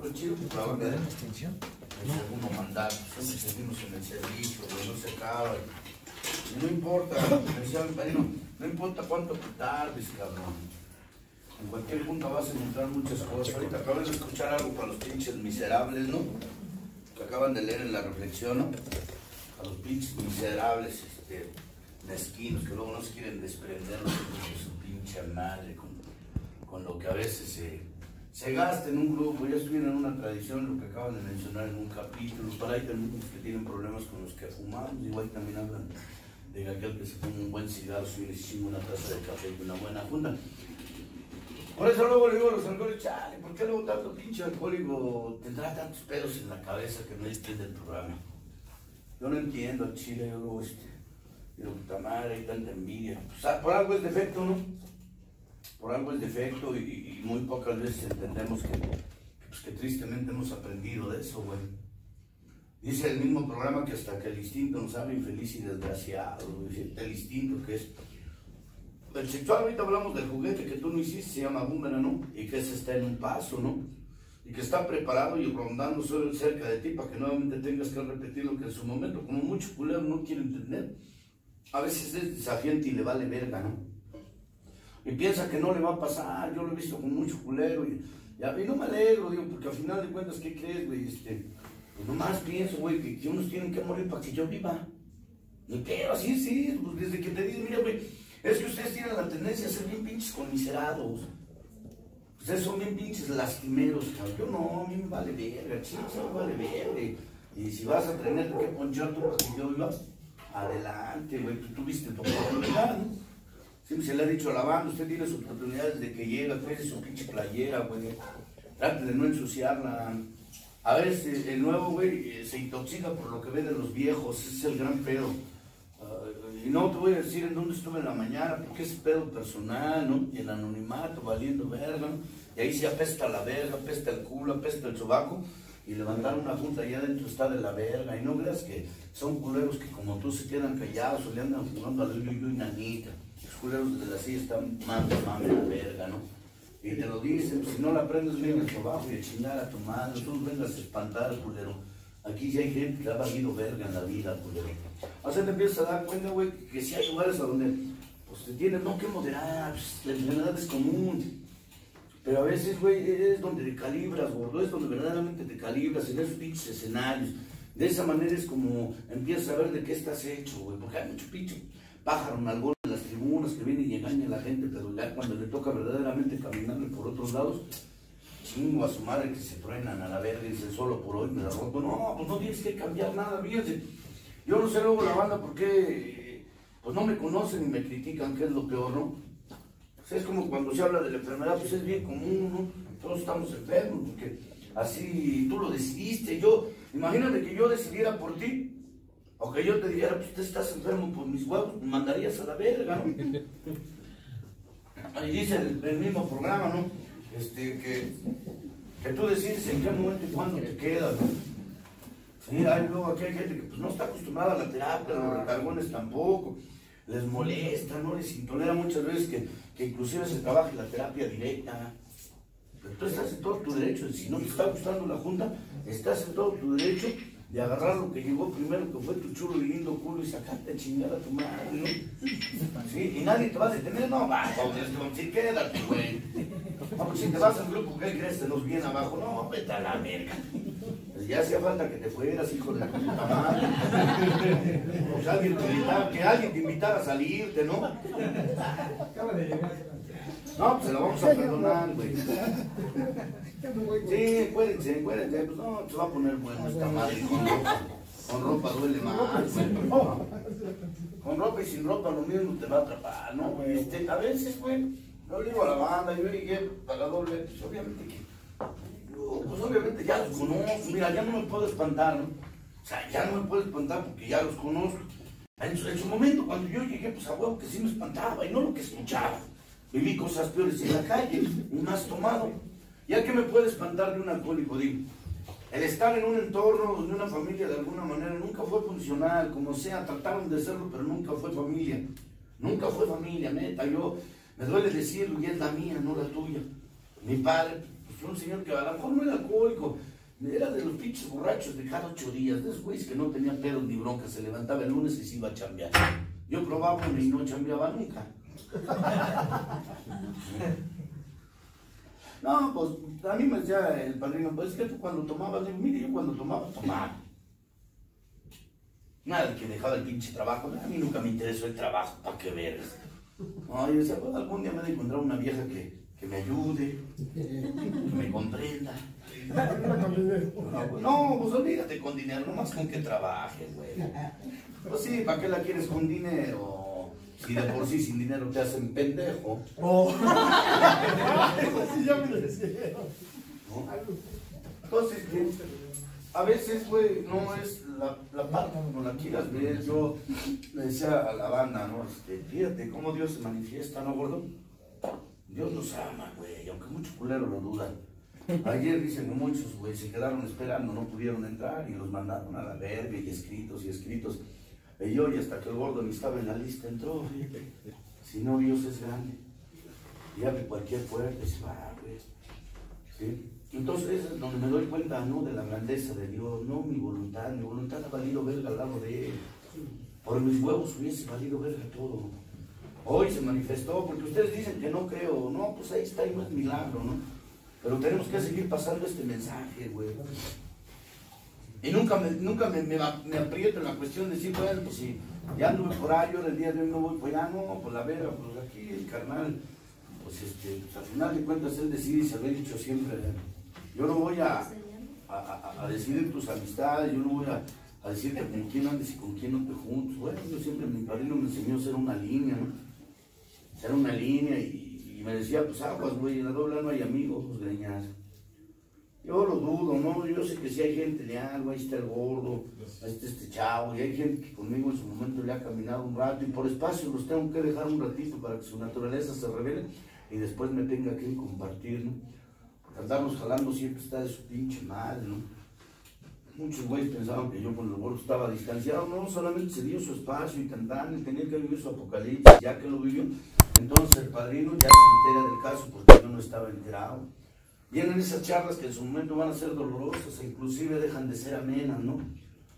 Pero chido que trabaja de el segundo mandato, siempre seguimos en el servicio, no se acaba. Y no importa, decía mi padrino, no importa cuánto te tardes, cabrón. En cualquier junta vas a encontrar muchas cosas. Ahorita acabas de escuchar algo para los pinches miserables, ¿no? Que acaban de leer en la reflexión, ¿no? A los pinches miserables, este, mezquinos, que luego no se quieren desprender de su pinche madre con, con lo que a veces se, se gasta en un grupo. Ya estuvieron en una tradición, lo que acaban de mencionar en un capítulo. Para ahí también que tienen problemas con los que fumamos, igual también hablan de aquel que se pone un buen cigarro, si le hicimos una taza de café y una buena funda. Por eso luego le digo a los alcohólicos, chale, ¿por qué luego tanto pinche alcohólico tendrá tantos pelos en la cabeza que no entiende el programa? Yo no entiendo chile, yo luego, este, digo, puta madre, hay tanta envidia. Por algo es defecto, ¿no? Por algo es defecto y, muy pocas veces entendemos que, pues, que tristemente hemos aprendido de eso, güey. Dice el mismo programa que hasta que el instinto nos haga infeliz y desgraciado, el instinto que es el sexual, ahorita hablamos del juguete que tú no hiciste, se llama boomerang, ¿no? Y que ese está en un paso, ¿no? Y que está preparado y rondando cerca de ti para que nuevamente tengas que repetir lo que en su momento, como mucho culero, no quiere entender. A veces es desafiante y le vale verga, ¿no? Y piensa que no le va a pasar, yo lo he visto con mucho culero y, y no me alegro, digo, porque al final de cuentas, ¿qué crees, güey? Este, pues nomás pienso, güey, que, unos tienen que morir para que yo viva. Y pero así sí, pues desde que te dicen, mira, güey, es que ustedes tienen la tendencia a ser bien pinches conmiserados. Ustedes son bien pinches lastimeros, cabrón. Yo no, a mí me vale verga, chicos, me vale verga. Y si vas a tener que ponchar tú para que yo viva, adelante, güey. Tú tuviste tu oportunidad, ¿no? Siempre se le ha dicho a la banda, usted tiene su oportunidad desde que llega, trae su pinche playera, güey. Trate de no ensuciarla. A veces el nuevo, güey, eh, se intoxica por lo que ve de los viejos. Ese es el gran pedo. Uh, y no te voy a decir en dónde estuve en la mañana, porque es pedo personal, ¿no? Y el anonimato, valiendo verga. Y ahí se apesta la verga, apesta el culo, apesta el sobaco. Y levantar una junta allá adentro está de la verga. Y no creas que son culeros que como tú se quedan callados o le andan jugando al y nanita. Culeros de la silla están mame, mame la verga, ¿no? Y te lo dicen, si no la aprendes el sobaco y a chingar a tu madre, tú vengas a espantar, culero. Aquí ya hay gente que ha valido verga en la vida, culero. O sea, te empiezas a dar cuenta, güey, que si hay lugares a donde pues te tienes, no que moderar, pues, la enfermedad es común. Pero a veces, güey, es donde te calibras, gordo, es donde verdaderamente te calibras en esos pinches escenarios. De esa manera es como empiezas a ver de qué estás hecho, güey, porque hay mucho pinche pájaro las tribunas que viene y engaña a la gente, pero ya cuando le toca verdaderamente caminarle por otros lados, chingo a su madre que se truenan a la verga y dicen solo por hoy me la roto. No, pues no tienes que cambiar nada, fíjense. Yo no sé luego la banda por qué, pues no me conocen y me critican, que es lo peor, ¿no? Pues es como cuando se habla de la enfermedad, pues es bien común, ¿no? Todos estamos enfermos, porque así tú lo decidiste. Yo, imagínate que yo decidiera por ti, o que yo te dijera, pues tú estás enfermo por mis huevos, me mandarías a la verga, ¿no? Ahí dice el, el mismo programa, ¿no? Este, que, que tú decides en qué momento y cuándo te quedas, ¿no? Sí, hay luego aquí hay gente que pues, no está acostumbrada a la terapia, los recargones tampoco, les molesta, no les intolera muchas veces que, que inclusive se trabaje la terapia directa. Pero tú estás en todo tu derecho, si no te está gustando la junta, estás en todo tu derecho de agarrar lo que llegó primero, que fue tu chulo y lindo culo, y sacarte a chingar a tu madre, ¿no? Sí, y nadie te va a detener, no, va, sí, quédate, güey. Pues si te vas al grupo, ¿qué crees? Te los viene abajo, no, vete a la verga. Pues ya hacía falta que te fueras, hijo de la puta madre. Pues alguien te invitara, que alguien te invitara a salirte, ¿no? Acaba de llegar. No, pues se lo vamos a perdonar, güey. Sí, acuérdense, acuérdense. Pues no, se va a poner bueno esta madre con ropa. Con ropa duele más, güey. Con ropa y sin ropa lo mismo te va a atrapar, ¿no? Este, a veces, güey, Yo le digo a la banda, yo llegué a la doble, pues obviamente que, pues obviamente ya los conozco, mira, ya no me puedo espantar, ¿no? O sea, ya no me puedo espantar porque ya los conozco. En su, en su momento, cuando yo llegué, pues a huevo que sí me espantaba, y no lo que escuchaba. Viví cosas peores en la calle, y más tomado. Ya que me puede espantar de un alcohólico, digo. El estar en un entorno de una familia de alguna manera nunca fue funcional, como sea, trataron de serlo, pero nunca fue familia. Nunca fue familia, neta. Yo, me duele decirlo, y es la mía, no la tuya. Mi padre, pues fue un señor que a lo mejor no era alcohólico, era de los pinches borrachos de cada ocho días, de esos güeyes que no tenían pedos ni broncas, se levantaba el lunes y se iba a chambear. Yo probaba y no chambeaba nunca. No, pues a mí me decía el padrino, pues es que tú cuando tomabas, digo, mire, yo cuando tomaba, tomaba. Nada que dejaba el pinche trabajo, a mí nunca me interesó el trabajo, ¿para qué veres? No, yo decía, pues algún día me voy a encontrar una vieja que, que me ayude, que me comprenda. No, pues olvídate con dinero, nomás con que trabajes, güey. Pues sí, ¿para qué la quieres con dinero? Si de por sí sin dinero te hacen pendejo. Oh. sí, ya me decía. ¿no? Entonces, que a veces, güey, no es la, la parte como la quieras ver. Yo le decía a la banda, ¿no? Este, fíjate cómo Dios se manifiesta, ¿no, gordo? Dios nos ama, güey, aunque muchos culeros lo dudan. Ayer dicen que muchos, güey, se quedaron esperando, no pudieron entrar y los mandaron a la verga y escritos y escritos. Y yo, y hasta que el gordo ni estaba en la lista, entró. Si no, Dios es grande. Y abre cualquier puerta y se va, güey. ¿Sí? Entonces es donde me doy cuenta, ¿no? De la grandeza de Dios, no mi voluntad, mi voluntad ha valido verga al lado de Él. Por mis huevos hubiese valido verga todo. Hoy se manifestó, porque ustedes dicen que no creo, no, pues ahí está, y no es milagro, ¿no? Pero tenemos que seguir pasando este mensaje, güey. Y nunca me, nunca me, aprieto en la cuestión de decir, bueno, pues si ya anduve por ahí, ahora el día de hoy no voy por allá, no, pues la vera, pues aquí el carnal, pues este, pues al final de cuentas él decide y se lo he dicho siempre, ¿eh? yo no voy a, a, a, decidir tus amistades, yo no voy a, a decirte con quién andes y con quién no te juntes, bueno, yo siempre, mi padrino me enseñó a ser una línea, ¿no? Ser una línea y, y me decía, pues aguas, güey, en la dobla no hay amigos, pues greñas. Yo lo dudo, ¿no? Yo sé que si hay gente leal, ahí está el gordo, ahí está este chavo, y hay gente que conmigo en su momento le ha caminado un rato, y por espacio los tengo que dejar un ratito para que su naturaleza se revele y después me tenga que compartir, ¿no? Porque andarnos jalando siempre está de su pinche madre, ¿no? Muchos güeyes pensaban que yo con los gordos estaba distanciado, no, solamente se dio su espacio y cantando, y tenía que vivir su apocalipsis, ya que lo vivió. Entonces el padrino ya se entera del caso porque yo no estaba enterado. Vienen esas charlas que en su momento van a ser dolorosas e inclusive dejan de ser amenas, ¿no?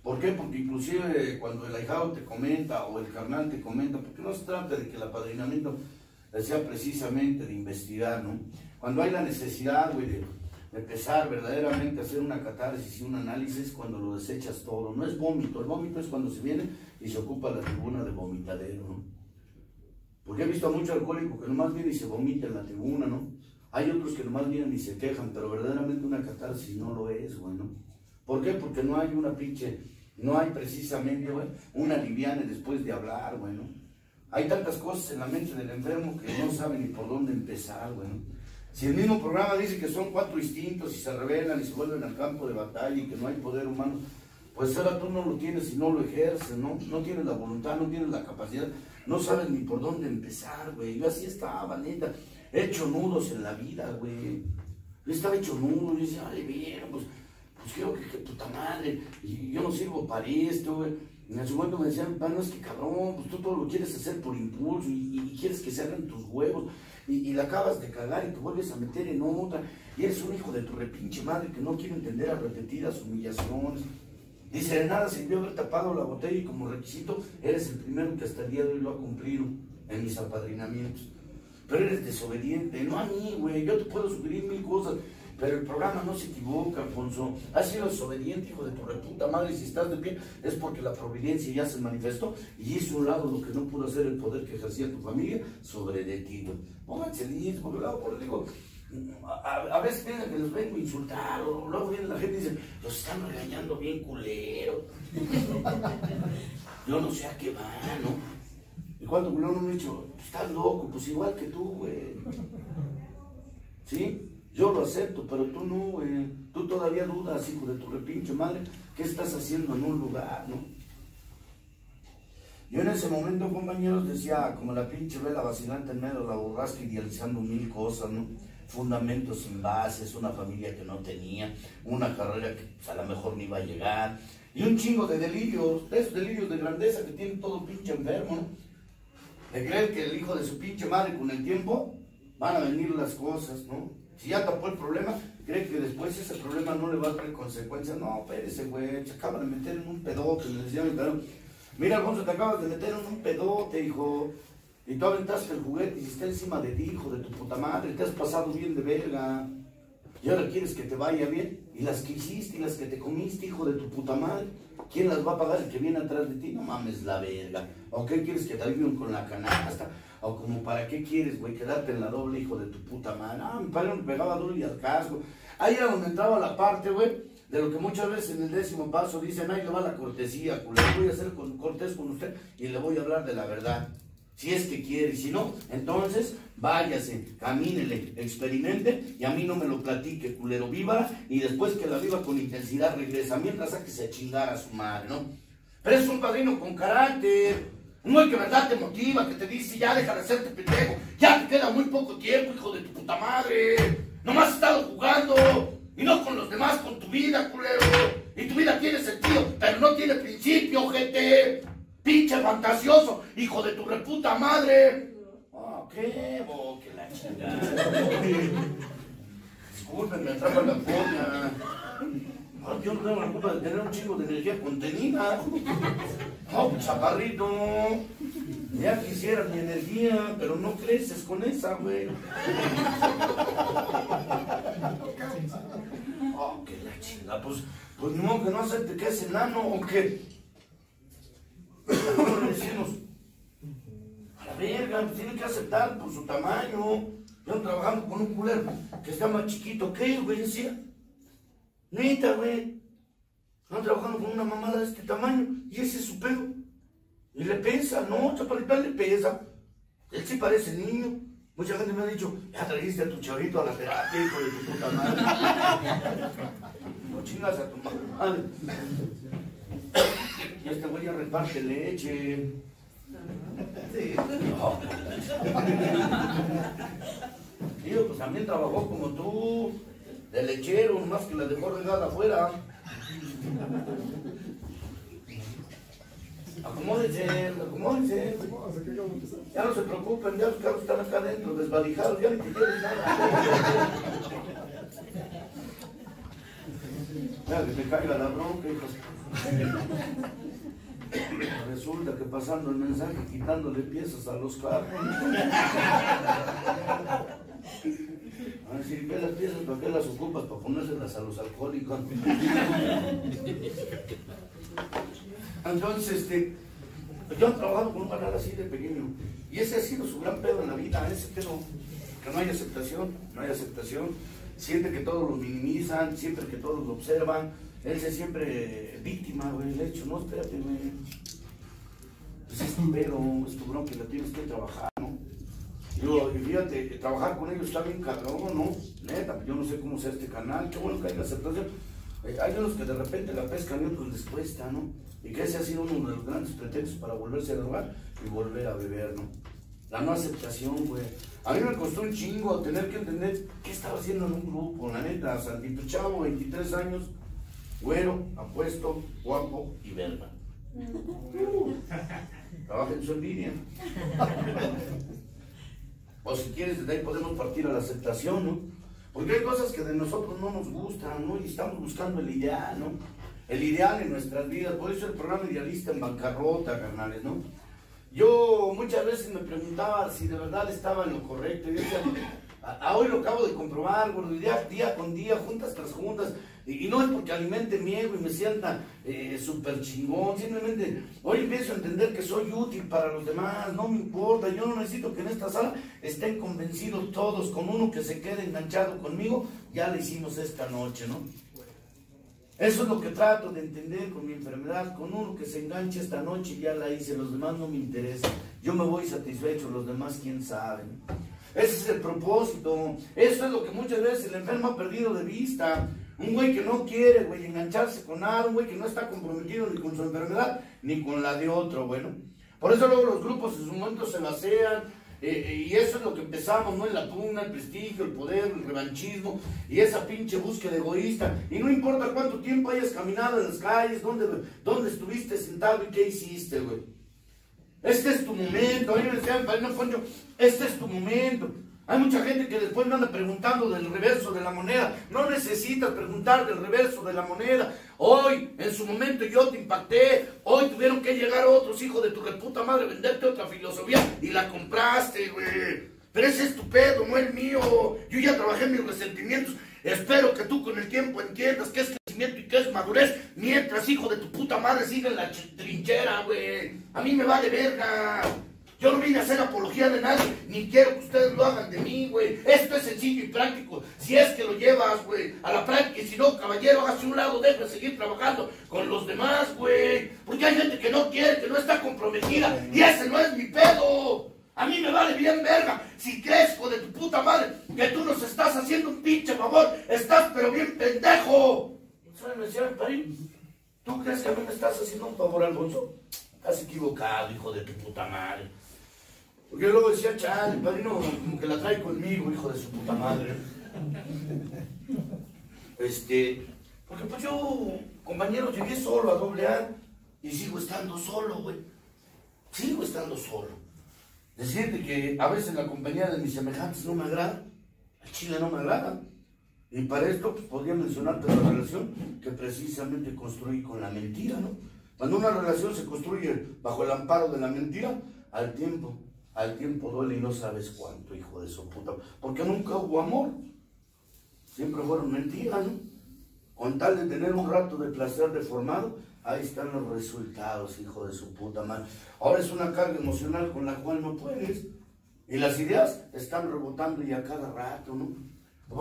¿Por qué? Porque inclusive cuando el ahijado te comenta o el carnal te comenta, porque no se trata de que el apadrinamiento sea precisamente de investigar, ¿no? Cuando hay la necesidad, güey, de, de empezar verdaderamente a hacer una catarsis y un análisis, cuando lo desechas todo. No es vómito, el vómito es cuando se viene y se ocupa la tribuna de vomitadero, ¿no? Porque he visto a muchos alcohólicos que nomás viene y se vomita en la tribuna, ¿no? Hay otros que nomás vienen y se quejan, pero verdaderamente una catarsis no lo es, güey, ¿no? ¿Por qué? Porque no hay una pinche, no hay precisamente, güey, una liviana después de hablar, güey, ¿no? Hay tantas cosas en la mente del enfermo que no sabe ni por dónde empezar, güey, ¿no? Si el mismo programa dice que son cuatro instintos y se revelan y se vuelven al campo de batalla y que no hay poder humano, pues ahora tú no lo tienes y no lo ejerces, ¿no? No tienes la voluntad, no tienes la capacidad, no sabes ni por dónde empezar, güey. Yo así estaba, neta, hecho nudos en la vida, güey. Yo estaba hecho nudo, yo decía, ay, bien, pues, pues creo que, que puta madre, y yo no sirvo para esto, güey. En su momento me decían, no es que cabrón, pues tú todo lo quieres hacer por impulso y, quieres que se hagan tus huevos y, y, la acabas de cagar y te vuelves a meter en otra y eres un hijo de tu repinche madre que no quiere entender a repetidas humillaciones. Dice, de nada sirvió haber tapado la botella y como requisito eres el primero que hasta el día de hoy lo ha cumplido en mis apadrinamientos. Pero eres desobediente, no a mí, güey, yo te puedo sugerir mil cosas, pero el programa no se equivoca, Alfonso. Has sido desobediente, hijo de tu reputa madre, si estás de pie es porque la providencia ya se manifestó y hizo un lado lo que no pudo hacer el poder que ejercía tu familia sobre de ti, güey. Pónganse listos, por un lado, por digo, a, veces piensan que los vengo a insultar, o luego viene la gente y dice, los están regañando bien culero. Yo no sé a qué va, ¿no? Y ¿Cuánto culero no me he dicho? Estás loco, pues igual que tú, güey. ¿Sí? Yo lo acepto, pero tú no, güey. Tú todavía dudas, hijo de tu repincho madre, ¿qué estás haciendo en un lugar, no? Yo en ese momento, compañeros, decía, como la pinche vela vacilante en medio de la borrasca, idealizando mil cosas, ¿no? Fundamentos sin bases, una familia que no tenía, una carrera que pues, a lo mejor ni iba a llegar, y un chingo de delirios, de esos delirios de grandeza que tiene todo pinche enfermo, ¿no? De creer que el hijo de su pinche madre con el tiempo van a venir las cosas, ¿no? Si ya tapó el problema, cree que después ese problema no le va a traer consecuencias. No, espérese, güey, se acaba de meter en un pedote, le decía mi. Mira, Alfonso, te acabas de meter en un pedote, hijo. Y tú aventaste el juguete y está encima de ti, hijo de tu puta madre. Te has pasado bien de verga. Y ahora quieres que te vaya bien. Y las que hiciste y las que te comiste, hijo de tu puta madre. ¿Quién las va a pagar? El que viene atrás de ti. No mames la verga. ¿O qué quieres que te ayuden con la canasta? O como para qué quieres, güey, quedarte en la doble, hijo de tu puta madre. Ah, mi padre me pegaba duro y al casco. Ahí era donde entraba la parte, güey, de lo que muchas veces en el décimo paso dicen, ahí le va la cortesía, culero. Voy a ser cortés con usted y le voy a hablar de la verdad. Si es que quiere, si no, entonces váyase, camínele, experimente y a mí no me lo platique, culero, vívala y después que la viva con intensidad regresa, mientras a chingar a su madre, ¿no? Pero es un padrino con carácter, un güey que verdad te motiva, que te dice, ya deja de hacerte pendejo, ya te queda muy poco tiempo, hijo de tu puta madre, nomás has estado jugando y no con los demás, con tu vida, culero, y tu vida tiene sentido, pero no tiene principio, gente. Pinche fantasioso, hijo de tu reputa madre. Ah, qué que la chingada. Disculpen, me atrapa la polla. Yo no tengo la culpa de tener un chingo de energía contenida. Pues, chaparrito. Ya quisieras mi energía, pero no creces con esa, güey. Oh, que la chingada. Pues, pues ni modo que no acepte que es enano o que. ¿Cómo le decimos? A la verga, pues tiene que aceptar por su tamaño. Yo trabajando con un culero que está más chiquito que él, güey, decía. Neta, güey. Están trabajando con una mamada de este tamaño y ese es su pedo. Y le pesa, no, chaparrita le pesa. Él sí parece niño. Mucha gente me ha dicho, ya trajiste a tu chavito a la terapia, hijo de tu puta madre. No chingas a tu madre. Y este güey ya reparte leche. No. Tío, pues también trabajó como tú, de lechero, nomás que la dejó regada afuera. Acomódense, acomódense. Ya no se preocupen, ya los carros están acá adentro, desvalijados, ya ni te quieres nada. Ya que te caiga la bronca, hijos. Resulta que pasando el mensaje, quitándole piezas a los carros. A ver, si ve las piezas, ¿para qué las ocupas? Para ponérselas a los alcohólicos. Entonces, este, yo he trabajado con un canal así de pequeño. Y ese ha sido su gran pedo en la vida, ese pedo. Que no hay aceptación, no hay aceptación. Siente que todos lo minimizan, siempre que todos lo observan. Él se siempre víctima, güey. Le no, espérate, güey. Pues es tu pedo, es tu bronca, la tienes que trabajar, Yo, y fíjate, que trabajar con ellos está bien cabrón, ¿no? Neta, yo no sé cómo sea este canal, qué bueno que hay aceptación. Eh, Hay unos que de repente la pescan y otros les cuesta, ¿no? Y que ese ha sido uno de los grandes pretextos para volverse a drogar y volver a beber, ¿no? La no aceptación, güey. A mí me costó un chingo tener que entender qué estaba haciendo en un grupo, la neta. Santito Chavo, 23 años, güero, apuesto, guapo y verga. Uh, Trabaja en su envidia. O si quieres, desde ahí podemos partir a la aceptación, ¿no? Porque hay cosas que de nosotros no nos gustan, ¿no? Y estamos buscando el ideal, ¿no? El ideal en nuestras vidas. Por eso el programa Idealista en bancarrota, carnales, ¿no? Yo muchas veces me preguntaba si de verdad estaba en lo correcto. Y decía, hoy lo acabo de comprobar, gordo, y día, con día, juntas tras juntas. Y, y no es porque alimente mi ego y me sienta eh, súper chingón. Simplemente hoy empiezo a entender que soy útil para los demás. No me importa. Yo no necesito que en esta sala estén convencidos todos. Con uno que se quede enganchado conmigo, ya lo hicimos esta noche, ¿no? Eso es lo que trato de entender con mi enfermedad. Con uno que se enganche esta noche, ya la hice. Los demás no me interesan. yo me voy satisfecho, los demás quién sabe. Ese es el propósito. Eso es lo que muchas veces el enfermo ha perdido de vista. Un güey que no quiere, güey, engancharse con nada, un güey que no está comprometido ni con su enfermedad, ni con la de otro, bueno. Por eso luego los grupos en su momento se vacean, eh, eh, y eso es lo que empezamos, ¿no? En la pugna, el prestigio, el poder, el revanchismo y esa pinche búsqueda egoísta. Y no importa cuánto tiempo hayas caminado en las calles, dónde, dónde estuviste sentado y qué hiciste, güey. Este es tu momento. A mí me decían, Padrino Foncho, este es tu momento. Hay mucha gente que después me anda preguntando del reverso de la moneda. No necesitas preguntar del reverso de la moneda. Hoy, en su momento, yo te impacté. Hoy tuvieron que llegar otros hijos de tu reputa madre, venderte otra filosofía y la compraste, güey. Pero ese es tu no el mío. Yo ya trabajé mis resentimientos. Espero que tú con el tiempo entiendas qué es crecimiento y qué es madurez. Mientras, hijo de tu puta madre, sigue en la trinchera, güey. A mí me vale verga. Yo no vine a hacer apología de nadie, ni quiero que ustedes lo hagan de mí, güey. Esto es sencillo y práctico. Si es que lo llevas, güey, a la práctica, y si no, caballero, hágase un lado, deja de seguir trabajando con los demás, güey. Porque hay gente que no quiere, que no está comprometida, y ese no es mi pedo. A mí me vale bien verga. Si crees, de tu puta madre, que tú nos estás haciendo un pinche favor, estás pero bien pendejo. ¿tú crees que a mí me estás haciendo un favor, Alfonso? Estás equivocado, hijo de tu puta madre. Porque yo luego decía, chale, padrino, como que la trae conmigo, hijo de su puta madre. Este, porque pues yo, compañero, llegué solo a doble A y sigo estando solo, güey. Sigo estando solo. Decirte que a veces la compañía de mis semejantes no me agrada, el chile no me agrada. Y para esto, pues podría mencionarte la relación que precisamente construí con la mentira, ¿no? Cuando una relación se construye bajo el amparo de la mentira, al tiempo al tiempo duele y no sabes cuánto, hijo de su puta. Porque nunca hubo amor. Siempre fueron mentiras, ¿no? Con tal de tener un rato de placer deformado, ahí están los resultados, hijo de su puta madre. Ahora es una carga emocional con la cual no puedes. Y las ideas están rebotando y a cada rato, ¿no?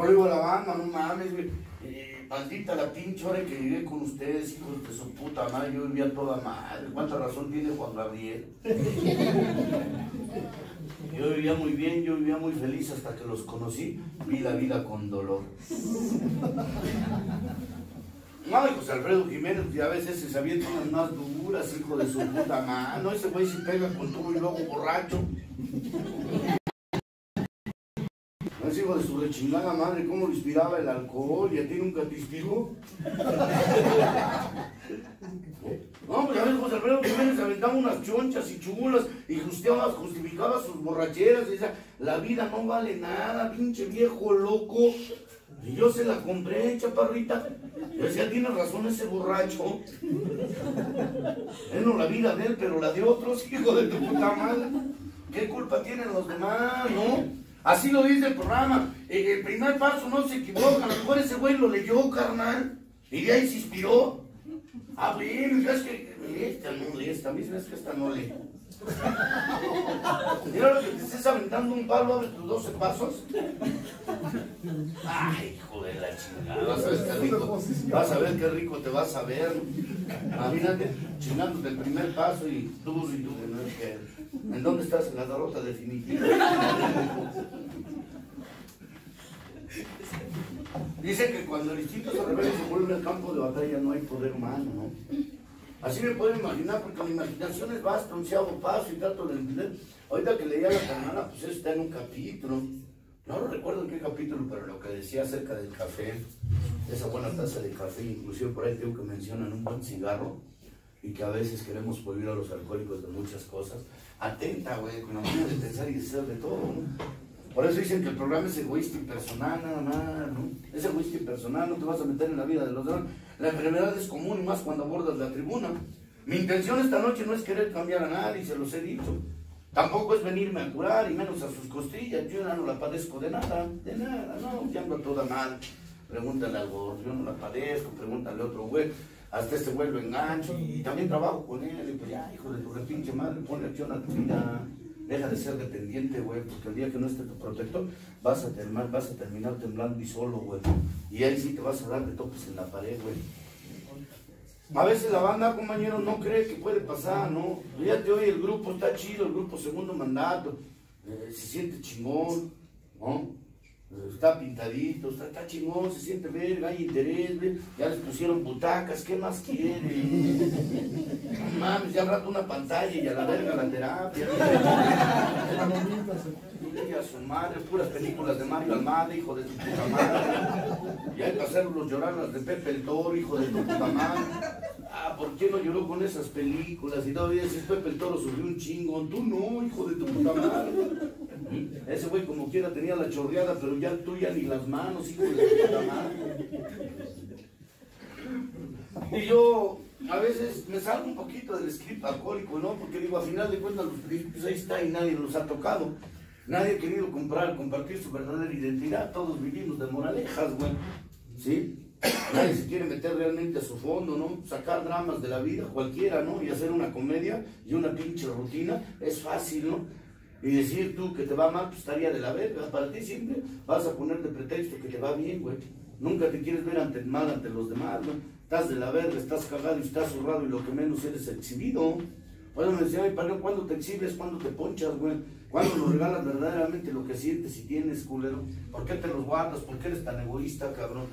Digo a la banda, no mames, güey. Eh, la pinche hora que llegué con ustedes, hijos de su puta madre. Yo vivía toda madre. ¿Cuánta razón tiene Juan Gabriel? Yo vivía muy bien, yo vivía muy feliz hasta que los conocí. Vi la vida con dolor. No, y José Alfredo Jiménez, ya a veces se avienta unas más duras, hijo de su puta madre. Ese güey se pega con todo y luego borracho. Es hijo de su rechingada madre, cómo lo inspiraba el alcohol y a ti nunca te inspiró. No, pues a ver, José Alfredo Jiménez aventaba unas chonchas y chulas y justificaba sus borracheras y decía, la vida no vale nada, pinche viejo loco. Y yo se la compré, chaparrita. Yo decía, tiene razón ese borracho. Es no la vida de él, pero la de otros, hijo de tu puta madre. ¿Qué culpa tienen los demás, no? Así lo dice el programa. El primer paso no se equivoca. A lo mejor ese güey lo leyó, carnal. Y de ahí se inspiró. Ah, bien, es que esta no lee, esta misma es que esta no lee. Mira lo que te estés aventando un palo de tus 12 pasos. Ay, hijo de la chingada. Vas a ver qué rico. Vas a ver qué rico te vas a ver. Imagínate, chingándote el primer paso y tú y tú. ¿En dónde estás? En la derrota definitiva. Dice que cuando el instinto se revela se vuelve el campo de batalla, no hay poder humano, ¿no? Así me puedo imaginar, porque mi imaginación es vasta, un paso y trato de entender. Ahorita que leía la canana, pues eso está en un capítulo. No lo recuerdo en qué capítulo, pero lo que decía acerca del café, esa buena taza de café, inclusive por ahí tengo que mencionan un buen cigarro y que a veces queremos prohibir a los alcohólicos de muchas cosas. Atenta, güey, con la manera de pensar y de ser de todo, ¿no? Por eso dicen que el programa es egoísta y personal, nada más, ¿no? Es egoísta y personal, no te vas a meter en la vida de los demás. La enfermedad es común y más cuando abordas la tribuna. Mi intención esta noche no es querer cambiar a nadie, se los he dicho. Tampoco es venirme a curar y menos a sus costillas. Yo ya no la padezco de nada, de nada, no, ya ando toda mal. Pregúntale al gordo, yo no la padezco, pregúntale a otro güey. Hasta este güey lo engancho y también trabajo con él. Y pues ya, hijo de tu repinche madre, ponle acción a tu vida. Deja de ser dependiente, güey, porque el día que no esté tu protector, vas a terminar, vas a terminar temblando y solo, güey. Y ahí sí te vas a dar de topes en la pared, güey. A veces la banda, compañero, no cree que puede pasar, ¿no? Fíjate, hoy el grupo está chido, el grupo segundo mandato, eh, se siente chingón, ¿no? Eh, Está pintadito, está, está chingón, se siente verga, hay interés, ve, ya les pusieron butacas, ¿qué más quieren? Mames, ya rato una pantalla y a la verga la terapia. A su madre, puras películas de Mario Almada, hijo de tu puta madre. Y hay que hacerlos llorar las de Pepe el Toro, hijo de tu puta madre. Ah, ¿por qué no lloró con esas películas? Y todavía si Pepe el Toro subió un chingo, tú no, hijo de tu puta madre. Ese güey como quiera tenía la chorreada, pero ya tú ya ni las manos, hijo de tu puta madre. Y yo a veces me salgo un poquito del script alcohólico, ¿no? Porque digo, a final de cuentas los principios ahí está y nadie los ha tocado. Nadie ha querido comprar, compartir su verdadera identidad. Todos vivimos de moralejas, güey. ¿Sí? Nadie se quiere meter realmente a su fondo, ¿no? Sacar dramas de la vida, cualquiera, ¿no? Y hacer una comedia y una pinche rutina es fácil, ¿no? Y decir tú que te va mal, pues estaría de la verga. Para ti siempre vas a poner de pretexto que te va bien, güey. Nunca te quieres ver ante, mal ante los demás, güey. Estás de la verga, estás cagado y estás zurrado y lo que menos eres exhibido. Por eso me decía, mi padre, ¿cuándo te exhibes? ¿Cuándo te ponchas, güey? ¿Cuándo nos regalas verdaderamente lo que sientes y tienes, culero? ¿Por qué te los guardas? ¿Por qué eres tan egoísta, cabrón?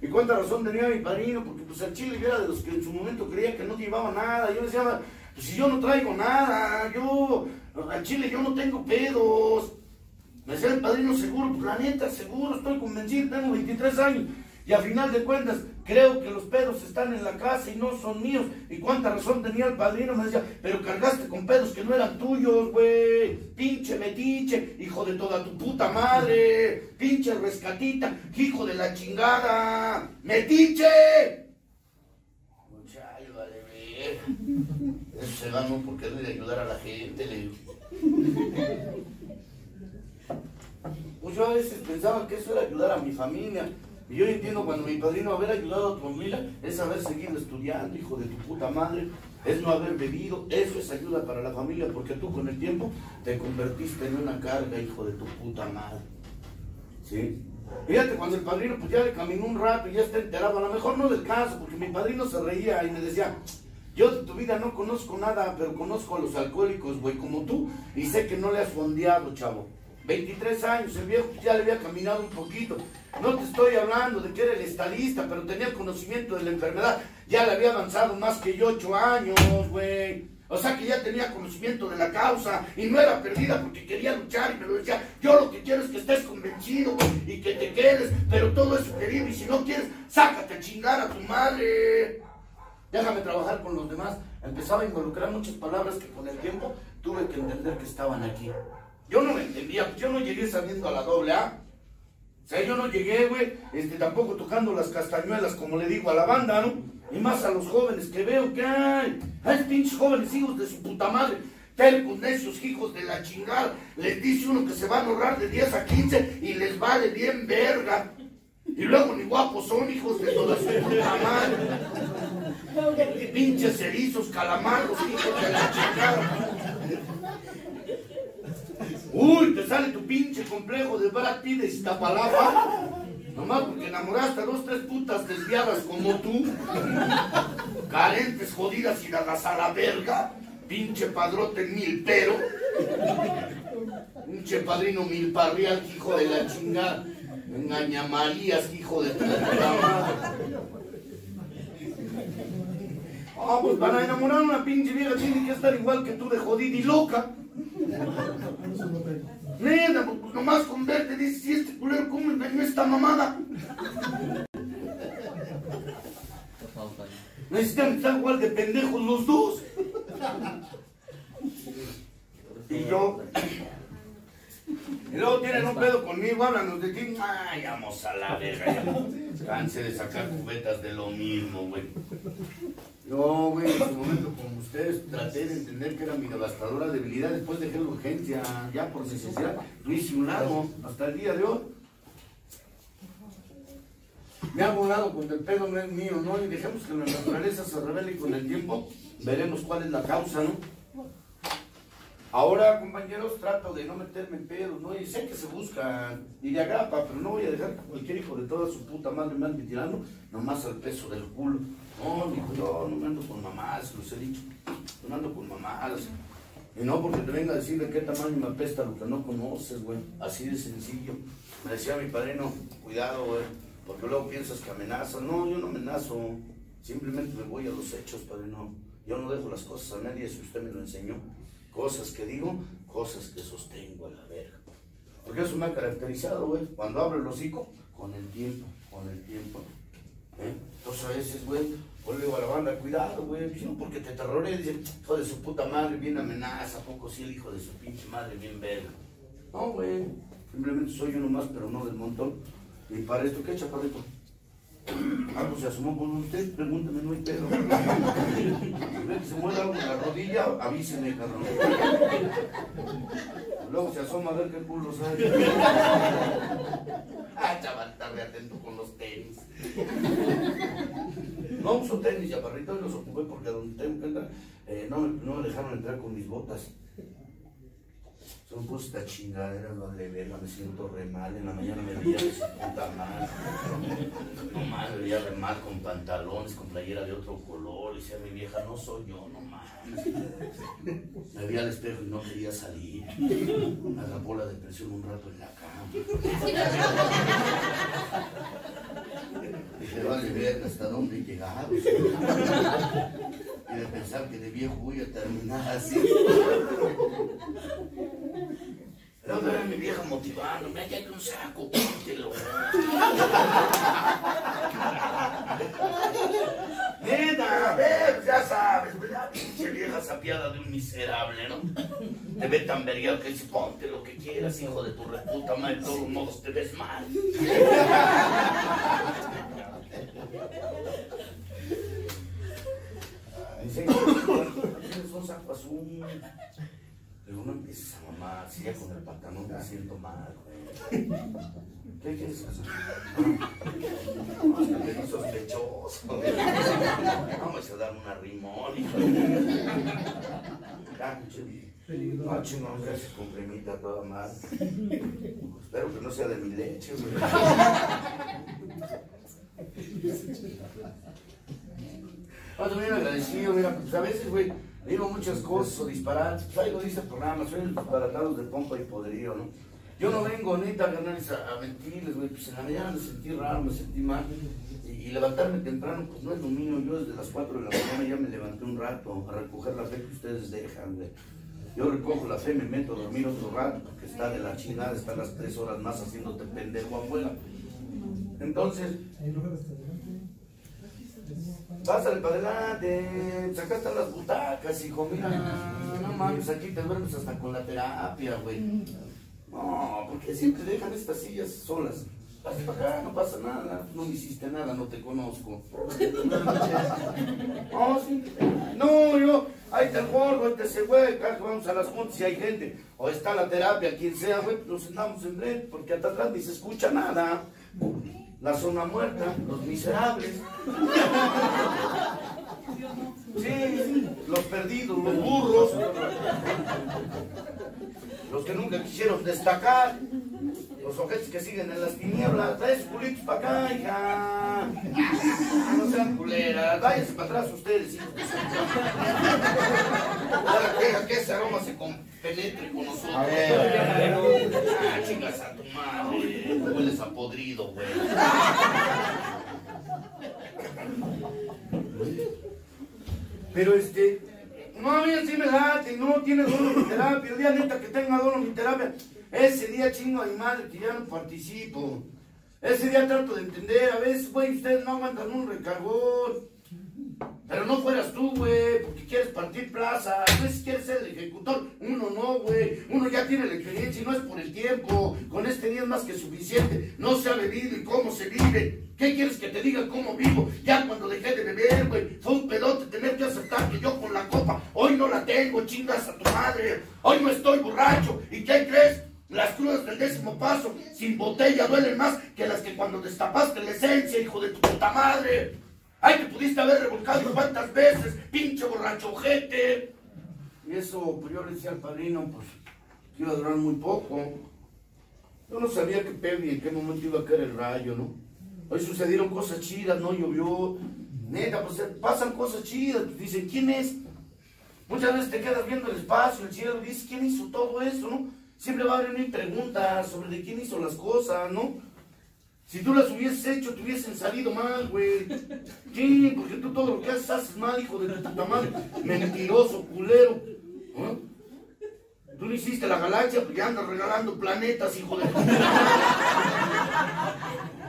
¿Y cuánta razón tenía mi padrino? Porque pues el chile era de los que en su momento creía que no llevaba nada. Yo decía, pues si yo no traigo nada, yo, al chile yo no tengo pedos. Me decía el padrino seguro, pues la neta, seguro, estoy convencido, tengo 23 años. Y a final de cuentas, creo que los pedos están en la casa y no son míos. ¿Y cuánta razón tenía el padrino? Me decía, pero cargaste con pedos que no eran tuyos, güey. Pinche metiche, hijo de toda tu puta madre. Pinche rescatita, hijo de la chingada. ¡Metiche! Muchacho, vale, ver. Eso se ganó por querer ayudar a la gente, le digo. Pues yo a veces pensaba que eso era ayudar a mi familia. Y yo entiendo cuando mi padrino haber ayudado a tu familia es haber seguido estudiando, hijo de tu puta madre, es no haber bebido, eso es ayuda para la familia, porque tú con el tiempo te convertiste en una carga, hijo de tu puta madre. ¿Sí? Fíjate, cuando el padrino pues ya le caminó un rato y ya está enterado, a lo mejor no del caso, porque mi padrino se reía y me decía, yo de tu vida no conozco nada, pero conozco a los alcohólicos, güey, como tú, y sé que no le has fondeado, chavo. 23 años, el viejo ya le había caminado un poquito. No te estoy hablando de que era el estadista, pero tenía conocimiento de la enfermedad. Ya le había avanzado más que yo 8 años, güey. O sea que ya tenía conocimiento de la causa y no era perdida porque quería luchar y me lo decía. Yo lo que quiero es que estés convencido y que te quedes, pero todo es querido y si no quieres, sácate a chingar a tu madre. Déjame trabajar con los demás. Empezaba a involucrar muchas palabras que con el tiempo tuve que entender que estaban aquí. Yo no me entendía, yo no llegué sabiendo a la doble A. O sea, yo no llegué, güey, este, tampoco tocando las castañuelas, como le digo a la banda, ¿no? Y más a los jóvenes que veo que hay. Hay pinches jóvenes hijos de su puta madre. Tercos, necios, hijos de la chingada. Les dice uno que se van a ahorrar de 10 a 15 y les vale bien verga. Y luego ni guapos son hijos de toda su puta madre. Pinches erizos, calamarros, hijos de la chingada. Uy, te sale tu pinche complejo de Brad Pitt de Iztapalapa. Nomás porque enamoraste a dos, tres putas desviadas como tú. Carentes, jodidas y dadas a la verga. Pinche padrote mil pero. Pinche padrino mil parrial, hijo de la chingada. Engañamarías, hijo de tu madre. Ah, pues para enamorar a una pinche vieja tiene que estar igual que tú de jodida y loca. Nena, pues nomás con verte dices, si este culero cómo engañó esta mamada. Necesitan estar igual de pendejos los dos. Y yo. Y luego tienen un pedo conmigo, háblanos de ti. Ay, vamos a la verga. ya. Cansé de sacar cubetas de lo mismo, güey. Yo, güey, en su momento con ustedes traté de entender que era mi devastadora debilidad. Después dejé la urgencia, ya por necesidad. Lo he simulado hasta el día de hoy. Me hago un lado cuando el pedo no es mío, ¿no? Y dejemos que la naturaleza se revele y con el tiempo veremos cuál es la causa, ¿no? Ahora, compañeros, trato de no meterme en pedos, ¿no? Y sé que se buscan y de agrapa, pero no voy a dejar que cualquier hijo de toda su puta madre me ande tirando nomás al peso del culo. No, dijo yo, no me ando con mamás, los he dicho. No me ando con mamás. Y no porque te venga a decir de qué tamaño me apesta lo que no conoces, güey. Así de sencillo. Me decía mi padrino, cuidado, güey, porque luego piensas que amenazas. No, yo no amenazo. Simplemente me voy a los hechos, padrino. Yo no dejo las cosas a nadie si usted me lo enseñó. Cosas que digo, cosas que sostengo a la verga. Porque eso me ha caracterizado, güey. Cuando abro el hocico, con el tiempo, con el tiempo. ¿Eh? Entonces a veces, güey, pues le digo a la banda, cuidado, güey, porque te terroré, dice, hijo de su puta madre, bien amenaza, ¿a poco sí el hijo de su pinche madre, bien verga. No, güey, simplemente soy uno más, pero no del montón. Y para esto, ¿qué chaparrito? Ah, pues se asomó con usted, pregúntame, no hay pedo. Si se mueve algo en la rodilla, avíseme, cabrón. Luego se asoma a ver qué culo sale. Ah, chaval, está re atento con los tenis. No uso tenis, chaparrito, y los ocupé porque a donde tengo que entrar, eh, no, me, no me dejaron entrar con mis botas. Son pues esta chingadera, no de verga, me siento re mal. En la mañana me veía de su puta madre. No mames, me veía re mal con pantalones, con playera de otro color. Y decía mi vieja, no soy yo, no mames. Me veía al espejo y no quería salir. Me atrapó la depresión un rato en la cama. Dije, vale, verga, ¿hasta dónde he llegado? Y de pensar que de viejo voy a terminar así. Pero no era mi vieja motivándome, aquí hay un saco, póntelo. Neta, a ver, ya sabes, ¿verdad? Pinche vieja sapiada de un miserable, ¿no? Te ve tan vergueado que dice, ponte lo que quieras, hijo de tu reputa madre, de todos modos te ves mal. Dicen que un saco azul. Pero uno empieza a mamar, si ya con el pantalón me siento mal, güey. ¿Qué quieres hacer? No, es que me vi sospechoso. Vamos a dar una rimón, hijo de Ya, pinche. No, chingón, gracias con cremita toda mal. Espero que no sea de mi leche, güey. Ah, también agradecido, mira, pues a veces, güey, digo muchas cosas o disparates, pues algo dice el programa, soy el disparatado de pompa y poderío, ¿no? Yo no vengo neta carnales, a, a mentirles, güey, pues en la mañana me sentí raro, me sentí mal, y, y levantarme temprano, pues no es lo mío, yo desde las 4 de la mañana ya me levanté un rato a recoger la fe que ustedes dejan, güey. Yo recojo la fe, me meto a dormir otro rato, porque está de la chingada, está las 3 horas más haciéndote pendejo afuera. Entonces, Pásale para adelante, pues acá están las butacas, hijo, mira, no mames, aquí te duermes hasta con la terapia, güey. No, porque siempre dejan estas sillas solas. Pásale para acá, no pasa nada, no me hiciste nada, no te conozco. No, sí. No, yo, ahí está el gordo, ahí está ese güey, acá vamos a las juntas y hay gente. O está la terapia, quien sea, güey, pues nos sentamos en red, porque hasta atrás ni se escucha nada. La zona muerta, los miserables. Sí, los perdidos, los burros. Los que nunca quisieron destacar. Los ojetes que siguen en las tinieblas. Trae sus culitos para acá, hija. No sean culeras. Váyanse para atrás ustedes, hijos. Que ese aroma se penetre con nosotros. A ver. Ah, chingas a tu madre. Hueles a podrido, güey. Pero este, no, a mí sí me late, no tiene dono mi terapia. El día neta que tenga dono mi terapia, ese día chingo a mi madre que ya no participo. Ese día trato de entender, a veces, güey, ustedes no aguantan un recargón. Pero no fueras tú, güey, porque quieres partir plaza. A veces quieres ser el ejecutor. Uno no, güey. Uno ya tiene la experiencia y no es por el tiempo. Con este día es más que suficiente. No se ha bebido y cómo se vive. ¿Qué quieres que te diga cómo vivo? Ya cuando dejé de beber, güey, fue un pedote tener que aceptar que yo con la copa hoy no la tengo, chingas a tu madre. Hoy no estoy borracho. ¿Y qué crees? Las crudas del décimo paso, sin botella, duelen más que las que cuando destapaste la esencia, hijo de tu puta madre. Ay, que pudiste haber revolcado cuántas veces, pinche borracho ojete. Y eso, pues yo le decía al padrino, pues, iba a durar muy poco. Yo no sabía qué pedo y en qué momento iba a caer el rayo, ¿no? Hoy sucedieron cosas chidas, no llovió. Neta, pues pasan cosas chidas. Pues dicen, ¿quién es? Muchas veces te quedas viendo el espacio, el cielo, y dices, ¿quién hizo todo eso, no? Siempre va a venir preguntas sobre de quién hizo las cosas, ¿no? Si tú las hubieses hecho, te hubiesen salido mal, güey. Sí, porque tú todo lo que haces, haces mal, hijo de tu puta madre. Mentiroso, culero. ¿no? Tú no hiciste la galaxia, ya andas regalando planetas, hijo de tu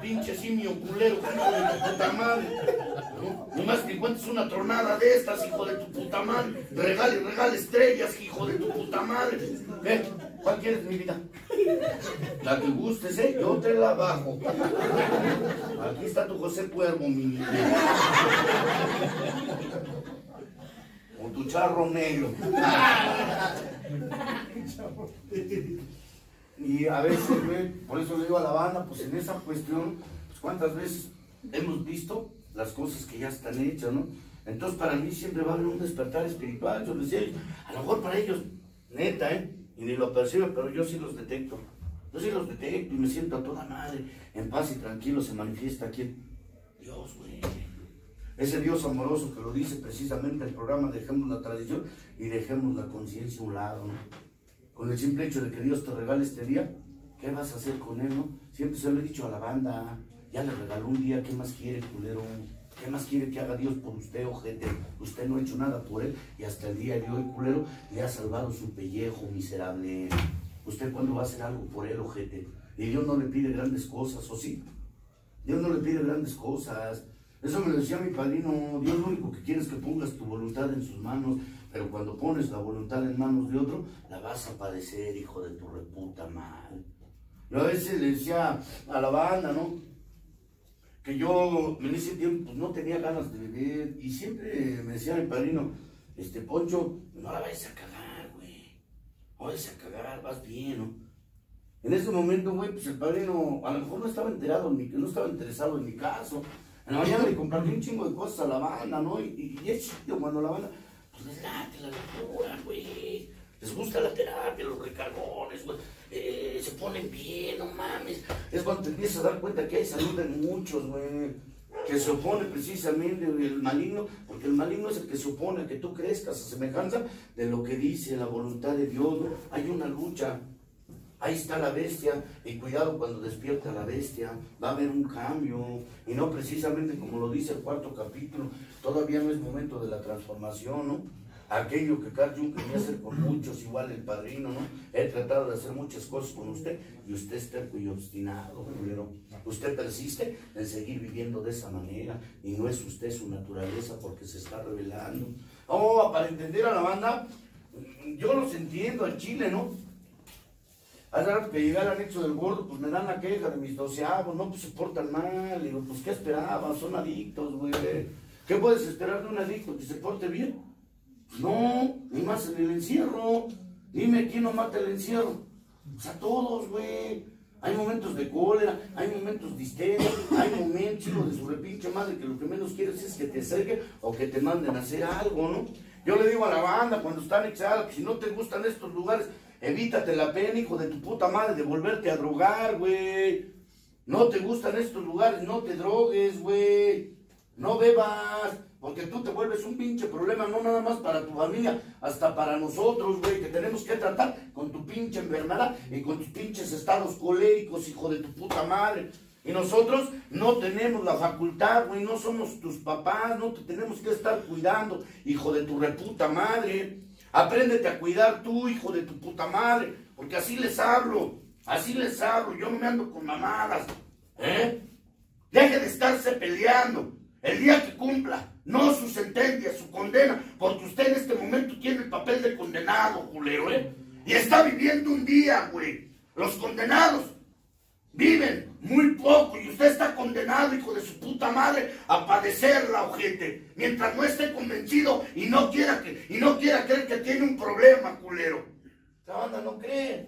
Pinche simio culero, hijo de tu puta madre. ¿no? Nomás que encuentres una tronada de estas, hijo de tu puta madre. Regale, regale estrellas, hijo de tu puta madre. ¿Cuál quieres, mi vida? La que gustes, ¿eh? Yo te la bajo. Aquí está tu José Cuervo, mi niña. Con tu charro negro. Y a veces, por eso le digo a la banda, pues en esa cuestión, pues cuántas veces hemos visto las cosas que ya están hechas, ¿no? Entonces para mí siempre va a haber un despertar espiritual. Yo les decía, a lo mejor para ellos, neta, ¿eh? Y ni lo perciben, pero yo sí los detecto. Yo sí los detecto y me siento a toda madre, en paz y tranquilo, se manifiesta aquí. Dios, güey. Ese Dios amoroso que lo dice precisamente el programa Dejemos la tradición y dejemos la conciencia a un lado, ¿no? Con el simple hecho de que Dios te regale este día, ¿qué vas a hacer con él, no? Siempre se lo he dicho a la banda, ya le regaló un día, ¿qué más quiere, culero? ¿Qué más quiere que haga Dios por usted, ojete? Usted no ha hecho nada por él y hasta el día de hoy, culero, le ha salvado su pellejo miserable. ¿Usted cuándo va a hacer algo por él, ojete? Y Dios no le pide grandes cosas, ¿o sí? Dios no le pide grandes cosas. Eso me lo decía mi padrino. Dios lo único que quiere es que pongas tu voluntad en sus manos. Pero cuando pones la voluntad en manos de otro, la vas a padecer, hijo de tu reputa mal. Yo a veces le decía a la banda, ¿no? Que yo en ese tiempo pues, no tenía ganas de beber. Y siempre me decía mi padrino, este Poncho, no la vayas a cagar, güey. No vayas a cagar, vas bien, ¿no? En ese momento, güey, pues el padrino a lo mejor no estaba enterado, en mi, no estaba interesado en mi caso. En la mañana le compartí un chingo de cosas a la banda, ¿no? Y, y es chido cuando la banda, pues les la locura, güey. Les gusta la terapia, los recargones. Eh, se ponen bien, no mames. Es cuando te empiezas a dar cuenta que hay salud en muchos, güey. Que se opone precisamente el maligno, porque el maligno es el que se opone a que tú crezcas a semejanza de lo que dice la voluntad de Dios, ¿no? Hay una lucha. Ahí está la bestia, y cuidado cuando despierta la bestia, va a haber un cambio, y no precisamente como lo dice el cuarto capítulo, todavía no es momento de la transformación, ¿no? Aquello que Carl Jung quería hacer con muchos, igual el padrino, ¿no? He tratado de hacer muchas cosas con usted, y usted es terco y obstinado, pero usted persiste en seguir viviendo de esa manera, y no es usted su naturaleza porque se está revelando. Oh, para entender a la banda, yo los entiendo al Chile, ¿no? Hace rato que llegué al anexo del gordo, pues me dan la queja de mis doceavos, no, pues se portan mal. Digo, pues ¿qué esperabas? Son adictos, güey. ¿Qué puedes esperar de un adicto? ¿Que se porte bien? No, ni más en el encierro. Dime quién no mata el encierro. Pues a todos, güey. Hay momentos de cólera, hay momentos de histeria, hay momentos, hijo de su repinche madre, que lo que menos quieres es que te acerquen o que te manden a hacer algo, ¿no? Yo le digo a la banda cuando están exhalados que si no te gustan estos lugares, Evítate la pena, hijo de tu puta madre, de volverte a drogar, güey. No te gustan estos lugares, no te drogues, güey. No bebas, porque tú te vuelves un pinche problema, no nada más para tu familia, hasta para nosotros, güey, que tenemos que tratar con tu pinche enfermedad y con tus pinches estados coléricos, hijo de tu puta madre. Y nosotros no tenemos la facultad, güey, no somos tus papás, no te tenemos que estar cuidando, hijo de tu reputa madre. Apréndete a cuidar tú, hijo de tu puta madre, porque así les hablo, así les hablo, yo no me ando con mamadas, ¿eh? Deje de estarse peleando. El día que cumpla, no su sentencia, su condena, porque usted en este momento tiene el papel de condenado, culero, ¿eh? Y está viviendo un día, güey. Los condenados viven muy poco y usted está condenado, hijo de su puta madre, a padecer la ojete. Mientras no esté convencido y no quiera que, y no quiera creer que tiene un problema, culero. La banda no cree.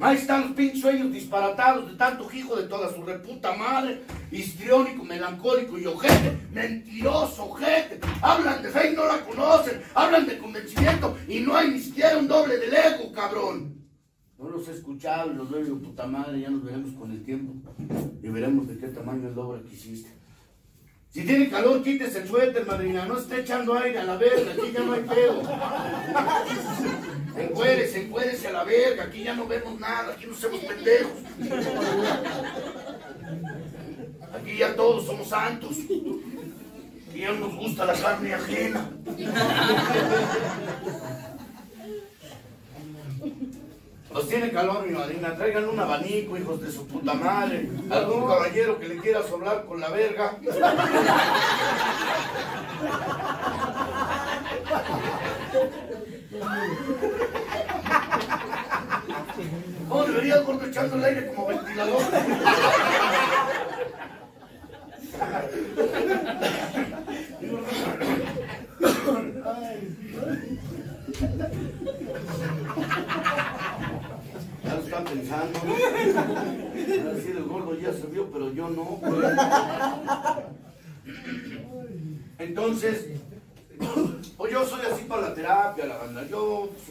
Ahí están los pinches sueños disparatados de tanto hijo de toda su reputa madre, histriónico, melancólico y ojete, mentiroso, ojete. Hablan de fe y no la conocen, hablan de convencimiento y no hay ni siquiera un doble del ego, cabrón. No los he escuchado y los doy de puta madre, ya nos veremos con el tiempo y veremos de qué tamaño es la obra que hiciste. Si tiene calor, quítese el suéter, madrina. No esté echando aire a la verga. Aquí ya no hay pedo. Encuérese, encuérese a la verga. Aquí ya no vemos nada. Aquí no somos pendejos. Aquí ya todos somos santos. Y ya nos gusta la carne ajena. Pues tiene calor, mi madrina. Traigan un abanico, hijos de su puta madre. Algún caballero que le quiera sobrar con la verga. ¿Cómo debería gordo echando el aire como ventilador? Ya lo están pensando. A decir el gordo ya vio, pero yo no. Entonces, pues yo soy así para la terapia, la banda. Yo, pues,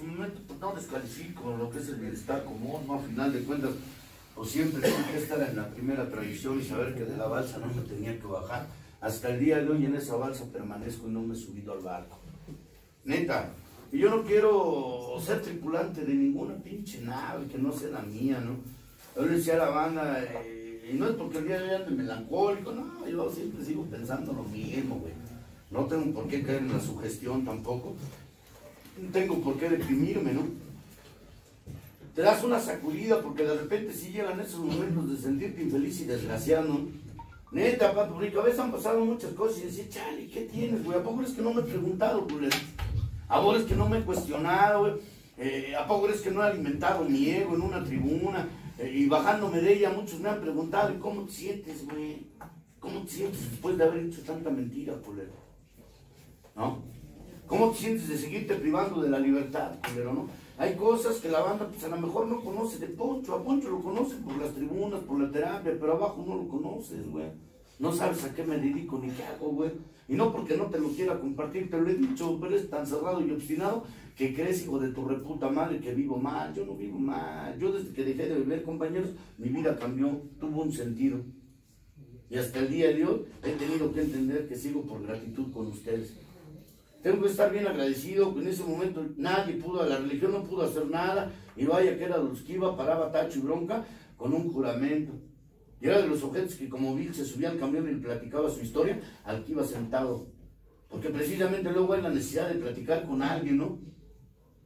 no descalifico lo que es el bienestar común, ¿no? A final de cuentas, pues siempre tengo que estar en la primera tradición y saber que de la balsa no me tenía que bajar. Hasta el día de hoy en esa balsa permanezco y no me he subido al barco. Neta. Y yo no quiero ser tripulante de ninguna pinche nave que no sea la mía, ¿no? Yo le decía a la banda, eh, y no es porque el día de hoy ande melancólico, no, yo siempre sigo pensando lo mismo, güey. No tengo por qué caer en la sugestión tampoco. No tengo por qué deprimirme, ¿no? Te das una sacudida porque de repente sí llegan esos momentos de sentirte infeliz y desgraciado, ¿no? Neta, papi rico, a veces han pasado muchas cosas y decía, chale, ¿qué tienes, güey? ¿A poco es que no me he preguntado, güey? ¿A poco es que no me he cuestionado? Eh, ¿A poco es que no he alimentado mi ego en una tribuna? Eh, y bajándome de ella, muchos me han preguntado, ¿y cómo te sientes, güey? ¿Cómo te sientes después de haber hecho tanta mentira, culero? ¿No? ¿Cómo te sientes de seguirte privando de la libertad, culero, no? Hay cosas que la banda, pues a lo mejor no conoce de Poncho. A Poncho lo conoce por las tribunas, por la terapia, pero abajo no lo conoces, güey. No sabes a qué me dedico ni qué hago, güey. Y no porque no te lo quiera compartir, te lo he dicho, pero eres tan cerrado y obstinado que crees, hijo de tu reputa madre, que vivo mal. Yo no vivo mal. Yo desde que dejé de beber, compañeros, mi vida cambió, tuvo un sentido. Y hasta el día de hoy he tenido que entender que sigo por gratitud con ustedes. Tengo que estar bien agradecido que en ese momento nadie pudo, la religión no pudo hacer nada. Y vaya que era los que paraba tacho y bronca con un juramento. Era de los objetos que como Bill se subía al camión y platicaba su historia al que iba sentado. Porque precisamente luego hay la necesidad de platicar con alguien, ¿no?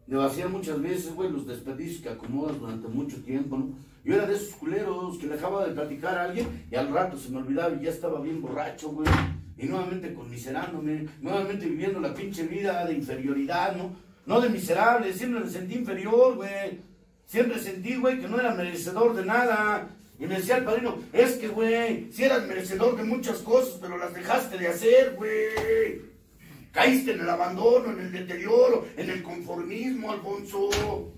De vaciar muchas veces, güey, los desperdicios que acomodas durante mucho tiempo, ¿no? Yo era de esos culeros que le de platicar a alguien y al rato se me olvidaba y ya estaba bien borracho, güey. Y nuevamente conmiserándome, nuevamente viviendo la pinche vida de inferioridad, ¿no? No de miserable, siempre me sentí inferior, güey. Siempre sentí, güey, que no era merecedor de nada. Y me decía el padrino, es que, güey, si eras merecedor de muchas cosas, pero las dejaste de hacer, güey. Caíste en el abandono, en el deterioro, en el conformismo, Alfonso.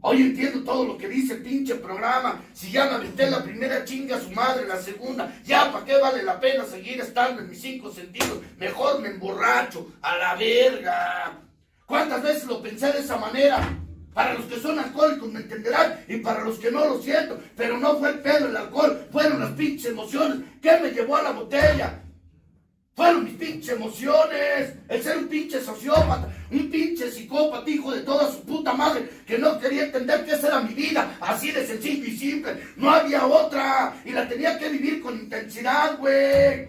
Hoy entiendo todo lo que dice el pinche programa. Si ya me aventé la primera chinga a su madre, la segunda, ya para qué vale la pena seguir estando en mis cinco sentidos. Mejor me emborracho, a la verga. ¿Cuántas veces lo pensé de esa manera? Para los que son alcohólicos me entenderán y para los que no lo siento. Pero no fue el pedo el alcohol, fueron las pinches emociones. ¿Qué me llevó a la botella? Fueron mis pinches emociones. El ser un pinche sociópata, un pinche psicópata, hijo de toda su puta madre, que no quería entender que esa era mi vida. Así de sencillo y simple. No había otra. Y la tenía que vivir con intensidad, güey.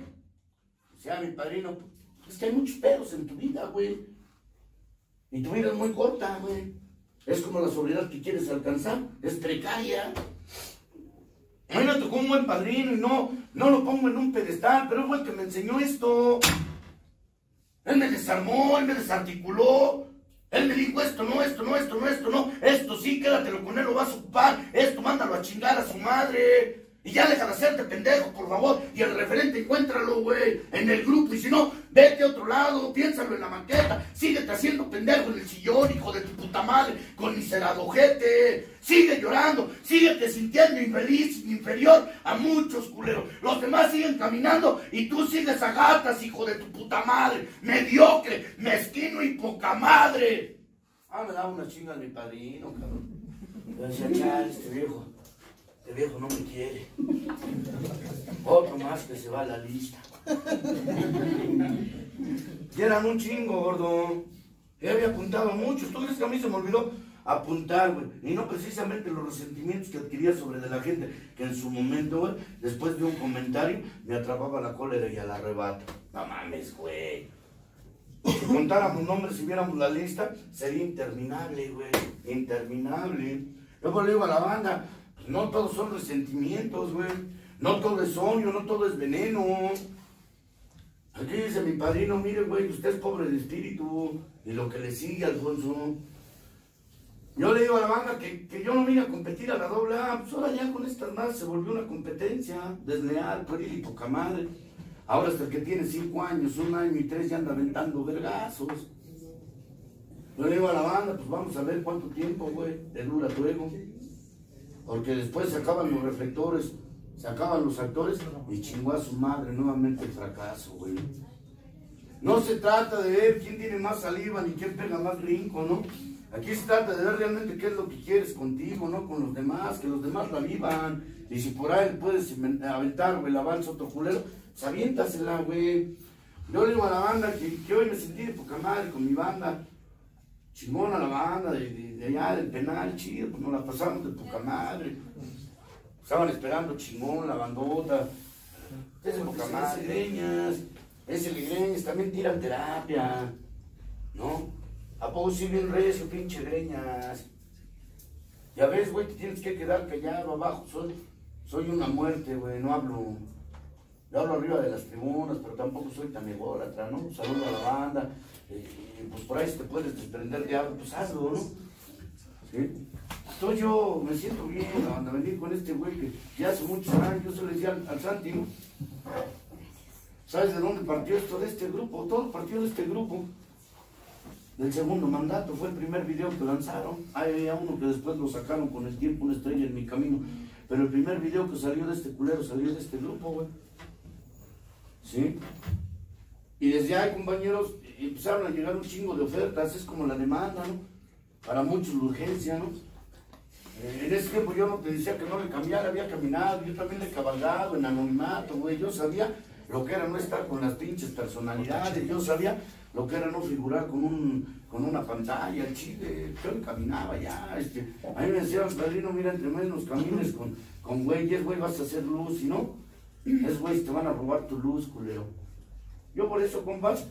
Decía mi padrino, es que hay muchos pedos en tu vida, güey. Y tu vida es muy corta, güey. Es como la sobriedad que quieres alcanzar. Es precaria. A mí me tocó un buen padrino y no, no lo pongo en un pedestal, pero fue el que me enseñó esto. Él me desarmó, él me desarticuló. Él me dijo esto, no, esto, no, esto, no, esto, no. Esto sí, quédatelo con él, lo vas a ocupar. Esto, mándalo a chingar a su madre. Y ya deja de hacerte pendejo, por favor. Y el referente encuéntralo, güey, en el grupo. Y si no, vete a otro lado, piénsalo en la maqueta. Síguete haciendo pendejo en el sillón, hijo de tu puta madre, con miserado ojete. Sigue llorando, síguete sintiendo infeliz, inferior a muchos culeros. Los demás siguen caminando y tú sigues a gatas, hijo de tu puta madre. Mediocre, mezquino y poca madre. Ah, me daba una chinga mi padrino, cabrón. Decía, chale, este viejo, este viejo no me quiere. Otro más que se va a la lista. Y eran un chingo, gordo. Yo había apuntado muchos. ¿Tú crees que a mí se me olvidó apuntar, güey? Y no precisamente los resentimientos que adquiría sobre de la gente, que en su momento, güey, después de un comentario, me atrapaba la cólera y al arrebato. No mames, güey. Si contáramos nombres y viéramos la lista, sería interminable, güey. Interminable. Yo le digo a la banda, no todos son resentimientos, güey. No todo es odio, no todo es veneno. Aquí dice mi padrino, mire, güey, usted es pobre de espíritu. Y lo que le sigue, Alfonso. Yo le digo a la banda que, que yo no vine a competir a la doble A. Pues ahora ya con estas más se volvió una competencia desleal, pueril y poca madre. Ahora hasta el que tiene cinco años, un año y tres ya anda aventando vergazos. Yo le digo a la banda, pues vamos a ver cuánto tiempo, güey, te dura tu ego. Porque después se acaban los reflectores, se acaban los actores y chingó a su madre nuevamente el fracaso, güey. No se trata de ver quién tiene más saliva ni quién pega más brinco, ¿no? Aquí se trata de ver realmente qué es lo que quieres contigo, ¿no? Con los demás, que los demás la vivan. Y si por ahí puedes aventar, güey, la balsa otro culero, pues güey. Yo le digo a la banda que, que hoy me sentí de poca madre con mi banda. Chingona la banda, de, allá del penal, chido, pues nos la pasamos de poca madre. Estaban esperando chingón, la bandota. Es de poca madre, greñas. Ese ligreñas también tiran terapia. ¿No? ¿A poco sí bien recio, pinche greñas? Ya ves, güey, te tienes que quedar callado abajo. Soy, soy una muerte, güey, no hablo. Yo hablo arriba de las tribunas, pero tampoco soy tan ególatra, ¿no? Saludo a la banda. eh, Y pues por ahí si te puedes desprender de algo, pues hazlo, ¿no? ¿Sí? Entonces yo me siento bien cuando venir con este güey que ya hace muchos años, yo se lo decía al, al Santi, ¿no? ¿Sabes de dónde partió esto de este grupo? Todo partió de este grupo. Del segundo mandato, fue el primer video que lanzaron. Hay había uno que después lo sacaron con el tiempo, una estrella en mi camino. Pero el primer video que salió de este culero salió de este grupo, güey. ¿Sí? Y desde ahí, compañeros, empezaron a llegar un chingo de ofertas, es como la demanda, ¿no? Para muchos la urgencia, ¿no? Eh, En ese tiempo yo no te decía que no le cambiara, había caminado, yo también le cabalgado en anonimato, güey. Yo sabía lo que era no estar con las pinches personalidades, yo sabía lo que era no figurar con, un, con una pantalla, el chile, yo caminaba ya, este, a mí me decían, padrino, mira, entre menos camines con, con güeyes, güey, vas a hacer luz, y no, es güeyes te van a robar tu luz, culero. Yo por eso, compas,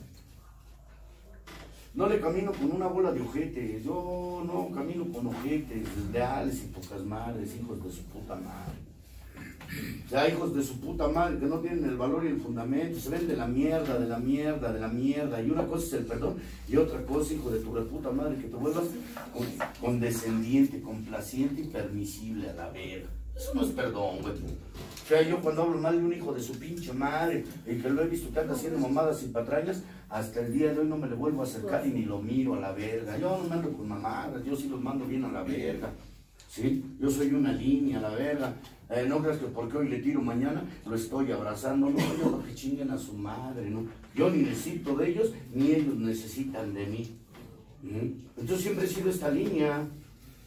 no le camino con una bola de ojetes, yo no camino con ojetes, leales y pocas madres, hijos de su puta madre. Sea, hijos de su puta madre que no tienen el valor y el fundamento, se ven de la mierda, de la mierda, de la mierda. Y una cosa es el perdón y otra cosa, hijo de tu reputa madre, que te vuelvas con- condescendiente, complaciente y permisible a la verga. Eso no es perdón, güey. O sea, yo cuando hablo mal de un hijo de su pinche madre y que lo he visto que anda haciendo mamadas y patrañas, hasta el día de hoy no me le vuelvo a acercar y ni lo miro a la verga. Yo no me ando con mamadas, yo sí los mando bien a la verga. ¿sí? Yo soy una línea, la verga. Eh, no creas que porque hoy le tiro mañana lo estoy abrazando, no, yo que chinguen a su madre, ¿no? Yo ni necesito de ellos, ni ellos necesitan de mí. ¿Mm? Entonces siempre he sido esta línea.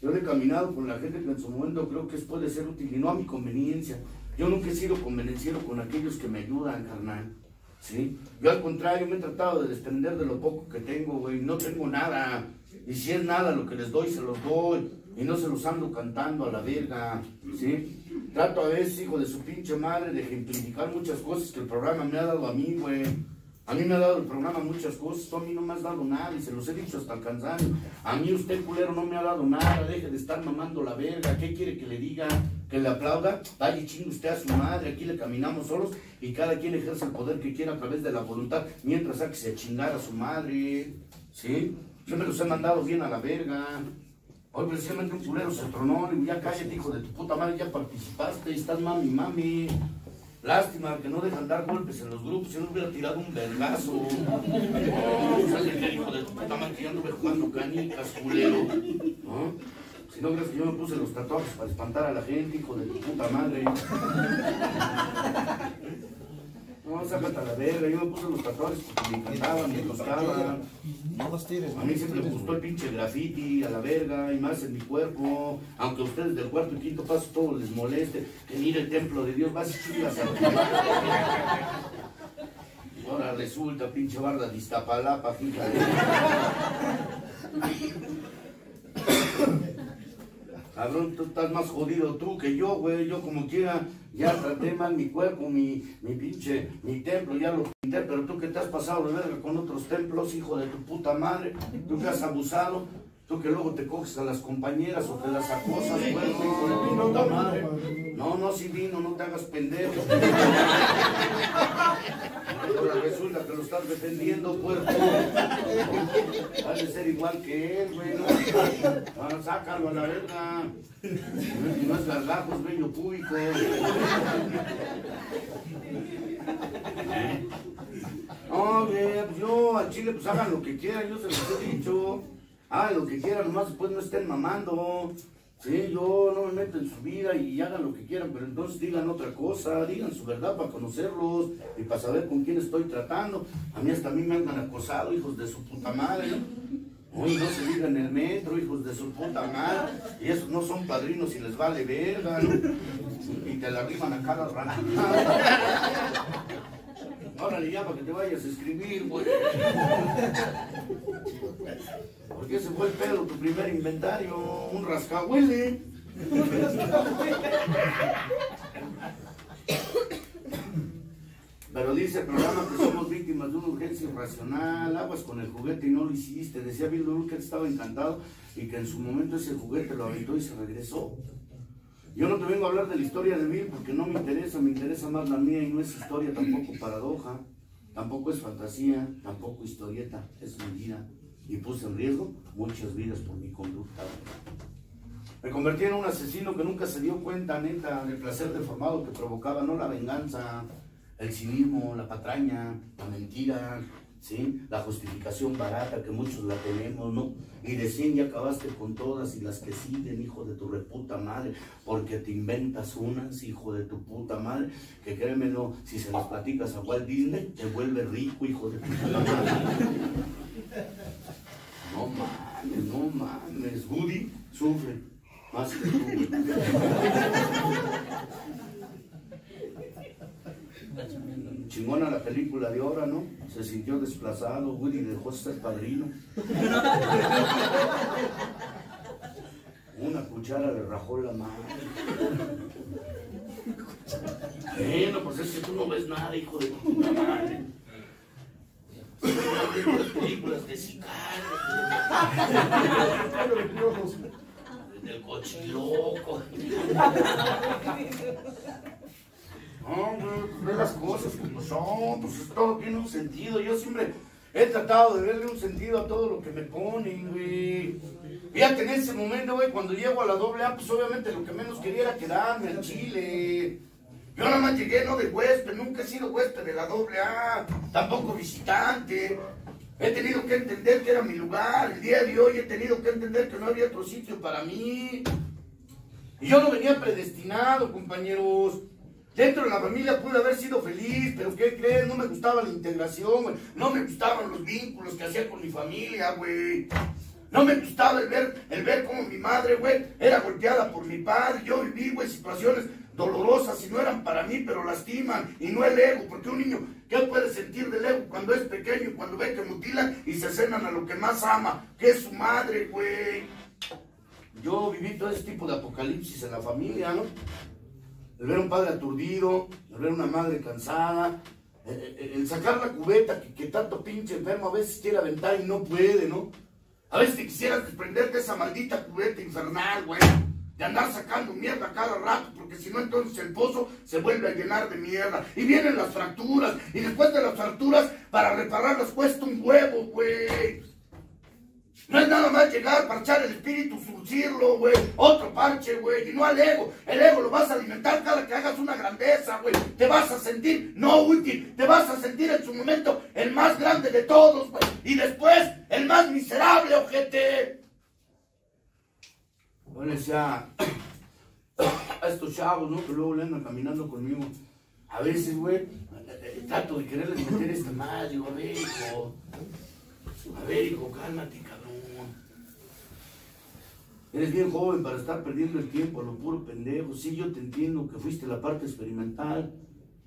Yo he caminado con la gente que en su momento creo que puede ser útil y no a mi conveniencia. Yo nunca he sido convenenciero con aquellos que me ayudan, carnal. ¿Sí? Yo al contrario me he tratado de desprender de lo poco que tengo, güey. No tengo nada. Y si es nada lo que les doy, se los doy. Y no se los ando cantando a la verga. ¿Sí? Trato a veces, hijo de su pinche madre, de ejemplificar muchas cosas que el programa me ha dado a mí, güey. A mí me ha dado el programa muchas cosas, a mí no me has dado nada y se los he dicho hasta el. A mí usted, culero, no me ha dado nada, deje de estar mamando la verga. ¿Qué quiere que le diga? ¿Que le aplauda? Vaya y chingue usted a su madre, aquí le caminamos solos y cada quien ejerce el poder que quiera a través de la voluntad, mientras sáquese a chingar a su madre. ¿Sí? Me los he mandado bien a la verga. Hoy precisamente un culero se tronó, y ya cállate, hijo de tu puta madre, ya participaste, estás mami, mami. Lástima que no dejan dar golpes en los grupos, si no hubiera tirado un vergazo. Hijo de puta anduve jugando canicas, culero. ¿No? Si no crees que yo me puse los tatuajes para espantar a la gente, hijo de tu puta madre. No, sácate a la verga, yo me puse los tatuajes porque me encantaban, me gustaban. No los tires. A mí siempre me gustó el pinche graffiti, a la verga, y más en mi cuerpo. Aunque a ustedes del cuarto y quinto paso todo les moleste, que mire el templo de Dios, vas y chingas a Ahora resulta, pinche barda de Iztapalapa, hija de... Cabrón, tú estás más jodido tú que yo, güey. Yo como quiera, ya traté mal mi cuerpo, mi, mi pinche, mi templo, ya lo pinté. Pero tú que te has pasado de verga con otros templos, hijo de tu puta madre. Tú que has abusado. Tú que luego te coges a las compañeras o te las acosas, tu puta madre. No, no, si vino, no te hagas pendejo. Ahora resulta que lo estás defendiendo, cuerpo. Ha de ser igual que él, güey. Ah, sácalo a la verga. No es gargajos, bello público. No, güey, pues yo al chile, pues hagan lo que quieran, yo se los he dicho. Hagan lo que quieran, nomás después no estén mamando. Sí, yo no me meto en su vida y hagan lo que quieran, pero entonces digan otra cosa, digan su verdad para conocerlos y para saber con quién estoy tratando. A mí hasta a mí me han acosado, hijos de su puta madre. Hoy no se digan en el metro, hijos de su puta madre. Y esos no son padrinos y les vale verga, ¿no? Y te la riman a cada rato. Órale ya para que te vayas a escribir, güey. Porque ese fue el pedo, tu primer inventario, un rascahuele. Pero dice el programa que somos víctimas de una urgencia irracional, aguas con el juguete y no lo hiciste. Decía Bill que estaba encantado y que en su momento ese juguete lo aventó y se regresó. Yo no te vengo a hablar de la historia de Bill porque no me interesa, me interesa más la mía y no es historia tampoco paradoja, tampoco es fantasía, tampoco historieta, es mi vida. Y puse en riesgo muchas vidas por mi conducta. Me convertí en un asesino que nunca se dio cuenta, neta, del placer deformado que provocaba, no la venganza, el cinismo, la patraña, la mentira, ¿sí? La justificación barata que muchos la tenemos, ¿no? Y recién ya acabaste con todas y las que siguen, hijo de tu reputa madre, porque te inventas unas, hijo de tu puta madre, que créemelo, si se las platicas a Walt Disney, te vuelve rico, hijo de tu puta madre. No mames, no mames, Woody sufre más que tú. Chingona la película de ahora, ¿no? Se sintió desplazado, Woody dejó de ser padrino. Una cuchara le rajó la mano. Bueno, pues es que tú no ves nada, hijo de puta madre. Las películas de sicarios, Pero de piojos. No, güey, pues ve las cosas como son, pues todo tiene un sentido. Yo siempre he tratado de verle un sentido a todo lo que me ponen, güey. Fíjate, en ese momento, güey, cuando llego a la doble A, pues obviamente lo que menos quería era quedarme al Chile. Yo nada más llegué, no de huésped, nunca he sido huésped de la doble A, tampoco visitante. He tenido que entender que era mi lugar. El día de hoy he tenido que entender que no había otro sitio para mí. Y yo no venía predestinado, compañeros. Dentro de la familia pude haber sido feliz, pero ¿qué crees? No me gustaba la integración, güey. No me gustaban los vínculos que hacía con mi familia, güey. No me gustaba el ver, el ver cómo mi madre, güey, era golpeada por mi padre. Yo viví, güey, situaciones dolorosas y no eran para mí, pero lastiman. Y no el ego, porque un niño, ¿qué puede sentir del ego cuando es pequeño, cuando ve que mutilan y se cenan a lo que más ama, que es su madre, güey? Yo viví todo ese tipo de apocalipsis en la familia, ¿no? El ver a un padre aturdido, el ver a una madre cansada, el, el- el sacar la cubeta que, que tanto pinche enfermo a veces quiere aventar y no puede, ¿no? A veces te quisieras desprenderte de esa maldita cubeta infernal, güey. De andar sacando mierda cada rato, porque si no entonces el pozo se vuelve a llenar de mierda. Y vienen las fracturas, y después de las fracturas, para repararlas cuesta un huevo, güey. No es nada más llegar, parchar el espíritu, surcirlo, güey. Otro parche, güey. Y no al ego. El ego lo vas a alimentar cada que hagas una grandeza, güey. Te vas a sentir no útil. Te vas a sentir en su momento el más grande de todos, güey. Y después el más miserable, ojete. Bueno, decía a estos chavos, ¿no? Que luego le andan caminando conmigo. A veces, güey, trato de quererles meter esta madre. Digo, a ver, hijo. A ver, hijo, cálmate. Eres bien joven para estar perdiendo el tiempo a lo puro pendejo. Sí, yo te entiendo que fuiste la parte experimental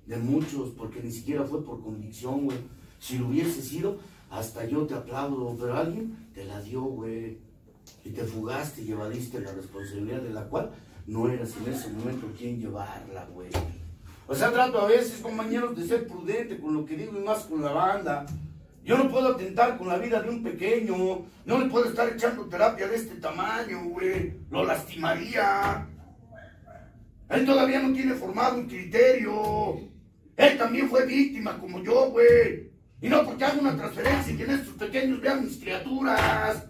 de muchos, porque ni siquiera fue por convicción, güey. Si lo hubiese sido, hasta yo te aplaudo, pero alguien te la dio, güey. Y te fugaste y llevadiste la responsabilidad de la cual no eras en ese momento quien llevarla, güey. O sea, trato a veces, compañeros, de ser prudente con lo que digo y más con la banda. Yo no puedo atentar con la vida de un pequeño. No le puedo estar echando terapia de este tamaño, güey. Lo lastimaría. Él todavía no tiene formado un criterio. Él también fue víctima como yo, güey. Y no porque haga una transferencia y que en estos pequeños vean mis criaturas.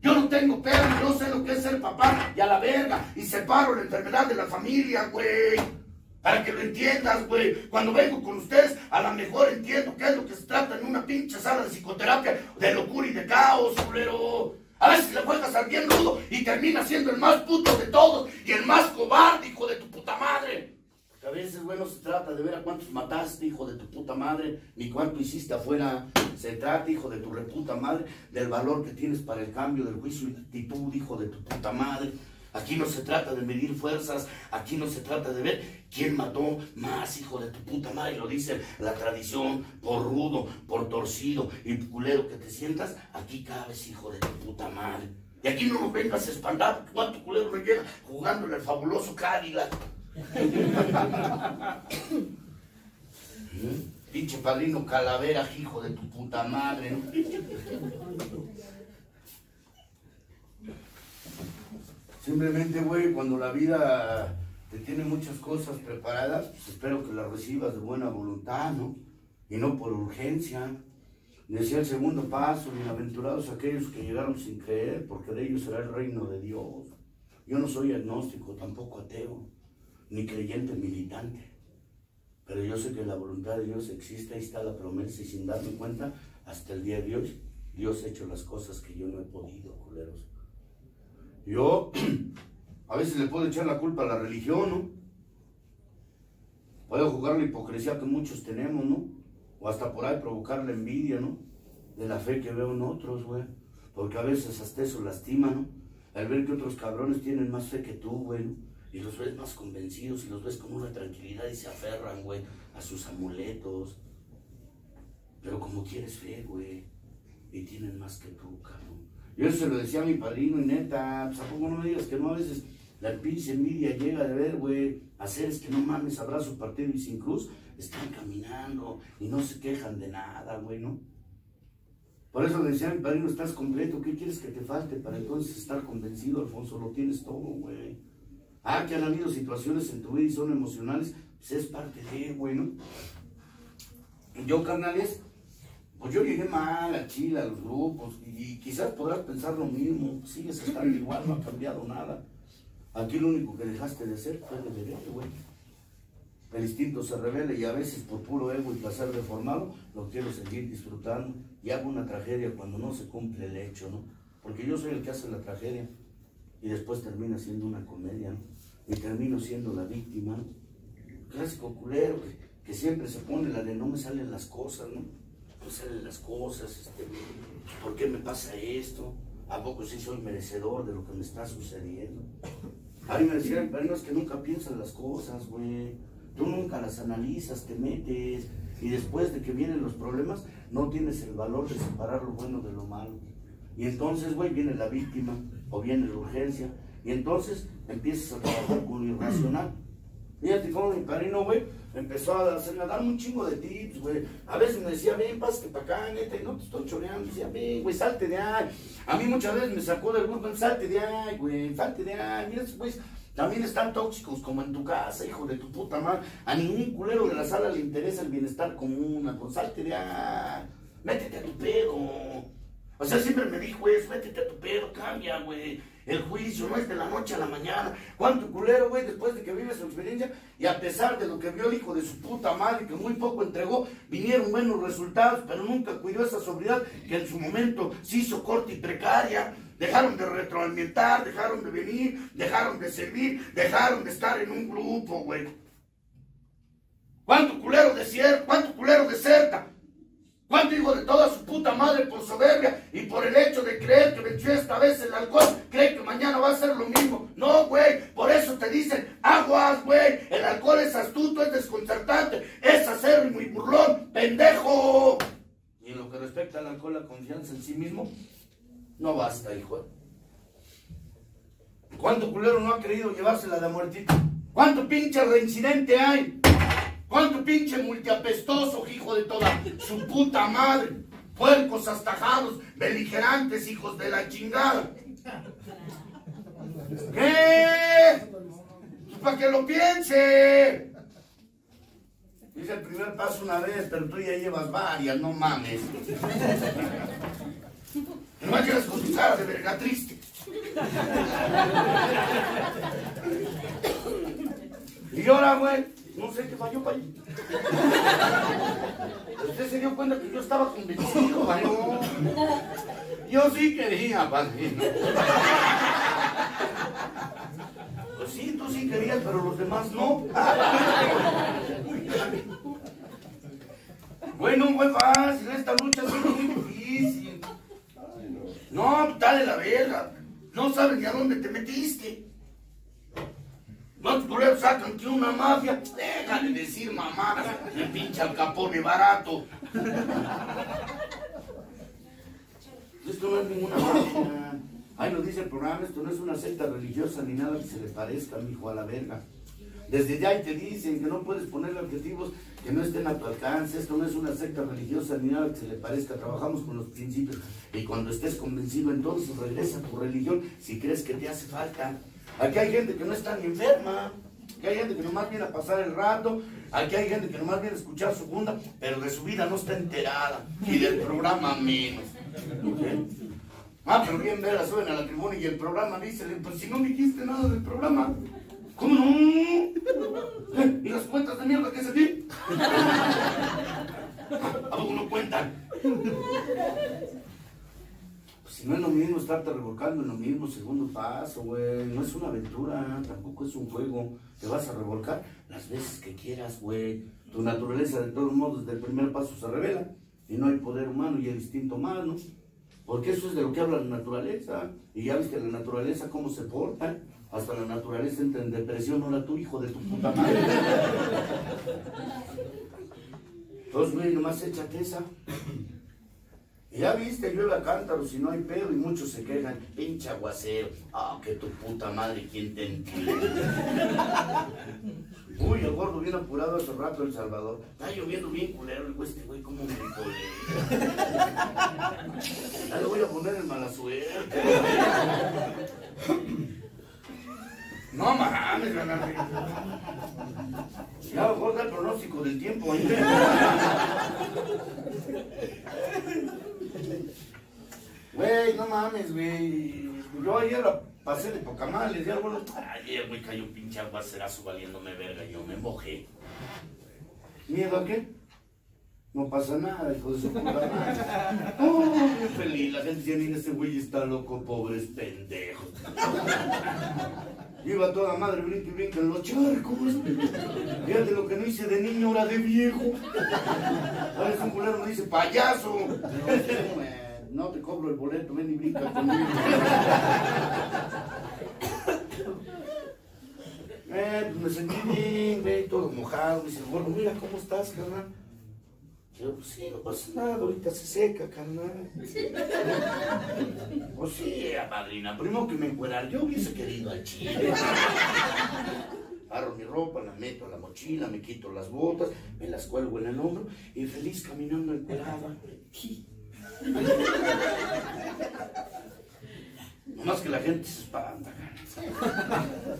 Yo no tengo perro, yo sé lo que es ser papá y a la verga. Y separo la enfermedad de la familia, güey. Para que lo entiendas, güey. Cuando vengo con ustedes, a lo mejor entiendo qué es lo que se trata en una pinche sala de psicoterapia de locura y de caos, culero. A veces le juegas al bien rudo y termina siendo el más puto de todos y el más cobarde, hijo de tu puta madre. A veces, güey, no se trata de ver a cuántos mataste, hijo de tu puta madre, ni cuánto hiciste afuera. Se trata, hijo de tu reputa madre, del valor que tienes para el cambio del juicio y actitud, hijo de tu puta madre. Aquí no se trata de medir fuerzas, aquí no se trata de ver quién mató más, hijo de tu puta madre. Lo dice la tradición, por rudo, por torcido y culero que te sientas, aquí cabes, hijo de tu puta madre. Y aquí no nos vengas a cuánto culero me llega jugándole al fabuloso Cadillac. ¿Mm? Pinche padrino calavera, hijo de tu puta madre. ¿no? Simplemente, güey, cuando la vida te tiene muchas cosas preparadas, pues espero que las recibas de buena voluntad, ¿no? Y no por urgencia. Decía el segundo paso, bienaventurados aquellos que llegaron sin creer, porque de ellos será el reino de Dios. Yo no soy agnóstico, tampoco ateo, ni creyente militante. Pero yo sé que la voluntad de Dios existe, ahí está la promesa, y sin darme cuenta, hasta el día de hoy, Dios ha hecho las cosas que yo no he podido, culeros. Yo a veces le puedo echar la culpa a la religión, ¿no? Puedo jugar la hipocresía que muchos tenemos, ¿no? O hasta por ahí provocar la envidia, ¿no? De la fe que veo en otros, güey. Porque a veces hasta eso lastima, ¿no? Al ver que otros cabrones tienen más fe que tú, güey. Y los ves más convencidos y los ves con una tranquilidad y se aferran, güey, a sus amuletos. Pero como quieres fe, güey. Y tienen más que tú, cabrón. Yo se lo decía a mi padrino y neta, pues a poco no me digas que no a veces la pinche envidia llega de ver, güey, hacer es que no mames, abrazo partido y sin cruz, están caminando y no se quejan de nada, güey, ¿no? Por eso le decía a mi padrino, estás completo, ¿qué quieres que te falte para entonces estar convencido, Alfonso? Lo tienes todo, güey. Ah, que han habido situaciones en tu vida y son emocionales, pues es parte de, güey, ¿no? Yo, carnales, pues yo llegué mal a Chile, a los grupos, y quizás podrás pensar lo mismo, sigues estando igual, no ha cambiado nada. Aquí lo único que dejaste de hacer fue de beber, güey. El instinto se revela y a veces por puro ego y placer deformado lo quiero seguir disfrutando y hago una tragedia cuando no se cumple el hecho, ¿no? Porque yo soy el que hace la tragedia y después termina siendo una comedia, ¿no? Y termino siendo la víctima, ¿no? Clásico culero que, que siempre se pone la de no me salen las cosas, ¿no? No salen las cosas, este, ¿por qué me pasa esto? ¿A poco sí soy merecedor de lo que me está sucediendo? A mí me decían, es que nunca piensas las cosas, güey. Tú nunca las analizas, te metes. Y después de que vienen los problemas, no tienes el valor de separar lo bueno de lo malo. Y entonces, güey, viene la víctima o viene la urgencia. Y entonces empiezas a trabajar con lo irracional. Fíjate cómo mi padrino, güey, empezó a, hacer, a darme un chingo de tips, güey. A veces me decía, ven, pásate para acá, neta, y no te estoy choreando. Decía, ven, güey, salte de ahí. A mí muchas veces me sacó del grupo, salte de ahí, güey, salte de ahí. Mira, pues, también están tóxicos como en tu casa, hijo de tu puta madre. A ningún culero de la sala le interesa el bienestar común, pues salte de ahí. Métete a tu pedo. O sea, siempre me dijo eso, métete a tu pedo, cambia, güey. El juicio no es de la noche a la mañana. ¿Cuánto culero, güey, después de que vive su experiencia? Y a pesar de lo que vio el hijo de su puta madre, que muy poco entregó, vinieron buenos resultados, pero nunca cuidó esa sobriedad que en su momento se hizo corta y precaria. Dejaron de retroalimentar, dejaron de venir, dejaron de servir, dejaron de estar en un grupo, güey. ¿Cuánto culero de ¿Cuánto culero deserta? ¿Cuánto hijo de toda su puta madre por soberbia y por el hecho de creer que venció esta vez el alcohol, cree que mañana va a ser lo mismo? No, güey, por eso te dicen, aguas, güey, el alcohol es astuto, es desconcertante, es acérrimo y burlón, pendejo. Y en lo que respecta al alcohol, la confianza en sí mismo, no basta, hijo. ¿Cuánto culero no ha querido llevársela de muertito? ¿Cuánto pinche reincidente hay? ¿Cuánto pinche multiapestoso, hijo de toda su puta madre? Puercos astajados, beligerantes, hijos de la chingada. ¿Qué? Pues para que lo piense. Hice el primer paso una vez, pero tú ya llevas varias, no mames. No me quieras cotizar de verga triste. Y ahora, güey. No sé qué falló para allí. Usted se dio cuenta que yo estaba convencido, ¿no? Yo sí quería, padre. Pues sí, tú sí querías, pero los demás no. Bueno, fue fácil, esta lucha es muy difícil. No, dale la verga. No sabes ni a dónde te metiste. No te sacan que una mafia. Déjale decir mamá, el pinche al capone barato. Esto no es ninguna mafia. Ahí lo dice el programa, esto no es una secta religiosa ni nada que se le parezca, mijo, a la verga. Desde ya te dicen que no puedes ponerle objetivos que no estén a tu alcance. Esto no es una secta religiosa ni nada que se le parezca. Trabajamos con los principios. Y cuando estés convencido, entonces regresa a tu religión si crees que te hace falta. Aquí hay gente que no está ni enferma. Aquí hay gente que nomás viene a pasar el rato. Aquí hay gente que nomás viene a escuchar su funda, pero de su vida no está enterada. Y del programa menos. Ah, pero bien la suben a la tribuna y el programa dice, pues si no dijiste nada del programa, ¿cómo no? ¿Y las cuentas de mierda que se ti? ¿A poco no cuentan? Si no es lo mismo estarte revolcando en lo mismo, segundo paso, güey. No es una aventura, tampoco es un juego. Te vas a revolcar las veces que quieras, güey. Tu naturaleza, de todos modos, desde el primer paso se revela. Y no hay poder humano y el instinto humano. Porque eso es de lo que habla la naturaleza. Y ya viste la naturaleza cómo se porta. Hasta la naturaleza entra en depresión, ahora tu hijo de tu puta madre. Entonces, güey, nomás échate esa. Ya viste, yo la cántaro, si no hay pedo, y muchos se quejan, pinche aguacero, ah, que tu puta madre, ¿quién te entiende? Uy, el gordo bien apurado hace rato El Salvador. Está lloviendo bien culero, el este güey, ¿cómo me cole? Ya le voy a poner en mala suerte. No mames, ganar. Ya mejor da el pronóstico del tiempo. ¿eh? Güey, no mames, güey. Yo ayer la pasé de poca mal, les di algo. Ayer, güey, cayó un pinche aguacerazo valiéndome verga. Yo me mojé. ¿Miedo a qué? No pasa nada, hijo de su puta madre. Oh, qué feliz. La gente dice, ese güey está loco, pobres pendejos. Iba toda madre, brinca y brinca en los charcos. Fíjate lo que no hice de niño, ahora de viejo. Ahora es un culero, me dice payaso. No te cobro el boleto, ven y brinca conmigo. Eh, pues me sentí bien, güey, todo mojado. Me dice, bueno, mira cómo estás, carnal. Yo, pues sí, no pasa nada, ahorita se seca, carnal. Pues sí, madrina, primero que me encuerar, yo hubiese querido al chile. Agarro mi ropa, la meto a la mochila, me quito las botas, me las cuelgo en el hombro y feliz caminando encuerada. No más que la gente se espanta,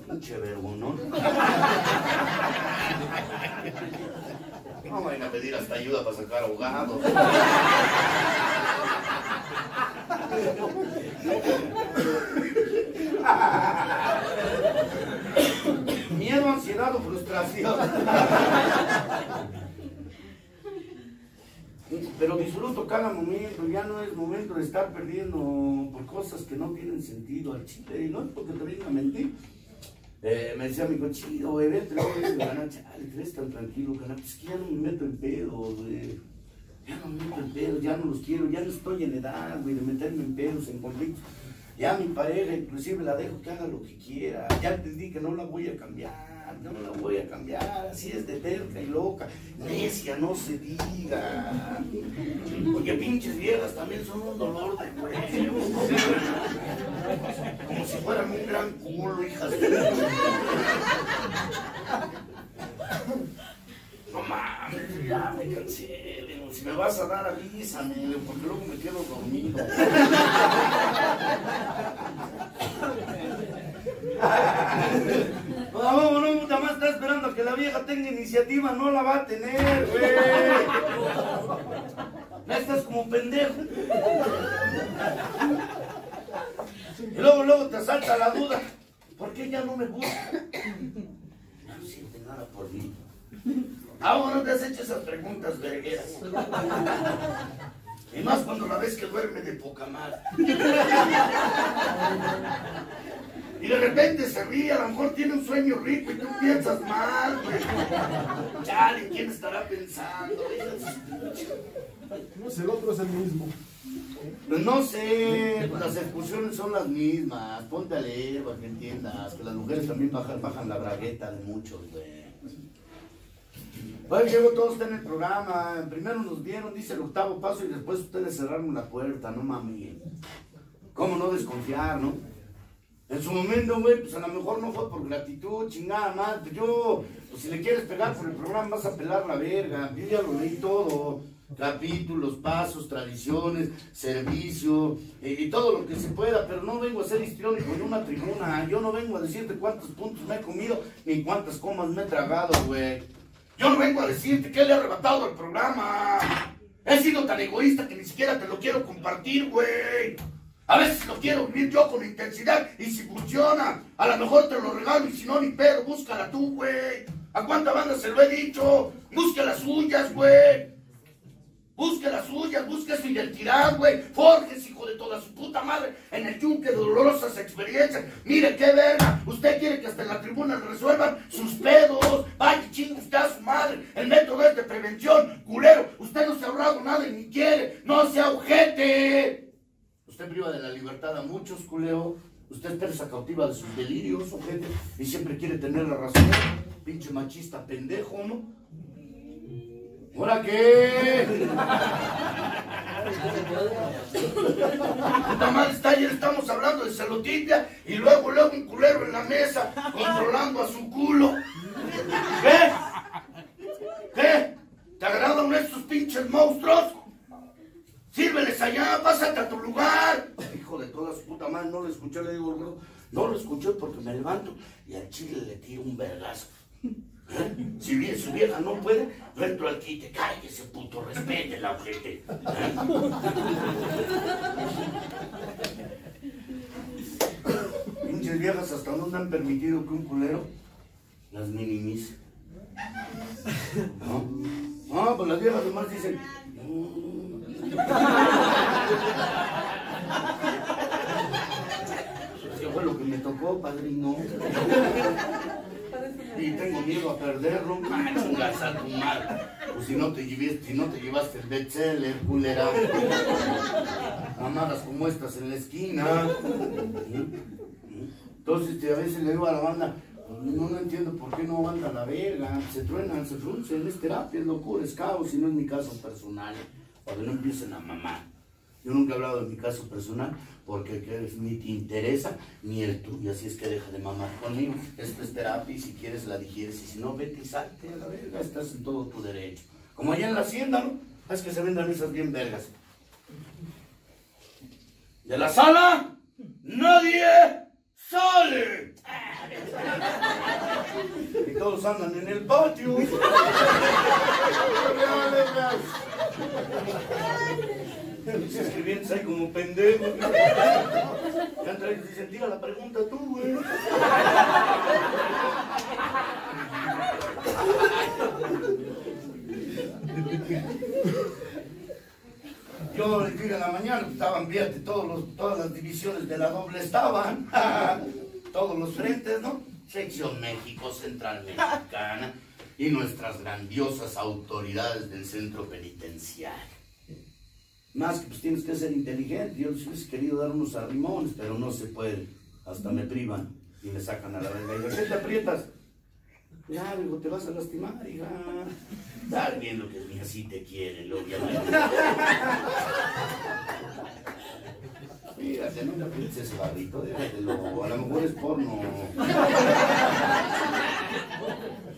Pinche verbo, ¿no? No vayan a pedir hasta ayuda para sacar ahogados. Miedo, ansiedad o frustración. Pero disfruto cada momento, ya no es momento de estar perdiendo por cosas que no tienen sentido al chile, no porque te venga a mentir. Eh, me decía mi cochillo, güey, vete, güey, chale, crees tan tranquilo, canal, es que ya no me meto en pedos, güey. Ya no me meto en pedos, ya no los quiero, ya no estoy en edad, güey, de meterme en pedos, en conflictos. Ya mi pareja, inclusive la dejo que haga lo que quiera. Ya entendí que no la voy a cambiar, no la voy a cambiar. Así es de terca y loca. Necia, no se diga. Porque pinches viejas también son un dolor de huevo. Como si fueran un gran culo, hijas de... No mames, ya me cansé. Si me vas a dar, avísame, porque luego me quedo dormido. No, no, no, puta más está esperando que la vieja tenga iniciativa, no la va a tener, güey. Ya estás como pendejo. Y luego, luego te salta la duda. ¿Por qué ella no me? Ya no siente nada por mí. Ahora no te has hecho esas preguntas vergueras. Y más cuando la ves que duerme de poca madre. Y de repente se ríe, a lo mejor tiene un sueño rico y tú piensas mal, güey. Chale, ¿quién estará pensando? No sé, el otro es el mismo. Pues no sé, pues las excursiones son las mismas. Ponte a leer para que entiendas que las mujeres también bajan, bajan la bragueta de muchos, güey. Bueno, llegó todos está en el programa. Primero nos vieron, dice el octavo paso, y después ustedes cerraron la puerta, no mami. ¿Cómo no desconfiar, no? En su momento, güey, pues a lo mejor no fue por gratitud, chingada más. Pues yo, pues si le quieres pegar por el programa, vas a pelar la verga. Yo ya lo leí todo. Capítulos, pasos, tradiciones, servicio eh, y todo lo que se pueda, pero no vengo a ser histriónico en una tribuna. Yo no vengo a decirte cuántos puntos me he comido ni cuántas comas me he tragado, güey. Yo no vengo a decirte qué le he arrebatado al programa. He sido tan egoísta que ni siquiera te lo quiero compartir, güey. A veces lo quiero vivir yo con intensidad y si funciona, a lo mejor te lo regalo y si no, ni pedo, búscala tú, güey. ¿A cuánta banda se lo he dicho? Busca las suyas, güey. Busque las suyas, busque su identidad, güey. Forjes, hijo de toda su puta madre, en el yunque de dolorosas experiencias. Mire qué verga. Usted quiere que hasta en la tribuna resuelvan sus pedos. Vaya, chingue usted a su madre. El método es de prevención, culero. Usted no se ha ahorrado nada y ni quiere. No sea ojete. Usted priva de la libertad a muchos, culero. Usted es presa cautiva de sus delirios, ojete. Y siempre quiere tener la razón. Pinche machista pendejo, ¿no? ¿Ahora qué? Puta madre, está ayer estamos hablando de celotipia y luego, luego un culero en la mesa controlando a su culo. ¿Qué? ¿Qué? ¿Te agradan estos pinches monstruos? Sírveles allá, pásate a tu lugar. Hijo de toda su puta madre, no lo escuché, le digo, bro, no lo escuché porque me levanto y al chile le tiro un vergazo. Si bien su vieja no puede, yo entro al quite, cállese puto, respete la ojete. Pinches viejas hasta dónde han permitido que un culero las minimice. ¿No? No, pues las viejas además dicen. "Mm". Eso fue lo que me tocó, padrino. Y tengo miedo a perderlo, ah, chingas a tu madre. Pues si no te llevaste, si no te llevaste el bestseller, culera. Mamadas como estas en la esquina. Entonces este, a veces le digo a la banda, pues, no, no entiendo por qué no aguanta la verga, se truenan, se fruncen, es terapia, es locura, es caos, y no es mi caso personal, para que no empiecen a mamar. Yo nunca he hablado de mi caso personal porque que ni te interesa ni el tuyo, así es que deja de mamar conmigo. Esto es terapia y si quieres la digieres y si no, vete y salte a la verga, estás en todo tu derecho. Como allá en la hacienda, ¿no? Es que se vendan esas bien vergas. De la sala, nadie sale. Y todos andan en el patio. Se escribiendo ahí como pendejo. Ya entre ellos dicen, tira la pregunta tú, güey. Yo les dije en la mañana, estaban, fíjate, todos todas las divisiones de la doble estaban, todos los frentes, ¿no? Sección México, Central Mexicana y nuestras grandiosas autoridades del centro penitenciario. Más que pues tienes que ser inteligente, yo les hubiese querido dar unos arrimones, pero no se puede, hasta me privan y me sacan a la verga. Y ¿qué te aprietas? Ya, digo, te vas a lastimar, hija. Dar bien lo que es mi así te quiere, obviamente. Fíjate, no me aprietes ese barrito, déjatelo. A lo mejor es porno.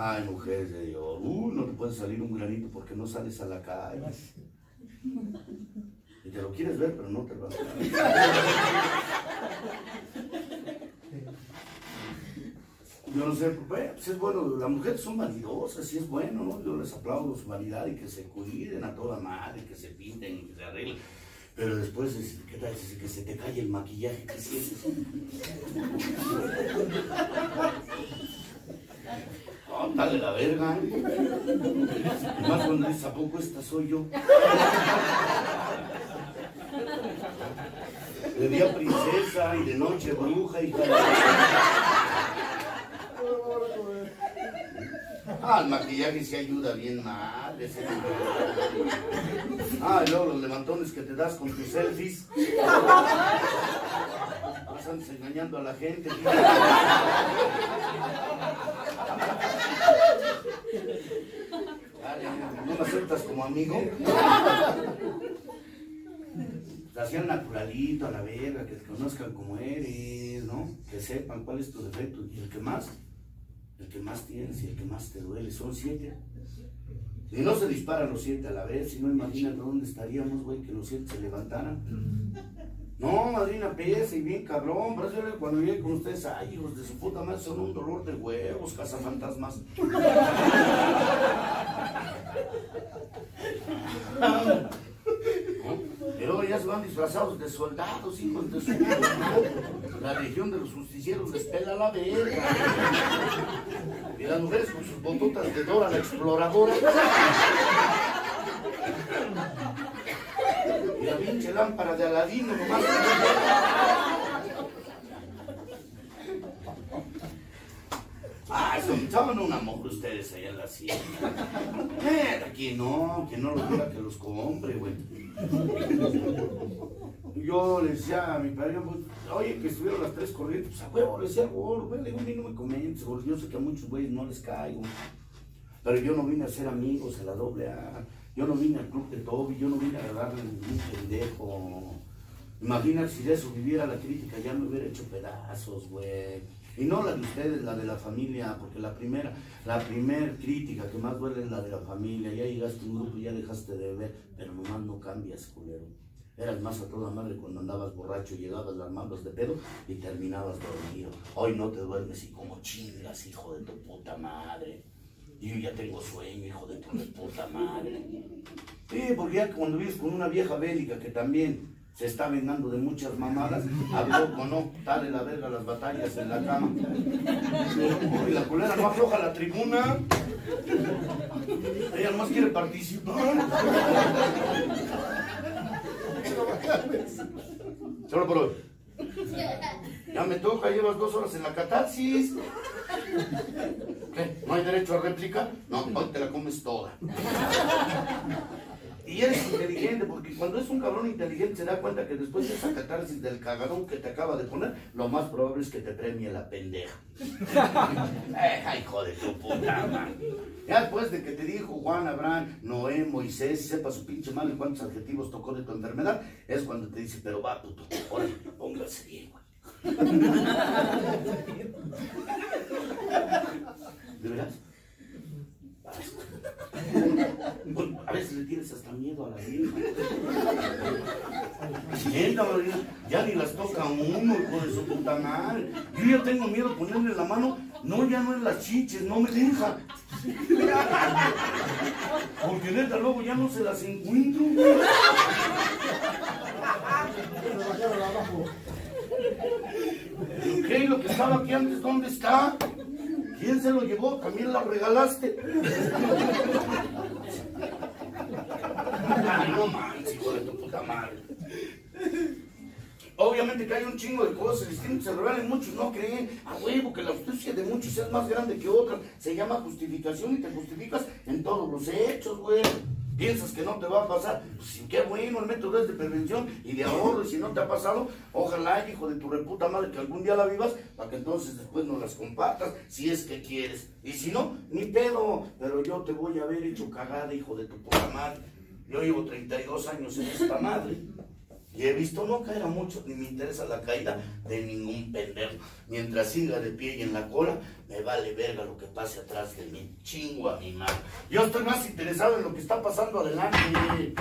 Ay, mujeres de Dios, uh, no te puede salir un granito porque no sales a la calle. Y te lo quieres ver, pero no te lo vas a ver. Yo no sé, bueno, pues es bueno, las mujeres son vanidosas, sí es bueno, ¿no? Yo les aplaudo su vanidad y que se cuiden a toda madre, que se pinten y que se arreglen. Pero después, es- ¿qué tal? si Que se te cae el maquillaje que sientes. No, dale la verga. ¿eh? Más cuando dices, ¿a poco esta soy yo? De día princesa y de noche bruja y tal. Ah, el maquillaje sí ayuda bien mal. ese- Ah, y luego los levantones que te das con tus selfies. Vas engañando a la gente. ¿No me aceptas como amigo? Hacían naturalito a la verga, que te conozcan como eres, ¿no? Que sepan cuál es tu defecto. Y el que más, el que más tienes y el que más te duele, son siete. Y no se disparan los siete a la vez, si no imagínate dónde estaríamos, güey, que los siete se levantaran. No, madrina, pesa y bien cabrón, yo cuando llegué con ustedes, ay, hijos de su puta madre, son un dolor de huevos, cazafantasmas. ¿No? Pero ya se van disfrazados de soldados, hijos de su La legión de los justicieros les pela la verga. Y las mujeres con sus bototas de Dora la exploradora. Y la pinche lámpara de Aladino nomás. Ah, son, son un amor ustedes allá en la sierra. Eh, aquí no, que no los diga que los compre, güey. Yo le decía a mi padre, pues, oye, que estuvieron las tres corrientes, pues a huevo, le decía gordo, güey, le digo, a mí no me comentes, gordo, yo sé que a muchos güeyes no les caigo. Pero yo no vine a ser amigos a la doble A, yo no vine al club de Toby, yo no vine a agarrarle ningún pendejo. Imagínate si de eso viviera la crítica, ya me hubiera hecho pedazos, güey. Y no la de ustedes, la de la familia, porque la primera, la primer crítica que más duele es la de la familia. Ya llegaste a un grupo ya dejaste de ver, pero nomás no cambias, culero. Eras más a toda madre cuando andabas borracho, llegabas, las armabas de pedo y terminabas dormido. Hoy no te duermes y como chingas, hijo de tu puta madre. Yo ya tengo sueño, hijo de tu puta madre. Sí, porque ya cuando vives con una vieja bélica que también se está vengando de muchas mamadas, a poco no, dale la verga las batallas en la cama. Y la culera no afloja la tribuna. Ella nomás quiere participar. Solo por hoy. Ya me toca, llevas dos horas en la catarsis. ¿Qué? ¿No hay derecho a réplica? No, hoy te la comes toda. Y eres inteligente, porque cuando es un cabrón inteligente se da cuenta que después de esa catarsis del cagadón que te acaba de poner, lo más probable es que te premie la pendeja. Eh, ay, hijo de tu puta madre. Ya después de que te dijo Juan, Abraham, Noé, Moisés, y sepa su pinche mal en cuántos adjetivos tocó de tu enfermedad, es cuando te dice, pero va, puto, órale, póngase bien, güey. ¿De veras? A veces le tienes hasta miedo a la Marina, ya ni las toca uno, hijo de su puta madre. Yo ya tengo miedo de ponerle la mano. No, ya no es las chiches, no me deja. Porque neta, luego ya no se las encuentro. ¿Qué? Lo que estaba aquí antes, ¿dónde está? ¿Quién se lo llevó? También la regalaste. Ay, no manches, hijo de tu puta madre. Obviamente que hay un chingo de cosas distintas, se revelen muchos, no creen a huevo que la astucia de muchos es más grande que otra. Se llama justificación y te justificas en todos los hechos, güey. Piensas que no te va a pasar, pues qué bueno, el método es de prevención y de ahorro, y si no te ha pasado, ojalá, hijo de tu reputa madre, que algún día la vivas, para que entonces después nos las compartas, si es que quieres. Y si no, ni pedo, pero yo te voy a haber hecho cagada, hijo de tu puta madre. Yo llevo 32 años en esta madre. Y he visto no caer a muchos, ni me interesa la caída de ningún pendejo. Mientras siga de pie y en la cola, me vale verga lo que pase atrás de mí. Chingo a mi madre. Yo estoy más interesado en lo que está pasando adelante.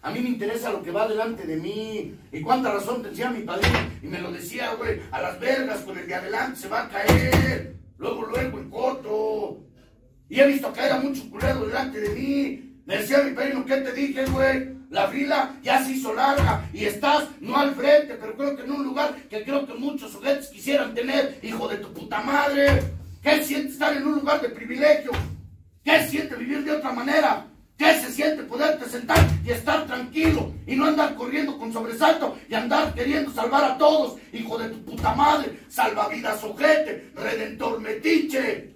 A mí me interesa lo que va delante de mí. Y cuánta razón decía mi padre. Y me lo decía, güey, a las vergas con el de adelante se va a caer. Luego, luego, en corto. Y he visto caer a mucho culero delante de mí. Me decía mi padrino, ¿qué te dije, güey? La fila ya se hizo larga y estás no al frente, pero creo que en un lugar que creo que muchos sujetos quisieran tener, hijo de tu puta madre. ¿Qué siente estar en un lugar de privilegio? ¿Qué siente vivir de otra manera? ¿Qué se siente poderte sentar y estar tranquilo y no andar corriendo con sobresalto y andar queriendo salvar a todos, hijo de tu puta madre, salvavidas ojete, redentor metiche?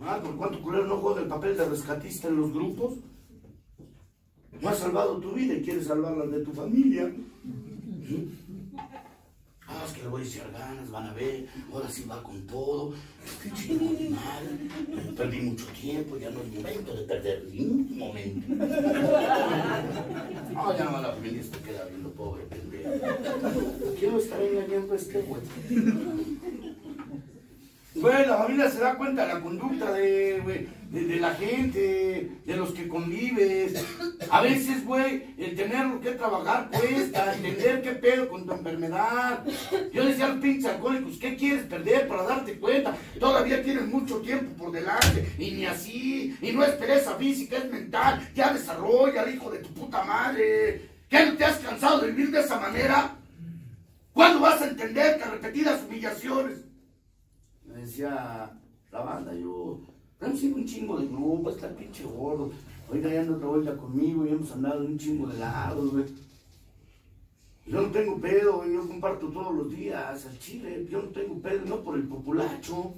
Ah, ¿por cuánto culero no juega el papel de rescatista en los grupos? No has salvado tu vida y quieres salvar la de tu familia. Ah, es que le voy a echar ganas, van a ver, ahora sí va con todo. Qué chingón, madre. Perdí mucho tiempo, ya no es momento de perder ni un momento. No, ya no la se queda viendo, pobre pendejo. Quiero estar engañando a este güey. Güey, la familia se da cuenta de la conducta de, de, la gente, de los que convives. A veces, güey, el tener que trabajar cuesta, entender qué pedo con tu enfermedad. Yo decía a los pinches alcohólicos, ¿qué quieres perder para darte cuenta? Todavía tienes mucho tiempo por delante, y ni así, y no es pereza física, es mental. Ya desarrolla, hijo de tu puta madre. ¿Qué no te has cansado de vivir de esa manera? ¿Cuándo vas a entender que repetidas humillaciones? Decía la banda, yo, sido un chingo de grupo, está el pinche gordo. Ahorita ya anda otra vuelta conmigo y hemos andado un chingo de lados, güey. Yo no tengo pedo, güey, yo comparto todos los días al chile, yo no tengo pedo, no por el populacho.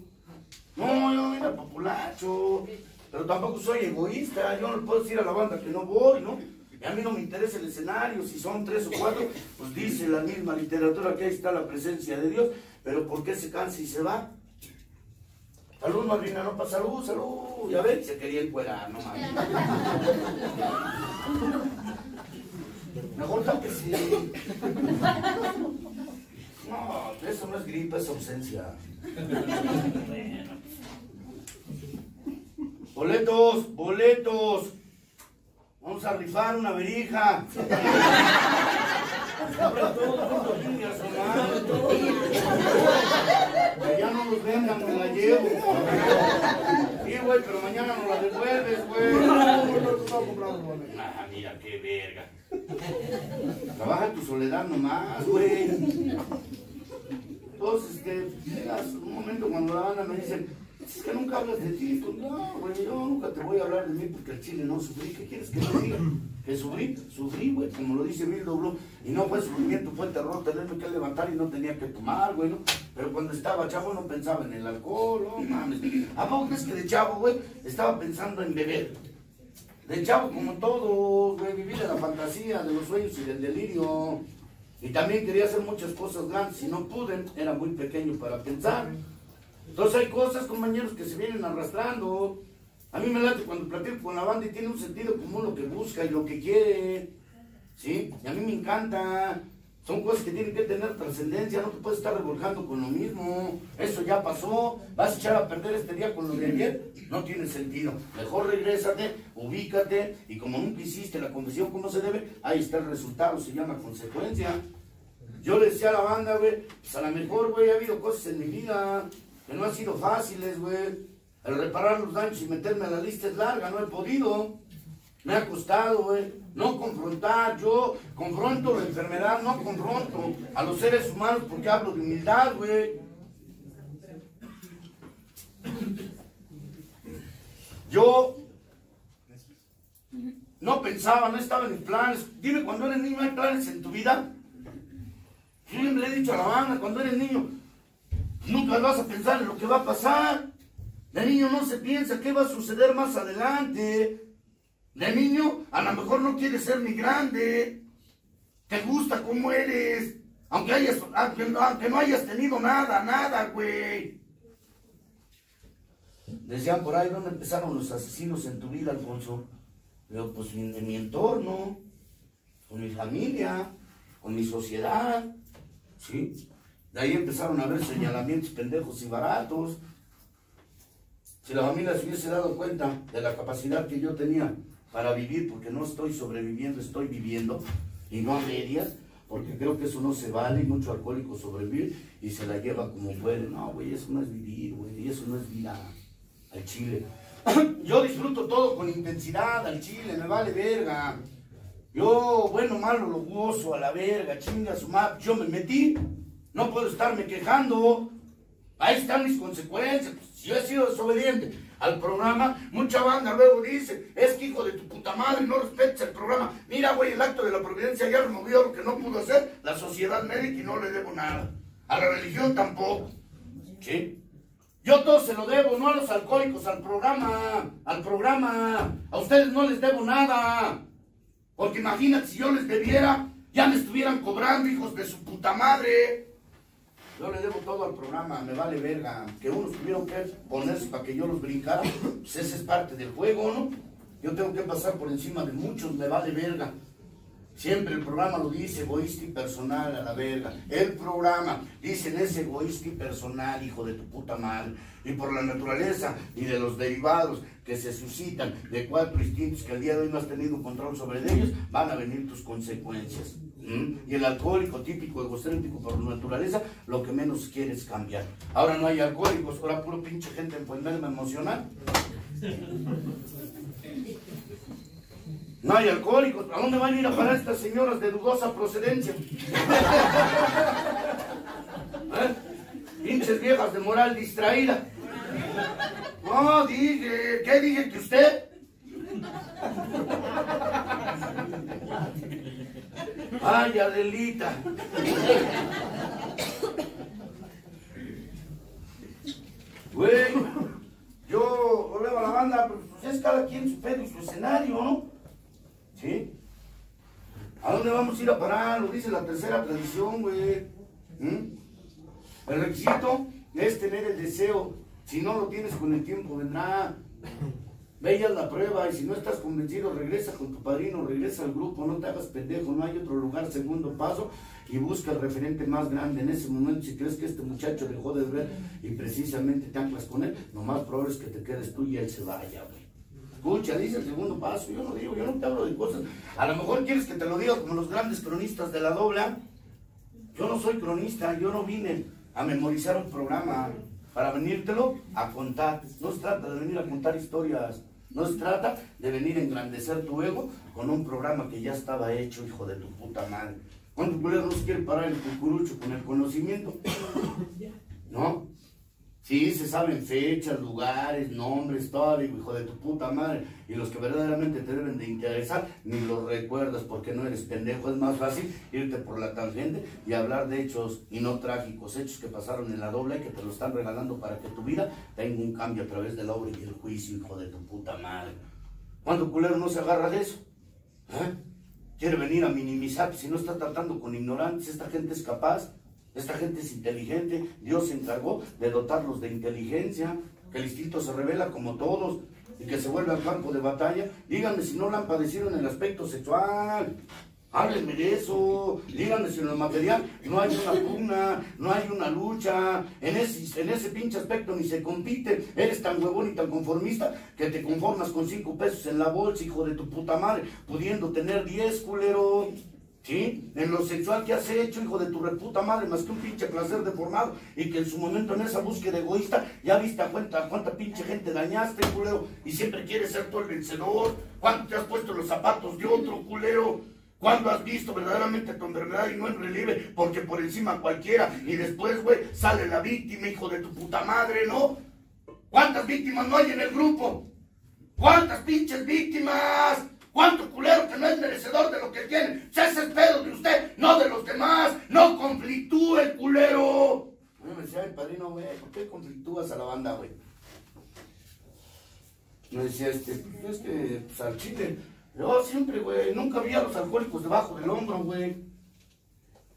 No, yo mira populacho, pero tampoco soy egoísta, yo no le puedo decir a la banda que no voy, ¿no? Y a mí no me interesa el escenario, si son tres o cuatro, pues dice la misma literatura que ahí está la presencia de Dios, pero ¿por qué se cansa y se va? Salud, madrina, no pasa salud, salud. Ya ven, se quería encuerar, no mames. Mejor tal que sí. No, eso no es gripa, es ausencia. Boletos, boletos. Vamos a rifar una verija. Madre. Que ya no nos vendan, me la llevo. Sí, güey, pero mañana nos la devuelves, güey. Ah, mira qué verga. Trabaja en tu soledad nomás, güey. Entonces, este, un momento cuando la banda me dicen, es que nunca hablas de ti. Pues, no, güey, yo nunca te voy a hablar de mí porque el chile no sufrí. ¿Qué quieres que te diga? Que sufrí, sufrí, güey, como lo dice Bill Blue. Y no fue sufrimiento, fue terror, tenerme que levantar y no tenía que tomar, güey, ¿no? Pero cuando estaba chavo no pensaba en el alcohol, no mames. ¿A poco crees que de chavo, güey, estaba pensando en beber? De chavo, como todo, güey, vivir de la fantasía, de los sueños y del delirio. Y también quería hacer muchas cosas grandes y no pude, era muy pequeño para pensar. Entonces hay cosas, compañeros, que se vienen arrastrando. A mí me late cuando platico con la banda y tiene un sentido común lo que busca y lo que quiere. ¿Sí? Y a mí me encanta. Son cosas que tienen que tener trascendencia, no te puedes estar revolcando con lo mismo. Eso ya pasó, vas a echar a perder este día con lo de ayer. No tiene sentido. Mejor regrésate, ubícate y como nunca hiciste la confesión como se debe, ahí está el resultado, se llama consecuencia. Yo le decía a la banda, güey, pues a lo mejor, güey, ha habido cosas en mi vida que no han sido fáciles, güey. El reparar los daños y meterme a la lista es larga, no he podido. Me ha costado, güey. No confrontar, yo confronto la enfermedad, no confronto a los seres humanos porque hablo de humildad, güey. Yo no pensaba, no estaba en planes. Dime, cuando eres niño, ¿hay planes en tu vida? Yo le he dicho a la banda, cuando eres niño, nunca vas a pensar en lo que va a pasar. De niño no se piensa qué va a suceder más adelante. De niño, a lo mejor no quieres ser ni grande. Te gusta cómo eres. Aunque, no hayas tenido nada, nada, güey. Decían por ahí, ¿dónde empezaron los asesinos en tu vida, Alfonso? Yo, pues en mi entorno, con mi familia, con mi sociedad, ¿sí? De ahí empezaron a haber señalamientos pendejos y baratos. Si la familia se hubiese dado cuenta de la capacidad que yo tenía para vivir, porque no estoy sobreviviendo, estoy viviendo, y no a medias, porque creo que eso no se vale, mucho alcohólico sobrevivir y se la lleva como puede. No, güey, eso no es vivir, güey, eso no es vida al chile. Yo disfruto todo con intensidad al chile, me vale verga. Yo, bueno, malo, lo gozo, a la verga, chinga su map. Yo me metí, no puedo estarme quejando. Ahí están mis consecuencias. Pues, si yo he sido desobediente al programa, mucha banda luego dice, es que hijo de tu puta madre, no respetas el programa. Mira, güey, el acto de la providencia ya removió lo que no pudo hacer la sociedad médica y no le debo nada. A la religión tampoco. ¿Sí? Yo todo se lo debo, no a los alcohólicos, al programa, al programa. A ustedes no les debo nada. Porque imagínate, si yo les debiera, ya me estuvieran cobrando, hijos de su puta madre. Yo le debo todo al programa, me vale verga. Que unos tuvieron que ponerse para que yo los brincara, pues ese es parte del juego, ¿no? Yo tengo que pasar por encima de muchos, me vale verga. Siempre el programa lo dice, egoísta y personal a la verga. El programa, dicen es egoísta y personal, hijo de tu puta madre. Y por la naturaleza y de los derivados que se suscitan de cuatro instintos que al día de hoy no has tenido control sobre ellos, van a venir tus consecuencias. ¿Mm? Y el alcohólico típico egocéntrico por naturaleza, lo que menos quiere es cambiar. Ahora no hay alcohólicos, ahora puro pinche gente enferma emocional. No hay alcohólicos. ¿A dónde van a ir a parar estas señoras de dudosa procedencia? ¿Eh? Pinches viejas de moral distraída. No, dije, ¿qué dije que usted? Ay, Adelita. Güey, yo veo a la banda, pues es cada quien su pedo y su escenario, ¿no? ¿Sí? ¿A dónde vamos a ir a parar? Lo dice la tercera tradición, güey. ¿Mm? El requisito es tener el deseo. Si no lo tienes con el tiempo, vendrá. Veías la prueba y si no estás convencido, regresa con tu padrino, regresa al grupo, no te hagas pendejo, no hay otro lugar, segundo paso, y busca el referente más grande. En ese momento, si crees que este muchacho dejó de ver y precisamente te anclas con él, lo más probable es que te quedes tú y él se vaya, güey. Escucha, dice el segundo paso, yo no digo, yo no te hablo de cosas. A lo mejor quieres que te lo diga como los grandes cronistas de la dobla. Yo no soy cronista, yo no vine a memorizar un programa para venírtelo a contar. No se trata de venir a contar historias. No se trata de venir a engrandecer tu ego con un programa que ya estaba hecho, hijo de tu puta madre. ¿Cuántos culeros quiere parar el cucurucho con el conocimiento? ¿No? Sí, se saben fechas, lugares, nombres, todo, hijo de tu puta madre. Y los que verdaderamente te deben de interesar, ni los recuerdas porque no eres pendejo. Es más fácil irte por la tangente y hablar de hechos y no trágicos, hechos que pasaron en la doble y que te lo están regalando para que tu vida tenga un cambio a través de la obra y el juicio, hijo de tu puta madre. ¿Cuánto culero no se agarra de eso? ¿Eh? Quiere venir a minimizar, si no está tratando con ignorantes, esta gente es capaz. Esta gente es inteligente, Dios se encargó de dotarlos de inteligencia, que el instinto se revela como todos y que se vuelve al campo de batalla. Díganme si no lo han padecido en el aspecto sexual. Háblenme de eso, díganme si en lo material no hay una pugna, no hay una lucha, en ese, en ese pinche aspecto ni se compite, eres tan huevón y tan conformista que te conformas con cinco pesos en la bolsa, hijo de tu puta madre, pudiendo tener diez, culero. ¿Sí? En lo sexual que has hecho, hijo de tu reputa madre, más que un pinche placer deformado, y que en su momento en esa búsqueda egoísta ya viste a cuenta, cuánta pinche gente dañaste, culero, y siempre quieres ser tú el vencedor. ¿Cuánto te has puesto los zapatos de otro, culero? ¿Cuándo has visto verdaderamente tu enfermedad y no en relieve? Porque por encima cualquiera, y después, güey, sale la víctima, hijo de tu puta madre, ¿no? ¿Cuántas víctimas no hay en el grupo? ¿Cuántas pinches víctimas? ¿Cuánto culero que no es merecedor de lo que tiene? Se hace el pedo de usted, no de los demás. No conflictúe el culero. me decía el padrino, güey, ¿por qué conflictúas a la banda, güey? Me decía, este, es que, pues al chile, yo siempre, güey, nunca vi a los alcohólicos debajo del hombro, güey.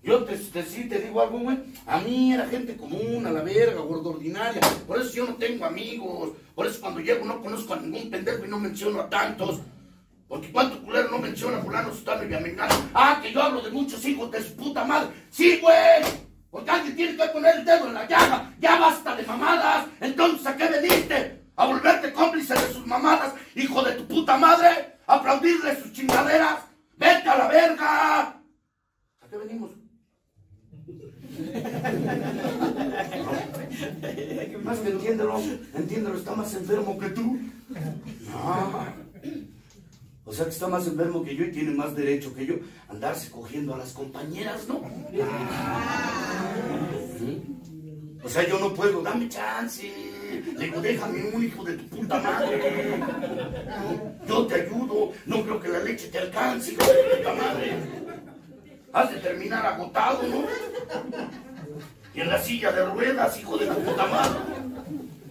Yo te, te, sí te digo algo, güey. A mí era gente común, a la verga, gordo ordinaria. Por eso yo no tengo amigos. Por eso cuando llego no conozco a ningún pendejo y no menciono a tantos. Porque cuánto culero no menciona fulano, sutano y amengano. Ah, que yo hablo de muchos hijos de su puta madre. Sí, güey. Porque alguien tiene que poner el dedo en la llaga. Ya basta de mamadas. Entonces, ¿a qué veniste? ¿A volverte cómplice de sus mamadas, hijo de tu puta madre? ¿A aplaudirle sus chingaderas? ¡Vete a la verga! ¿A qué venimos? Más que entiéndelo, entiéndelo, está más enfermo que tú. No. O sea que está más enfermo que yo y tiene más derecho que yo andarse cogiendo a las compañeras, ¿no? O sea, yo no puedo, dame chance. Le digo, déjame un hijo de tu puta madre. Yo te ayudo, no creo que la leche te alcance, hijo de tu puta madre. Has de terminar agotado, ¿no? Y en la silla de ruedas, hijo de tu puta madre.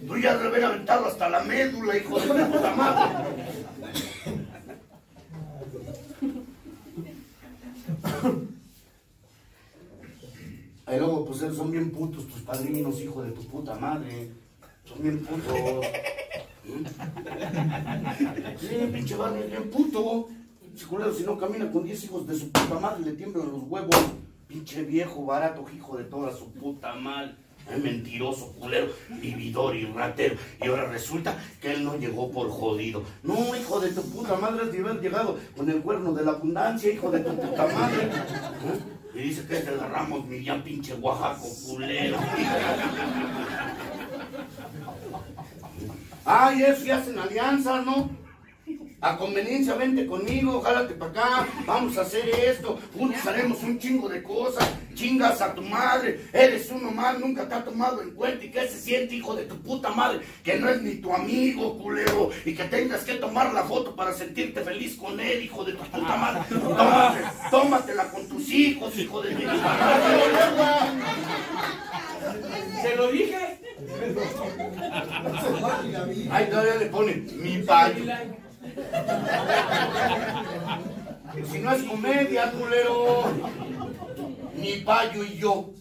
Tú ya debes haber aventado hasta la médula, hijo de tu puta madre. Ahí luego, pues son bien putos tus padrinos, hijo de tu puta madre. Son bien putos. Sí, pinche barrio bien puto. Si si no camina con 10 hijos de su puta madre, le tiemblan los huevos. Pinche viejo, barato, hijo de toda su puta madre. Es mentiroso, culero, vividor y ratero. Y ahora resulta que él no llegó por jodido. No, hijo de tu puta madre, de haber llegado con el cuerno de la abundancia, hijo de tu puta madre. ¿Eh? Y dice que es de la Ramos Millán, pinche Oaxaco, culero. Ay, eso ya hacen alianzas, ¿no? A conveniencia, vente conmigo, jálate para acá, vamos a hacer esto, juntos haremos un chingo de cosas, chingas a tu madre, eres uno más, nunca te ha tomado en cuenta y que se siente hijo de tu puta madre, que no es ni tu amigo, culero, y que tengas que tomar la foto para sentirte feliz con él, hijo de tu puta madre. Tómate, tómatela con tus hijos, hijo de mi. Se lo dije. Ay, todavía le ponen mi payo. Si no es comedia, culero. Mi payo y yo.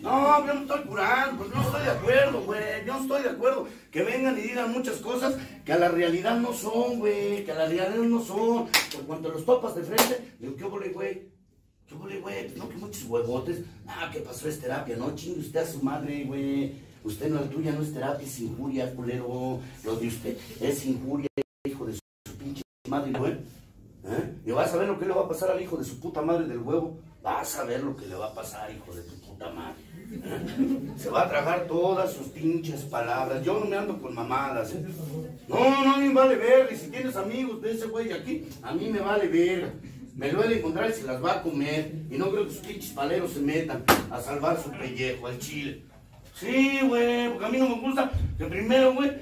No, yo no estoy curando, pues no estoy de acuerdo, güey. Yo no estoy de acuerdo. Que vengan y digan muchas cosas que a la realidad no son, güey. Que a la realidad no son. Por cuanto los topas de frente, digo, ¿qué güey? ¿Qué güey? Pues no, que muchos huevotes. Ah, ¿qué pasó? Es terapia, ¿no? Chingue usted a su madre, güey. Usted no, la tuya no es terapia, es injuria, culero. Lo de usted es injuria, hijo de su pinche madre, güey. ¿Eh? Y vas a ver lo que le va a pasar al hijo de su puta madre del huevo. Vas a ver lo que le va a pasar, hijo de tu puta madre. Se va a tragar todas sus pinches palabras. Yo no me ando con mamadas. ¿eh? No, no, a mí me vale ver. Y si tienes amigos de ese güey aquí, a mí me vale ver. Me lo he de encontrar y se las va a comer. Y no creo que sus pinches paleros se metan a salvar su pellejo, al chile. Sí, güey, porque a mí no me gusta que primero, güey,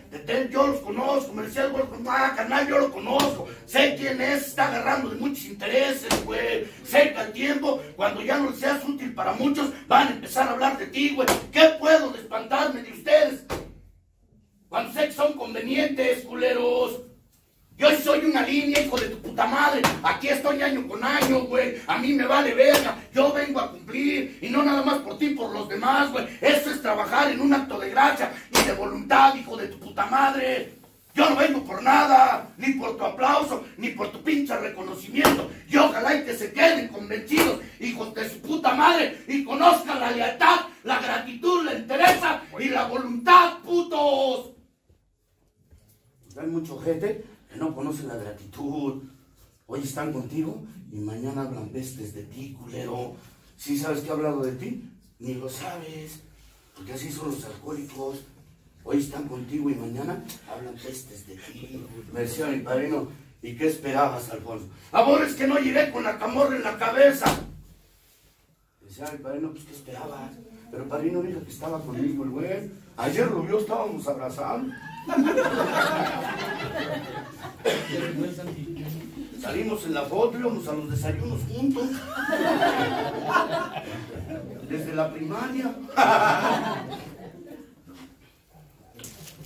yo los conozco, me decía güey, ah, canal, yo lo conozco, sé quién es, está agarrando de muchos intereses, güey, sé que al tiempo, cuando ya no seas útil para muchos, van a empezar a hablar de ti, güey, ¿qué puedo despantarme de ustedes? Cuando sé que son convenientes, culeros, Yo soy una línea, hijo de tu puta madre. Aquí estoy año con año, güey. A mí me vale verga. Yo vengo a cumplir. Y no nada más por ti, por los demás, güey. Eso es trabajar en un acto de gracia y de voluntad, hijo de tu puta madre. Yo no vengo por nada, ni por tu aplauso, ni por tu pinche reconocimiento. Y ojalá y que se queden convencidos, hijos de su puta madre, y conozcan la lealtad, la gratitud, la entereza y la voluntad, putos. Hay mucho gente que no conoce la gratitud. Hoy están contigo y mañana hablan pestes de ti, culero. Si sabes que he hablado de ti, ni lo sabes. Porque así son los alcohólicos. Hoy están contigo y mañana hablan pestes de ti. Me decía mi padrino, ¿y qué esperabas, Alfonso? Amor, es que no llegué con la camorra en la cabeza. Me decía mi padrino, pues ¿qué esperabas? Pero el padrino dijo que estaba conmigo el güey. Ayer lo vio, estábamos abrazados. Salimos en la foto, íbamos a los desayunos juntos. Desde la primaria.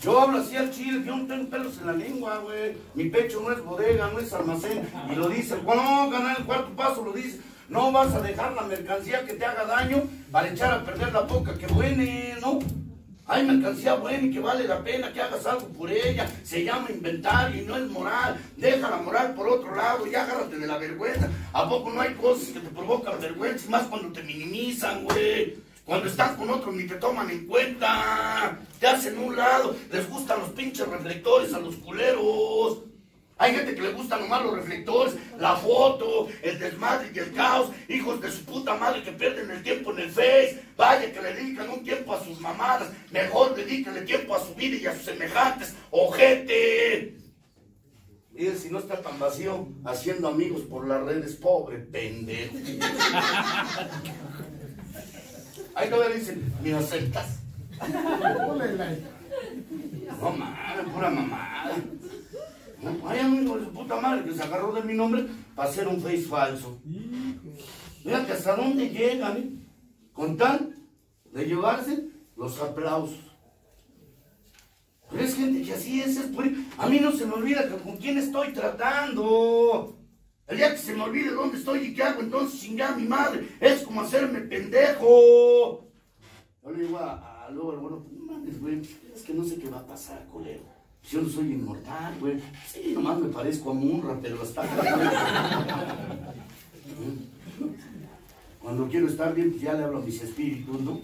Yo hablo así al chile, yo no tengo pelos en la lengua, güey. Mi pecho no es bodega, no es almacén. Y lo dice, no, ganar el cuarto paso, lo dice. No vas a dejar la mercancía que te haga daño para echar a perder la boca que buene, ¿no? Hay mercancía buena y que vale la pena que hagas algo por ella. Se llama inventario y no es moral. Deja la moral por otro lado y agárrate de la vergüenza. ¿A poco no hay cosas que te provocan vergüenza? Más cuando te minimizan, güey. Cuando estás con otro ni te toman en cuenta. Te hacen un lado. Les gustan los pinches reflectores a los culeros. Hay gente que le gustan nomás los reflectores, la foto, el desmadre y el caos. Hijos de su puta madre que pierden el tiempo en el Face. Vaya que le dedican un tiempo a sus mamadas. Mejor dedíquenle tiempo a su vida y a sus semejantes. ¡Ojete! Miren, si no está tan vacío, haciendo amigos por las redes, pobre pendejo. Ahí todavía dicen, me aceptas. No mames, pura mamada. Hay amigo de su puta madre que se agarró de mi nombre para hacer un face falso. Mira que hasta dónde llegan, ¿eh? Con tal de llevarse los aplausos. Pero es gente que así es, es por- A mí no se me olvida que con quién estoy tratando. El día que se me olvide dónde estoy y qué hago, entonces chingar a mi madre. Es como hacerme pendejo. Yo le digo a, a bueno, no mames, güey, es que no sé qué va a pasar, colero. Yo no soy inmortal, güey. Sí, nomás me parezco a Munra, pero hasta... Cuando quiero estar bien, pues ya le hablo a mis espíritus, ¿no?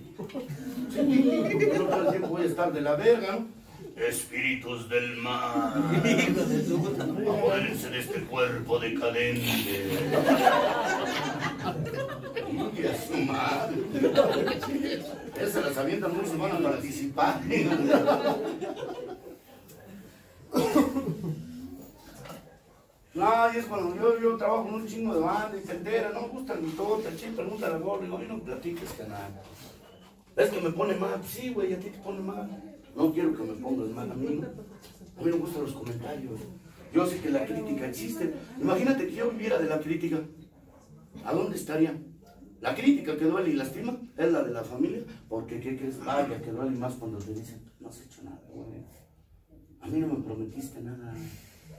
Sí, porque no todo el tiempo voy a estar de la verga, ¿no? Espíritus del mal, apodérense de este cuerpo decadente. Y a su madre. Esas las avientan muy se van a participar. No, y es cuando yo, yo trabajo en un chingo de banda y se entera, no me gustan ni todo, te ching, pregunta la gorra, digo, no platiques, canal. Es que me pone mal, sí, güey, a ti te pone mal. No quiero que me pongas mal a mí. A mí me gustan los comentarios. Yo sé que la crítica existe. Imagínate que yo viviera de la crítica. ¿A dónde estaría? La crítica que duele y lastima es la de la familia, porque ¿qué crees? Vaya, que duele más cuando te dicen, no has hecho nada, güey. A mí no me prometiste nada.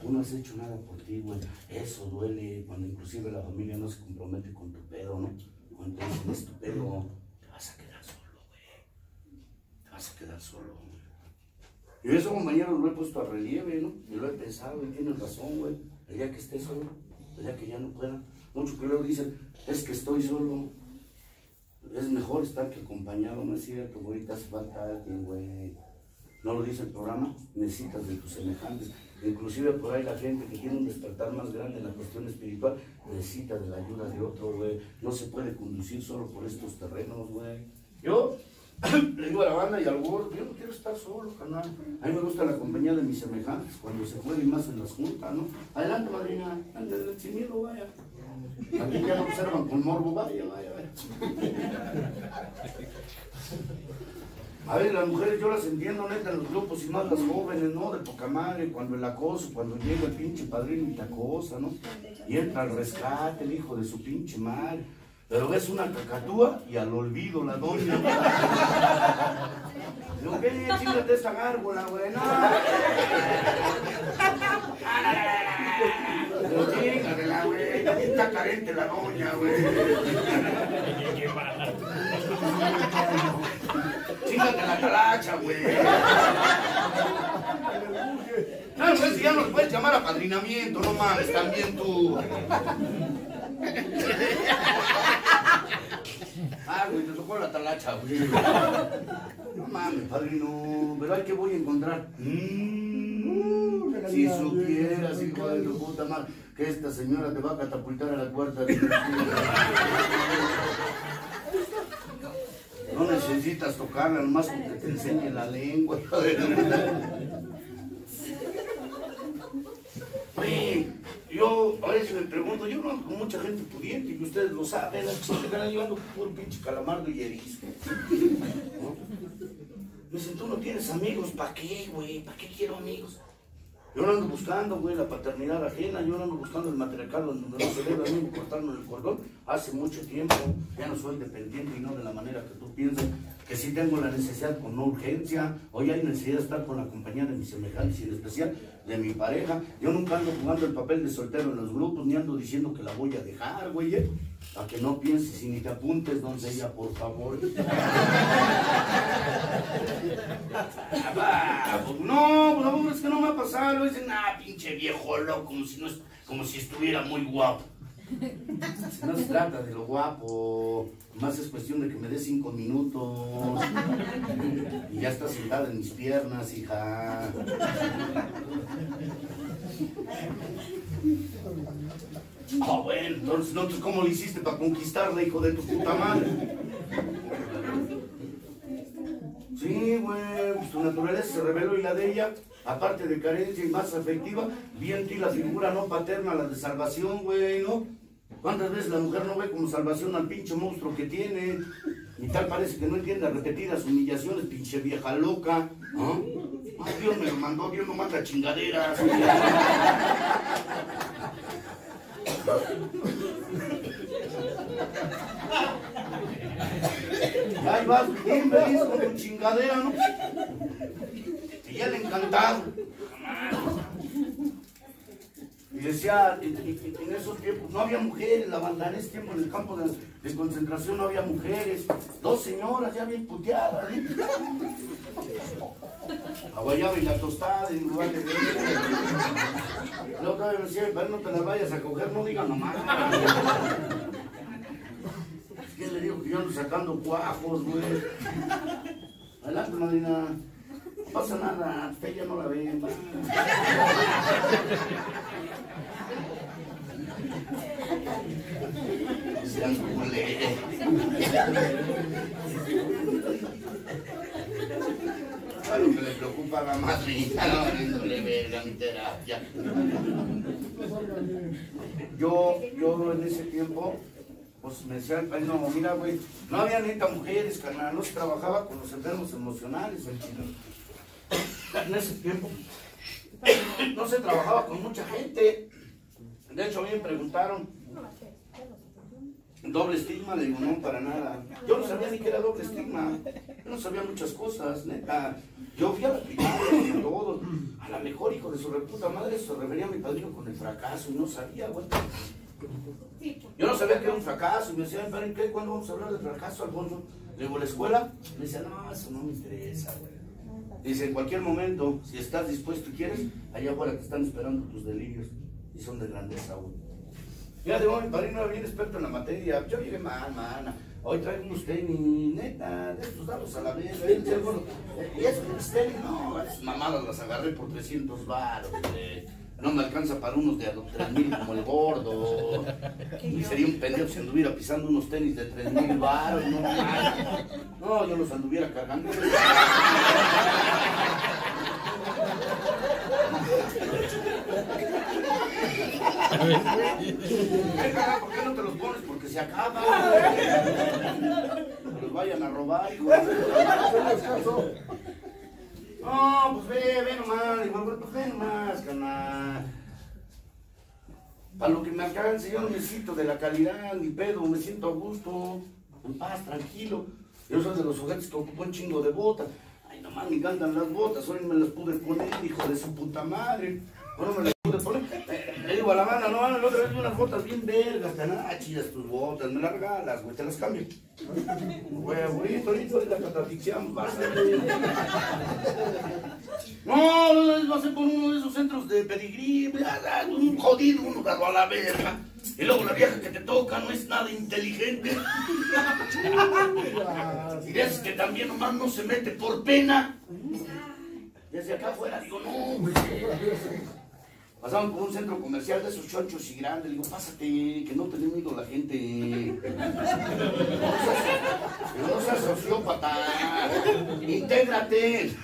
Tú no has hecho nada por ti, güey. Eso duele cuando inclusive la familia no se compromete con tu pedo, ¿no? Cuando te dicen, es tu pedo, te vas a quedar solo, güey. Te vas a quedar solo, güey. Yo eso, compañeros, lo he puesto a relieve, ¿no? Y lo he pensado y tienes razón, güey. El día que esté solo, el día que ya no pueda. Muchos culeros dicen, es que estoy solo. Es mejor estar que acompañado, no es cierto, güey. Te hace falta alguien, güey. No lo dice el programa, necesitas de tus semejantes. Inclusive por ahí la gente que tiene un despertar más grande en la cuestión espiritual necesita de la ayuda de otro, güey. No se puede conducir solo por estos terrenos, güey. Yo le digo a la banda y al gordo, yo no quiero estar solo, canal. A mí me gusta la compañía de mis semejantes cuando se puede y más en las juntas, ¿no? Adelante, madrina, ande, sin miedo, vaya. Aquí ya no observan con morbo, vaya, vaya, vaya. A ver, las mujeres yo las entiendo, neta, en los grupos y más las jóvenes, ¿no? De poca madre, cuando el acoso, cuando llega el pinche padrino y te acosa, ¿no? Y entra al rescate el hijo de su pinche madre. Pero ves una cacatúa y al olvido la doña. Digo, ¿qué? Chingate esta gárgola, güey. No. Pero chingatela, güey. Está carente la doña, güey. Chingate la talacha, güey. No, pues si ya nos puedes llamar a padrinamiento, no mames, también tú. Ah, güey, te tocó la talacha, güey. No mames, padrino, pero hay que voy a encontrar. Mm, si supieras, hijo de tu puta madre, que esta señora te va a catapultar a la cuarta dimensión. No necesitas tocarla, nomás que te enseñe la lengua. Oye, yo a veces me pregunto, yo no con mucha gente pudiente y ustedes lo saben, la que yo ando con puro pinche calamardo y erizo. ¿no? Me dicen, tú no tienes amigos, ¿para qué, güey? ¿Para qué quiero amigos? Yo no ando buscando, güey, la paternidad ajena, yo no ando buscando el matriarcado donde no se debe a mí cortarme el cordón. Hace mucho tiempo ya no soy dependiente y no de la manera que tú piensas, que sí tengo la necesidad con no urgencia, hoy hay necesidad de estar con la compañía de mis semejantes y en especial de mi pareja. Yo nunca ando jugando el papel de soltero en los grupos, ni ando diciendo que la voy a dejar, güey. ¿eh? A que no pienses y ni te apuntes, doncella, por favor. No, pues no, es que no me ha pasado. Dicen, ah, pinche viejo loco, como si, no, como si estuviera muy guapo. No se trata de lo guapo, más es cuestión de que me dé cinco minutos y ya está sentada en mis piernas, hija. Ah, bueno, entonces, ¿no? ¿Tú ¿cómo lo hiciste para conquistarla, hijo de tu puta madre? Sí, güey, pues tu naturaleza se reveló y la de ella, aparte de carencia y más afectiva, vi en ti la figura no paterna, la de salvación, güey, ¿no? ¿Cuántas veces la mujer no ve como salvación al pinche monstruo que tiene? Y tal parece que no entiende repetidas humillaciones, pinche vieja loca. Ay, Dios me lo mandó, Dios no manda chingaderas. Ahí vas bien feliz con tu chingadera, ¿no? Y le encantado. Y decía, en, esos tiempos no había mujeres, la banda en ese tiempo en el campo de, de concentración no había mujeres. Dos señoras ya bien puteadas. ¿eh? La guayaba y la tostada en lugar de. La otra vez me decía, "Pero no te las vayas a coger, no digan nomás. ¿Quién le dijo que yo ando sacando cuajos, güey? Adelante, madrina. No pasa nada, usted ya no la ve. A lo que le preocupa la madrina, no, le verga mi terapia. Yo, yo en ese tiempo, pues me decían, "Ay, no, mira, güey, no había neta mujeres, carnal, no se trabajaba con los enfermos emocionales, el chino. En ese tiempo, no se trabajaba con mucha gente. De hecho, a mí me preguntaron, doble estigma, le digo, no, para nada. Yo no sabía ni que era doble estigma. Yo no sabía muchas cosas, neta. Yo fui a la primaria con todos. A la mejor hijo de su reputa madre se refería a mi padrino con el fracaso y no sabía, güey. Yo no sabía que era un fracaso y me decían, ¿pero en qué? ¿Cuándo vamos a hablar del fracaso, Alfonso? Le digo, ¿la escuela? Me decía, no, eso no me interesa, güey. Dice, en cualquier momento, si estás dispuesto y quieres, allá afuera te están esperando tus delirios y son de grandeza, güey. Ya digo, mi padrino era bien experto en la materia. Yo llegué mal, mana. Hoy traigo unos tenis, neta, de estos dados a la vez. Bueno, eh, ¿Y esos tenis? No, esas mamadas las agarré por 300 baros. No me alcanza para unos de a 3 mil como el gordo. Y sería un pendejo si anduviera pisando unos tenis de 3 mil baros. No, no, yo los anduviera cargando. ¿Por qué no te los pones? Porque se acaban. Que los vayan a robar, hijo. No, pues ve, ve nomás, bueno, pues ve nomás, carnal. Para lo que me alcance, yo no necesito de la calidad, ni pedo, me siento a gusto, en paz, tranquilo. Yo soy de los sujetos que ocupo un chingo de botas. Ay, nomás me encantan las botas, hoy me las pude poner, hijo de su puta madre. Ahora me las pude poner. Digo a la banda, no, la otra vez unas botas bien vergas, tan ah, chidas tus botas, me las regalas, güey, te las cambio. Güey, güey, ahorita ahorita catafixiamos, bájale. No, no, no, va a ser por uno de esos centros de pedigrí, bla, bla, un jodido uno dado a la verga. Y luego la vieja que te toca no es nada inteligente. Y dices que también nomás no se mete por pena. Desde acá afuera digo, no, güey. Pasamos por un centro comercial de esos chonchos y grandes. Le digo, pásate, que no te dé miedo la gente. No seas sociópata. Intégrate.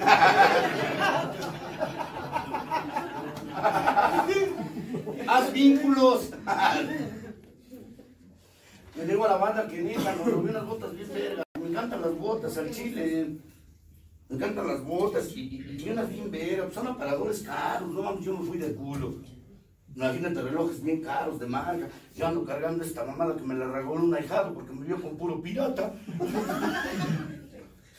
Haz vínculos. Le digo a la banda que neta, nos robé unas botas bien vergas. Me encantan las botas al chile. Me encantan las botas y, y, y unas bien vergas. Son aparadores caros. No mames, yo me fui de culo. Imagínate relojes bien caros de marca. Yo ando cargando esta mamada que me la regaló un ahijado porque me vio con puro pirata.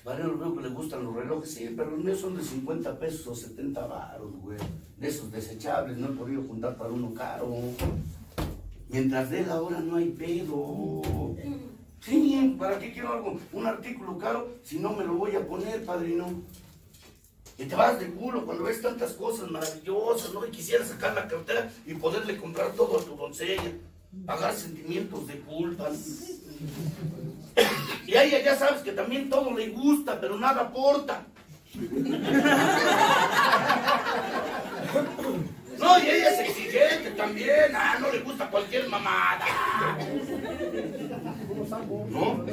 Varios veo que le gustan los relojes, sí, pero los míos son de 50 pesos o 70 baros, güey. De esos desechables, no he podido juntar para uno caro. Mientras de él ahora no hay pedo. Sí, ¿para qué quiero algo? Un artículo caro si no me lo voy a poner, padrino. Y te vas de culo cuando ves tantas cosas maravillosas, ¿no? Y quisiera sacar la cartera y poderle comprar todo a tu doncella. Pagar sentimientos de culpa. Y a ella ya sabes que también todo le gusta, pero nada aporta. No, y ella es exigente también. Ah, no le gusta cualquier mamada. ¿No?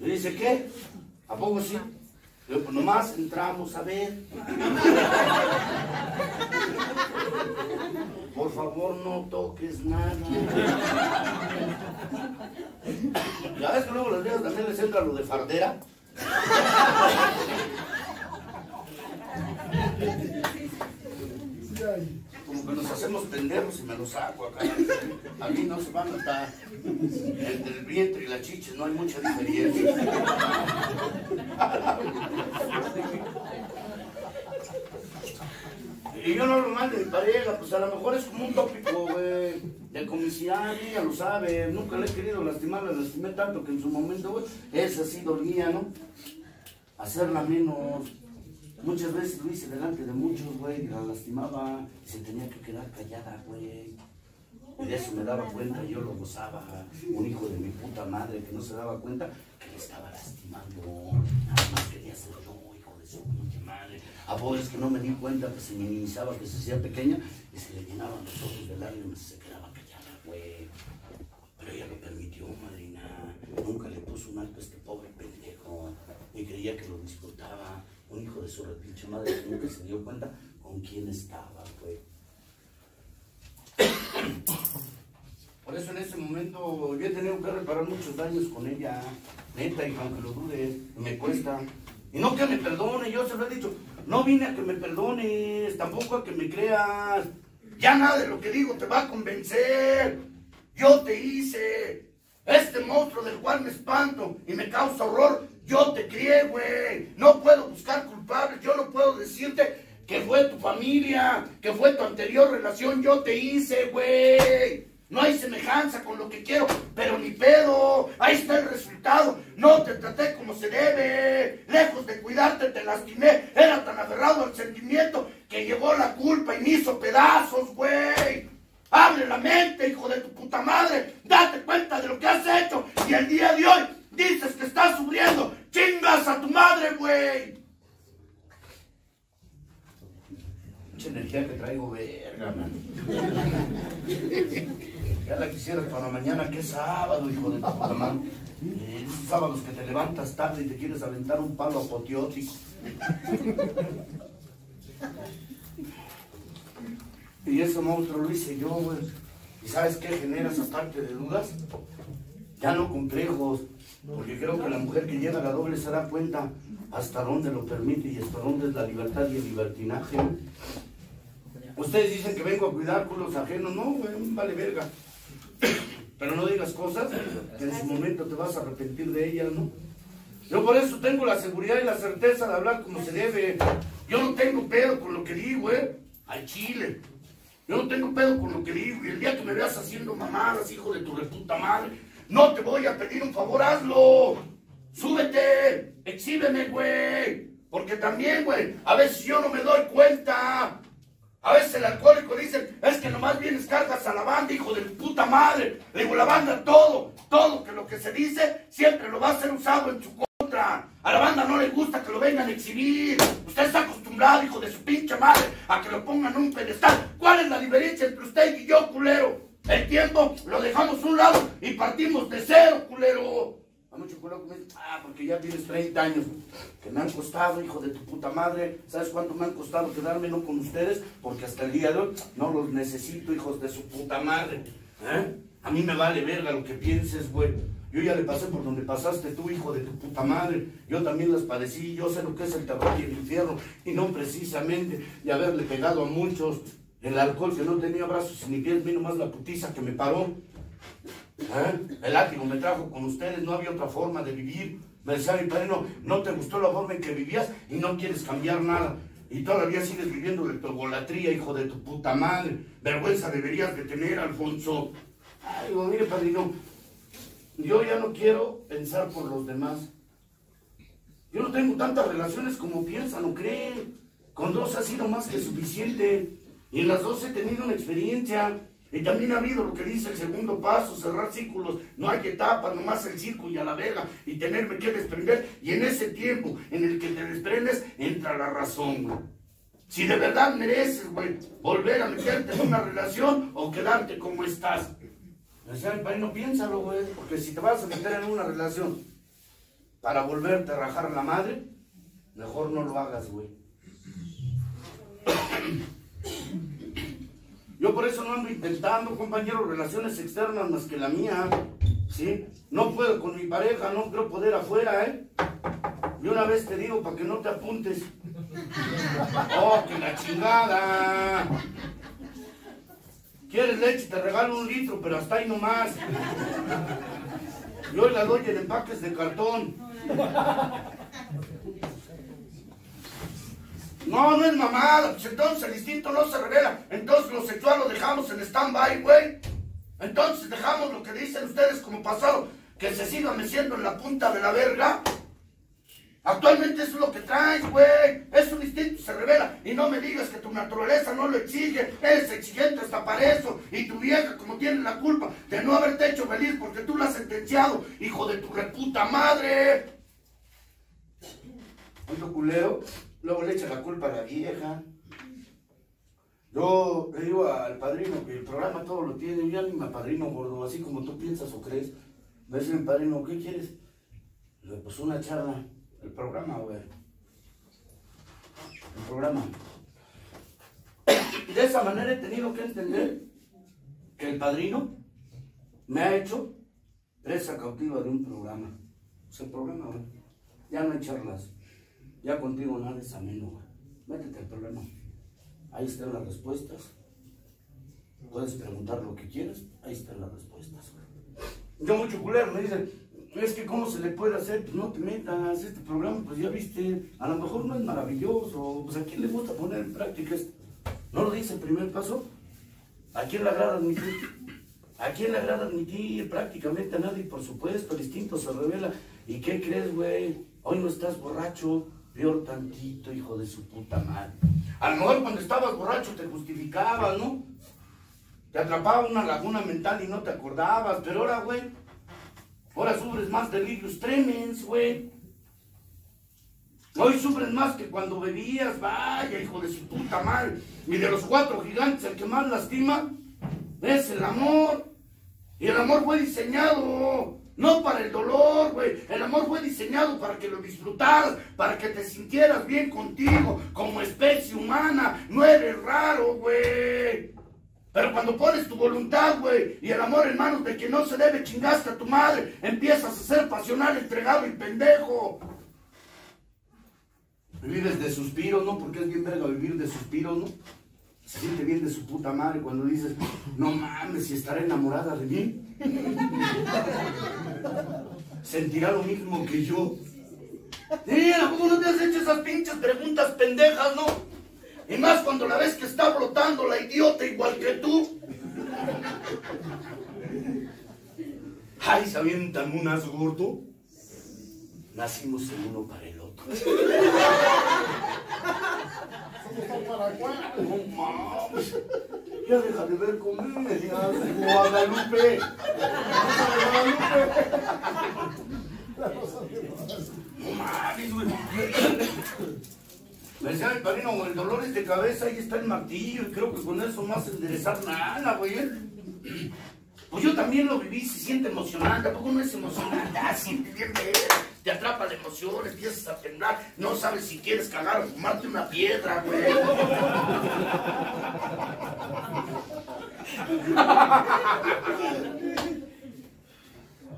Le dice, ¿qué? ¿A poco sí? Le pues nomás entramos a ver. Por favor, no toques nada. Ya ves que luego los niños también les entra lo de fardera. Que nos hacemos pendejos y me los saco acá. A mí no se van hasta entre el vientre y la chicha, no hay mucha diferencia. Y yo no lo mal de pareja, pues a lo mejor es como un tópico, güey, de comicidad, y ella lo sabe, nunca le he querido lastimar, la lastimé tanto que en su momento, güey, esa sí dolía, ¿no? Hacerla menos. Muchas veces lo hice delante de muchos, güey, la lastimaba, y se tenía que quedar callada, güey. Y de eso me daba cuenta, yo lo gozaba, un hijo de mi puta madre que no se daba cuenta que le estaba lastimando, nada más quería ser yo, hijo de su pinche madre. A pobres que no me di cuenta que se minimizaba, que se hacía pequeña y se le llenaban los ojos de lágrimas y se quedaba callada, güey. Pero ella lo permitió, madrina. Nunca le puso un alto a este pobre pendejo. Y creía que lo disfrutaba. Un hijo de su repinche madre que nunca se dio cuenta con quién estaba, güey. Por eso en ese momento yo he tenido que reparar muchos daños con ella. Neta, y aunque lo dudes, me cuesta. Y no que me perdone, yo se lo he dicho. No vine a que me perdones, tampoco a que me creas. Ya nada de lo que digo te va a convencer. Yo te hice. Este monstruo del cual me espanto y me causa horror, yo te crié, güey. No puedo buscar culpables, yo no puedo decirte que fue tu familia, que fue tu anterior relación, yo te hice, güey. No hay semejanza con lo que quiero, pero ni pedo. Ahí está el resultado. No te traté como se debe. Lejos de cuidarte, te lastimé. Era tan aferrado al sentimiento que llegó la culpa y me hizo pedazos, güey. Abre la mente, hijo de tu puta madre. Date cuenta de lo que has hecho. Y el día de hoy dices que estás sufriendo. Chingas a tu madre, güey. Mucha energía que traigo, verga, man. Ya la quisieras para mañana, que es sábado, hijo de puta. Eh, Esos sábados que te levantas tarde y te quieres aventar un palo apoteótico. Y ese monstruo lo hice yo, güey. ¿Y sabes qué generas aparte de dudas? Ya no complejos. Porque creo que la mujer que lleva la doble se da cuenta hasta dónde lo permite y hasta dónde es la libertad y el libertinaje. Ustedes dicen que vengo a cuidar culos ajenos. No, vale verga. Pero no digas cosas que en su momento te vas a arrepentir de ellas, ¿no? Yo por eso tengo la seguridad y la certeza de hablar como se debe. Yo no tengo pedo con lo que digo, ¿eh? Al chile. Yo no tengo pedo con lo que digo. Y el día que me veas haciendo mamadas, hijo de tu reputa madre, no te voy a pedir un favor, hazlo. Súbete, exhíbeme, güey. Porque también, güey, a veces yo no me doy cuenta. A veces el alcohólico dice, es que nomás vienes cargas a la banda, hijo de puta madre. Le digo, la banda todo, todo que lo que se dice siempre lo va a ser usado en su contra. A la banda no le gusta que lo vengan a exhibir. Usted está acostumbrado, hijo de su pinche madre, a que lo pongan en un pedestal. ¿Cuál es la diferencia entre usted y yo, culero? El tiempo lo dejamos a un lado y partimos de cero, culero. A mucho culero que me dice, ah, porque ya tienes 30 años que me han costado, hijo de tu puta madre. ¿Sabes cuánto me han costado quedarme no con ustedes? Porque hasta el día de hoy no los necesito, hijos de su puta madre. ¿Eh? A mí me vale verga lo que pienses, güey. Yo ya le pasé por donde pasaste tú, hijo de tu puta madre. Yo también las padecí, yo sé lo que es el terror y el infierno. Y no precisamente de haberle pegado a muchos. El alcohol que no tenía brazos ni pies, vino más la putiza que me paró. ¿Eh? El látigo me trajo con ustedes, no había otra forma de vivir. Me decía mi padre, no, no te gustó la forma en que vivías y no quieres cambiar nada. Y todavía sigues viviendo de tu egolatría, hijo de tu puta madre. Vergüenza deberías de tener, Alfonso. Ay, digo, mire, padrino, yo ya no quiero pensar por los demás. Yo no tengo tantas relaciones como piensan o creen. Con dos ha sido más que suficiente. Y en las dos he tenido una experiencia. Y también ha habido lo que dice el segundo paso, cerrar círculos. No hay etapas, nomás el círculo y a la verga. Y tenerme que desprender. Y en ese tiempo en el que te desprendes, entra la razón, güey. Si de verdad mereces, güey, volver a meterte en una relación o quedarte como estás. Me decía mi padre, no piénsalo, güey, porque si te vas a meter en una relación para volverte a rajar la madre, mejor no lo hagas, güey. Yo por eso no ando intentando, compañeros, relaciones externas más que la mía, ¿sí? No puedo con mi pareja, no creo poder afuera, ¿eh? Y una vez te digo para que no te apuntes. ¡Oh, que la chingada! ¿Quieres leche? Te regalo un litro, pero hasta ahí nomás. Yo la doy en empaques de cartón. No, no es mamada. Pues entonces el instinto no se revela. Entonces lo sexual lo dejamos en stand-by, güey. Entonces dejamos lo que dicen ustedes como pasado, que se siga meciendo en la punta de la verga. Actualmente eso es lo que traes, güey. Es un instinto, se revela. Y no me digas que tu naturaleza no lo exige. Eres exigente hasta para eso. Y tu vieja, como tiene la culpa de no haberte hecho feliz porque tú la has sentenciado, hijo de tu reputa madre. Oigo culero, luego le echa la culpa a la vieja. Yo le digo al padrino que el programa todo lo tiene. Yo ya ni me padrino gordo, así como tú piensas o crees. Me dice mi padrino, ¿qué quieres? Le pues una charla. El programa, güey. El programa. De esa manera he tenido que entender que el padrino me ha hecho presa cautiva de un programa. Es el programa, güey. Ya no hay charlas. Ya contigo nada es ameno. Métete al programa. Ahí están las respuestas. Puedes preguntar lo que quieras. Ahí están las respuestas. Yo mucho culero me dicen, es que cómo se le puede hacer, pues no te metas, este programa, pues ya viste, a lo mejor no es maravilloso, pues a quién le gusta poner en práctica esto. ¿No lo dice el primer paso? ¿A quién le agrada admitir? ¿A quién le agrada admitir? Prácticamente a nadie, por supuesto, el instinto se revela. ¿Y qué crees, güey? Hoy no estás borracho, peor tantito, hijo de su puta madre. A lo mejor cuando estabas borracho te justificabas, ¿no? Te atrapaba una laguna mental y no te acordabas, pero ahora, güey, Ahora sufres más delirios tremens, güey. Hoy sufres más que cuando bebías, vaya, hijo de su puta madre. Y de los cuatro gigantes, el que más lastima es el amor. Y el amor fue diseñado no para el dolor, güey. El amor fue diseñado para que lo disfrutaras, para que te sintieras bien contigo, como especie humana. No eres raro, güey. Pero cuando pones tu voluntad, güey, y el amor en manos de que no se debe chingaste a tu madre, empiezas a ser pasional, entregado y pendejo. Vives de suspiros, ¿no? Porque es bien verga vivir de suspiros, ¿no? Se siente bien de su puta madre cuando dices, no mames, si estará enamorada de mí. Sentirá lo mismo que yo. Sí, ¿cómo no te has hecho esas pinches preguntas pendejas, no? Y más cuando la ves que está brotando la idiota igual que tú. Ay, se avientan unas gordo. Nacimos el uno para el otro. Ya deja de ver comedia. Guadalupe. No mames, güey. Me decía mi padrino, el dolor de cabeza, ahí está el martillo, y creo que con eso hace enderezar nada, güey. Pues yo también lo viví, se siente emocionante, ¿a poco no es emocionante? Ah, siente bien te atrapa la emoción, empiezas a temblar, no sabes si quieres cagar o fumarte una piedra, güey.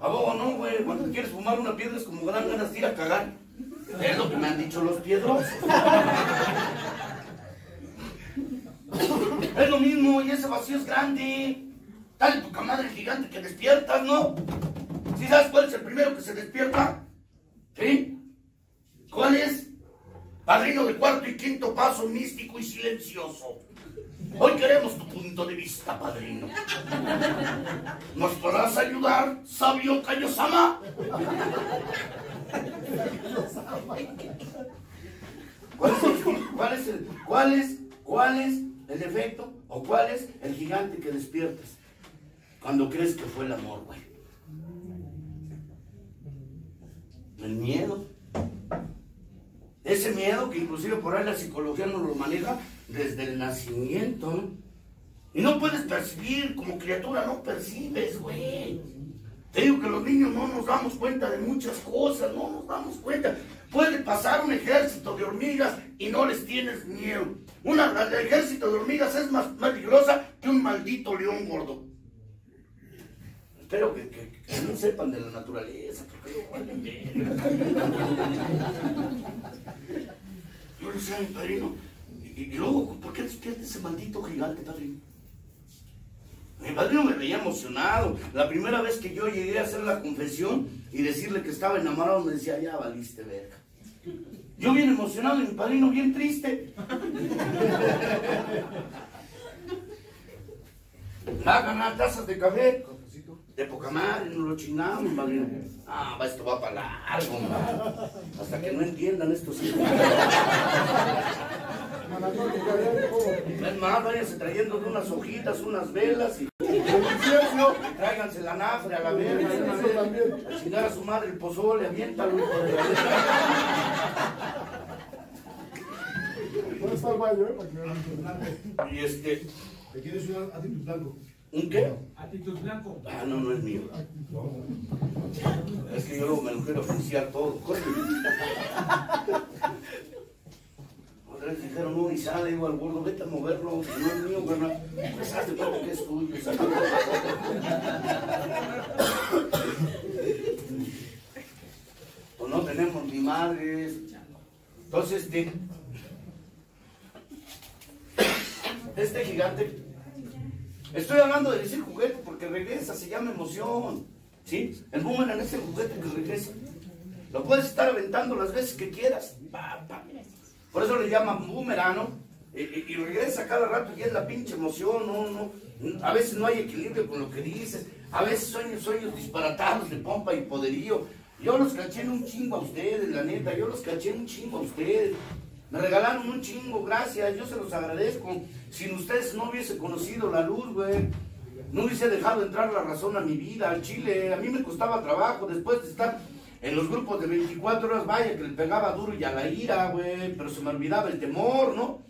¿A no, güey? Cuando quieres fumar una piedra es como gran ganas de ir a cagar. Es lo que me han dicho los piedros. Es lo mismo y ese vacío es grande. Tal tu camadre gigante que despiertas, ¿no? ¿Sí sabes cuál es el primero que se despierta? ¿Sí? ¿Cuál es? Padrino de cuarto y quinto paso místico y silencioso. Hoy queremos tu punto de vista, padrino. ¿Nos podrás ayudar, sabio Kaiosama? ¿Cuál es, cuál, es el, cuál, ¿Cuál es el efecto o cuál es el gigante que despiertas cuando crees que fue el amor, güey? El miedo. Ese miedo que inclusive por ahí la psicología nos lo maneja desde el nacimiento. Y no puedes percibir, como criatura no percibes, güey. Te digo que los niños no nos damos cuenta de muchas cosas, no nos damos cuenta. Puede pasar un ejército de hormigas y no les tienes miedo. Una, el ejército de hormigas es más peligrosa que un maldito león gordo. Espero que, que, que no sepan de la naturaleza, porque no valen verga. Yo le decía a mi padrino, y, y luego, ¿por qué despierta ese maldito gigante, padrino? Mi padrino me veía emocionado. La primera vez que yo llegué a hacer la confesión y decirle que estaba enamorado, me decía, ya valiste verga. Yo bien emocionado y mi padrino bien triste. Hagan tazas de café. De poca madre, no lo chingamos, padrino. Ah, va, esto va para largo, man. Hasta que no entiendan estos hijos. Es más, váyanse trayendo unas hojitas, unas velas y tráiganse la nafre a la verga. una vez. A a su madre el pozole, aviéntalo, hijo de la verga. ¿Dónde está el baño, eh? Para que vean. Y este, ¿Te quieres un actitud blanco? ¿Un qué? Actitud blanco. Ah, no, no es mío. Es que yo luego me lo quiero oficiar todo. Otra vez dijeron, no, y sale, digo al gordo, vete a moverlo, que no es mío, carnal. Pues hazte cuenta que es tuyo. Pues no tenemos ni madres. Entonces, este, este gigante Estoy hablando de decir juguete porque regresa, se llama emoción. ¿Sí? El boomerang es el juguete que regresa. Lo puedes estar aventando las veces que quieras. Por eso le llaman boomerang, y- y regresa cada rato y es la pinche emoción, no, no. A veces no hay equilibrio con lo que dices. A veces sueños, sueños disparatados de pompa y poderío. Yo los caché en un chingo a ustedes, la neta. Yo los caché en un chingo a ustedes. Me regalaron un chingo, gracias. Yo se los agradezco. Sin ustedes no hubiese conocido la luz, güey. No hubiese dejado entrar la razón a mi vida, al chile. A mí me costaba trabajo después de estar en los grupos de 24 horas. Vaya, que le pegaba duro y a la ira, güey. Pero se me olvidaba el temor, ¿no?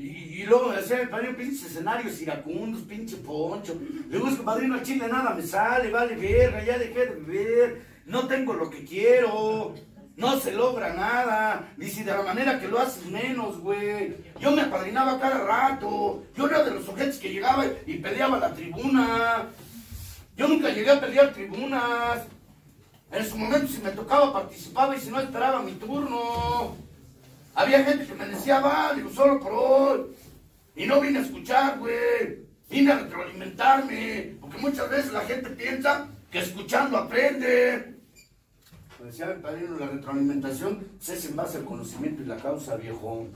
Y, luego me decía el padrino, pinches escenarios iracundos, pinche poncho. Le que padrino, al chile nada me sale, vale verga, ya dejé de beber. No tengo lo que quiero. No se logra nada. Ni si de la manera que lo haces menos, güey. Yo me apadrinaba cada rato. Yo era de los ojetes que llegaba y peleaba la tribuna. Yo nunca llegué a pelear tribunas. En su momento si me tocaba participaba y si no esperaba mi turno. Había gente que me decía, va, digo, solo por hoy. Y no vine a escuchar, güey. Vine a retroalimentarme. Porque muchas veces la gente piensa que escuchando aprende. Decía padrino, la retroalimentación se hace en base al conocimiento y la causa, viejo.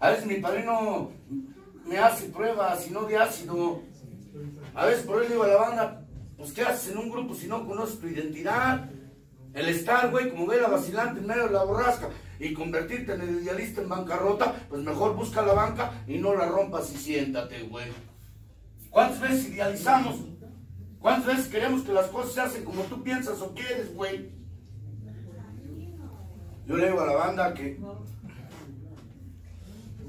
A veces mi padrino me hace pruebas y no de ácido. A veces por él digo a la banda, pues ¿qué haces en un grupo si no conoces tu identidad? El estar, güey, como ver a vacilante en medio de la borrasca y convertirte en el idealista en bancarrota, pues mejor busca la banca y no la rompas y siéntate, güey. ¿Cuántas veces idealizamos? ¿Cuántas veces queremos que las cosas se hacen como tú piensas o quieres, güey? Yo le digo a la banda que,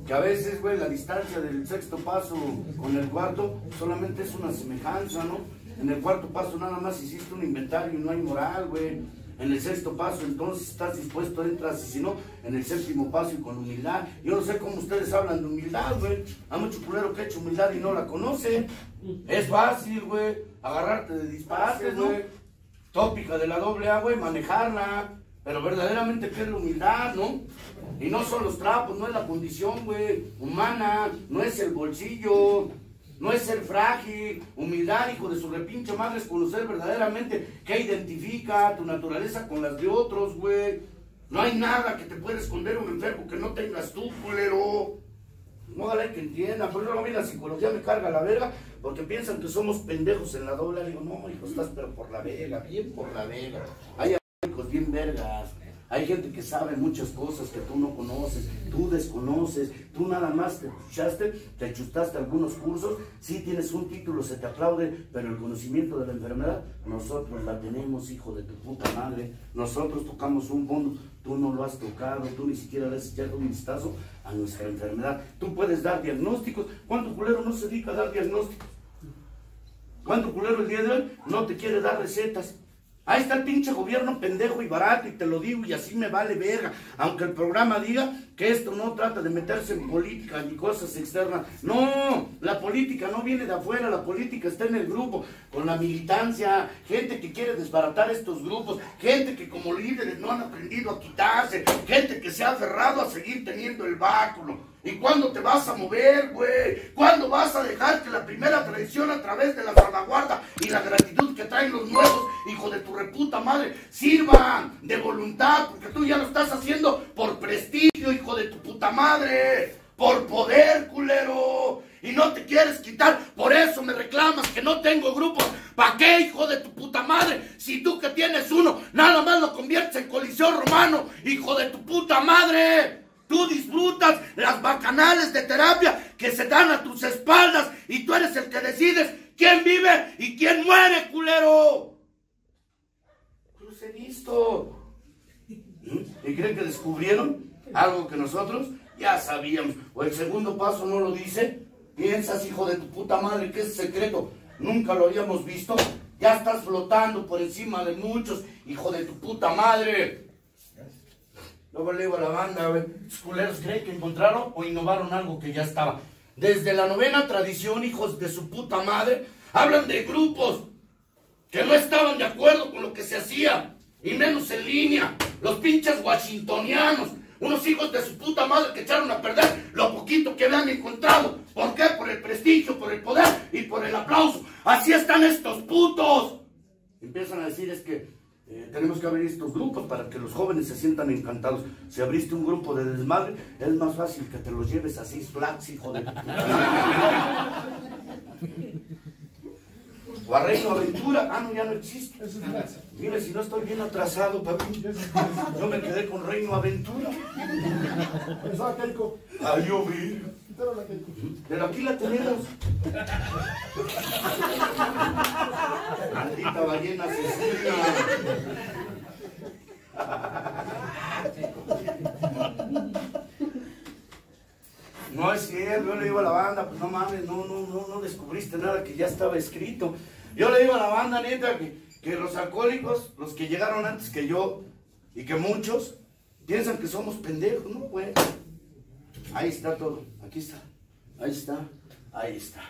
que a veces, güey, la distancia del sexto paso con el cuarto solamente es una semejanza, ¿no? En el cuarto paso nada más hiciste un inventario y no hay moral, güey. En el sexto paso, entonces estás dispuesto, entras, y si no, en el séptimo paso y con humildad. Yo no sé cómo ustedes hablan de humildad, güey. Hay mucho culero que ha hecho humildad y no la conoce. Es fácil, güey, agarrarte de disparates, ¿no? Tópica de la doble A, güey, manejarla. Pero verdaderamente, ¿qué es la humildad, no? Y no son los trapos, no es la condición, güey, humana, no es el bolsillo. No es ser frágil, humildad, hijo de su repinche madre, es conocer verdaderamente qué identifica tu naturaleza con las de otros, güey. No hay nada que te pueda esconder un enfermo que no tengas tú, culero. No vale que entiendan, por eso a mí la psicología me carga la verga, porque piensan que somos pendejos en la doble. Le digo, no, hijo, estás pero por la verga, bien por la verga. Hay bien vergas. Hay gente que sabe muchas cosas que tú no conoces, tú desconoces, tú nada más te escuchaste, te chustaste algunos cursos, sí tienes un título, se te aplaude, pero el conocimiento de la enfermedad, nosotros la tenemos, hijo de tu puta madre. Nosotros tocamos un fondo, tú no lo has tocado, tú ni siquiera le has echado un vistazo a nuestra enfermedad. Tú puedes dar diagnósticos, ¿cuánto culero no se dedica a dar diagnósticos? ¿Cuánto culero el día de hoy no te quiere dar recetas? Ahí está el pinche gobierno pendejo y barato y te lo digo y así me vale verga. Aunque el programa diga que esto no trata de meterse en política ni cosas externas. No, la política no viene de afuera, la política está en el grupo, con la militancia, gente que quiere desbaratar estos grupos, gente que como líderes no han aprendido a quitarse, gente que se ha aferrado a seguir teniendo el báculo. ¿Y cuándo te vas a mover, güey? ¿Cuándo vas a dejar que la primera tradición a través de la salvaguarda y la gratitud que traen los nuevos, hijo de tu reputa madre, sirvan de voluntad? Porque tú ya lo estás haciendo por prestigio, hijo de tu puta madre. Por poder, culero. Y no te quieres quitar. Por eso me reclamas que no tengo grupos. ¿Para qué, hijo de tu puta madre? Si tú que tienes uno, nada más lo conviertes en colisión romano, hijo de tu puta madre. Tú disfrutas las bacanales de terapia que se dan a tus espaldas y tú eres el que decides quién vive y quién muere, culero. Visto. ¿Y creen que descubrieron algo que nosotros ya sabíamos? ¿O el segundo paso no lo dice? Piensas, hijo de tu puta madre, que es secreto. Nunca lo habíamos visto. Ya estás flotando por encima de muchos, hijo de tu puta madre. Luego le digo a la banda, güey, ¿los culeros creen que encontraron o innovaron algo que ya estaba? Desde la novena tradición, hijos de su puta madre, hablan de grupos que no estaban de acuerdo con lo que se hacía, y menos en línea. Los pinches washingtonianos, unos hijos de su puta madre que echaron a perder lo poquito que habían encontrado. ¿Por qué? Por el prestigio, por el poder y por el aplauso. Así están estos putos. Empiezan a decir es que eh, tenemos que abrir estos grupos para que los jóvenes se sientan encantados. Si abriste un grupo de desmadre, es más fácil que te los lleves a Six Flags, hijo de... o a Reino Aventura. Ah, no, ya no existe. Mire, si no estoy bien atrasado, papi. Yo me quedé con Reino Aventura. Pensaba Keiko. Ah, yo vi. Pero aquí la tenemos. Maldita ballena asesina. No es cierto, yo le digo a la banda, pues no mames, no, no, no, no descubriste nada que ya estaba escrito. Yo le digo a la banda, neta, que, que los alcohólicos, los que llegaron antes que yo, y que muchos, piensan que somos pendejos, ¿no, güey? Ahí está todo, aquí está, ahí está, ahí está.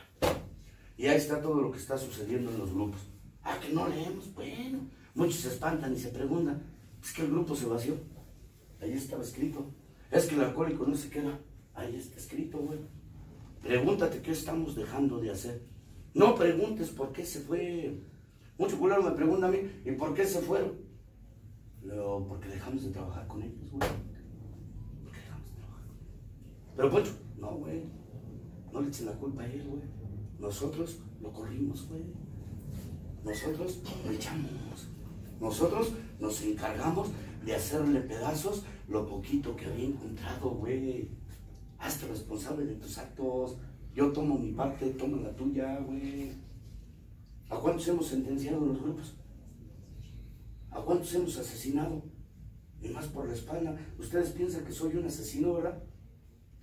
Y ahí está todo lo que está sucediendo en los grupos. Ah, que no leemos, bueno. Muchos se espantan y se preguntan, es que el grupo se vació. Ahí estaba escrito. Es que el alcohólico no se queda. Ahí está escrito, güey. Pregúntate qué estamos dejando de hacer. No preguntes por qué se fue. Mucho culero me pregunta a mí, ¿y por qué se fueron? Luego, porque dejamos de trabajar con ellos, güey. Porque dejamos de trabajar. Pero Poncho, no, güey. No le echen la culpa a él, güey. Nosotros lo corrimos, güey. Nosotros lo echamos. Nosotros nos encargamos de hacerle pedazos lo poquito que había encontrado, güey. Hazte responsable de tus actos. Yo tomo mi parte, toma la tuya, güey. ¿A cuántos hemos sentenciado en los grupos? ¿A cuántos hemos asesinado? Y más por la espalda. Ustedes piensan que soy un asesino, ¿verdad?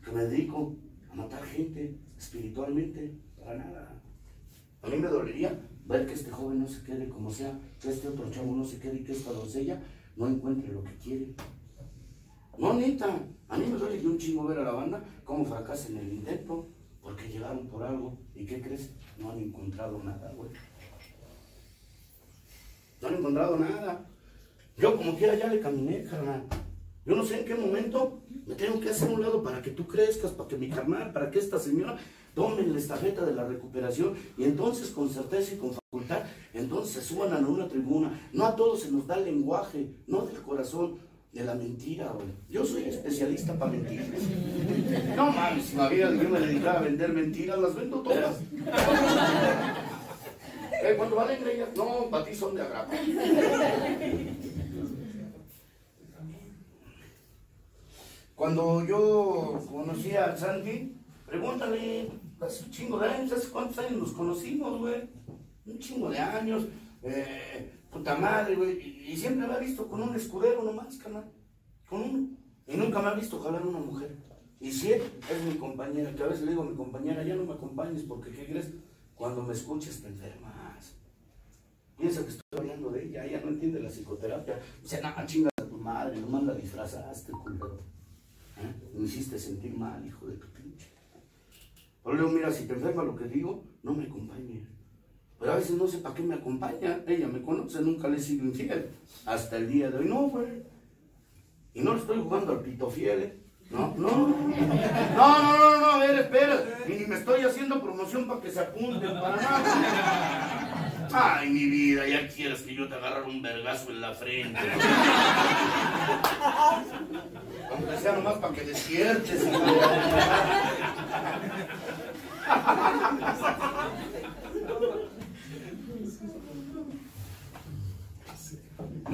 Que me dedico a matar gente espiritualmente. Para nada. A mí me dolería ver que este joven no se quede como sea, que este otro chavo no se quede y que esta doncella no encuentre lo que quiere. No, neta. A mí me duele un chingo ver a la banda cómo fracasa en el intento, porque llegaron por algo. ¿Y qué crees? No han encontrado nada, güey. No han encontrado nada. Yo como quiera ya le caminé, carnal. Yo no sé en qué momento me tengo que hacer un lado para que tú crezcas, para que mi carnal, para que esta señora tome la estafeta de la recuperación y entonces con certeza y con facultad, entonces suban a una tribuna. No a todos se nos da el lenguaje, no del corazón, de la mentira, güey. Yo soy especialista para mentir. No mames, si me había yo me dedicaba a vender mentiras, las vendo todas. Eh, ¿Cuánto valen ellas? No, para ti son de agrapa. Cuando yo conocí a Sandy, pregúntale, hace un chingo de años, ¿hace cuántos años nos conocimos, güey? Un chingo de años, eh, puta madre, güey. Y, siempre me ha visto con un escudero nomás, canal. Con uno. Y nunca me ha visto jalar una mujer. Y si él es mi compañera, que a veces le digo a mi compañera, ya no me acompañes porque, ¿qué crees? Cuando me escuches te enfermas. Piensa que estoy hablando de ella, ella no entiende la psicoterapia. O sea, no, chingas a tu madre, nomás la disfrazaste, culero. ¿Eh? Me hiciste sentir mal, hijo de tu pinche. Pero luego, mira, si te enferma lo que digo, no me acompañes. Pero a veces no sé para qué me acompaña. Ella me conoce, nunca le he sido infiel. Hasta el día de hoy, no, güey. Y no le estoy jugando al pito fiel, ¿eh? No, no. No, no, no, no, a ver, espera. Y ni me estoy haciendo promoción para que se apunten para nada. Ay, mi vida, ya quieres que yo te agarre un vergazo en la frente. Aunque sea nomás para que despiertes.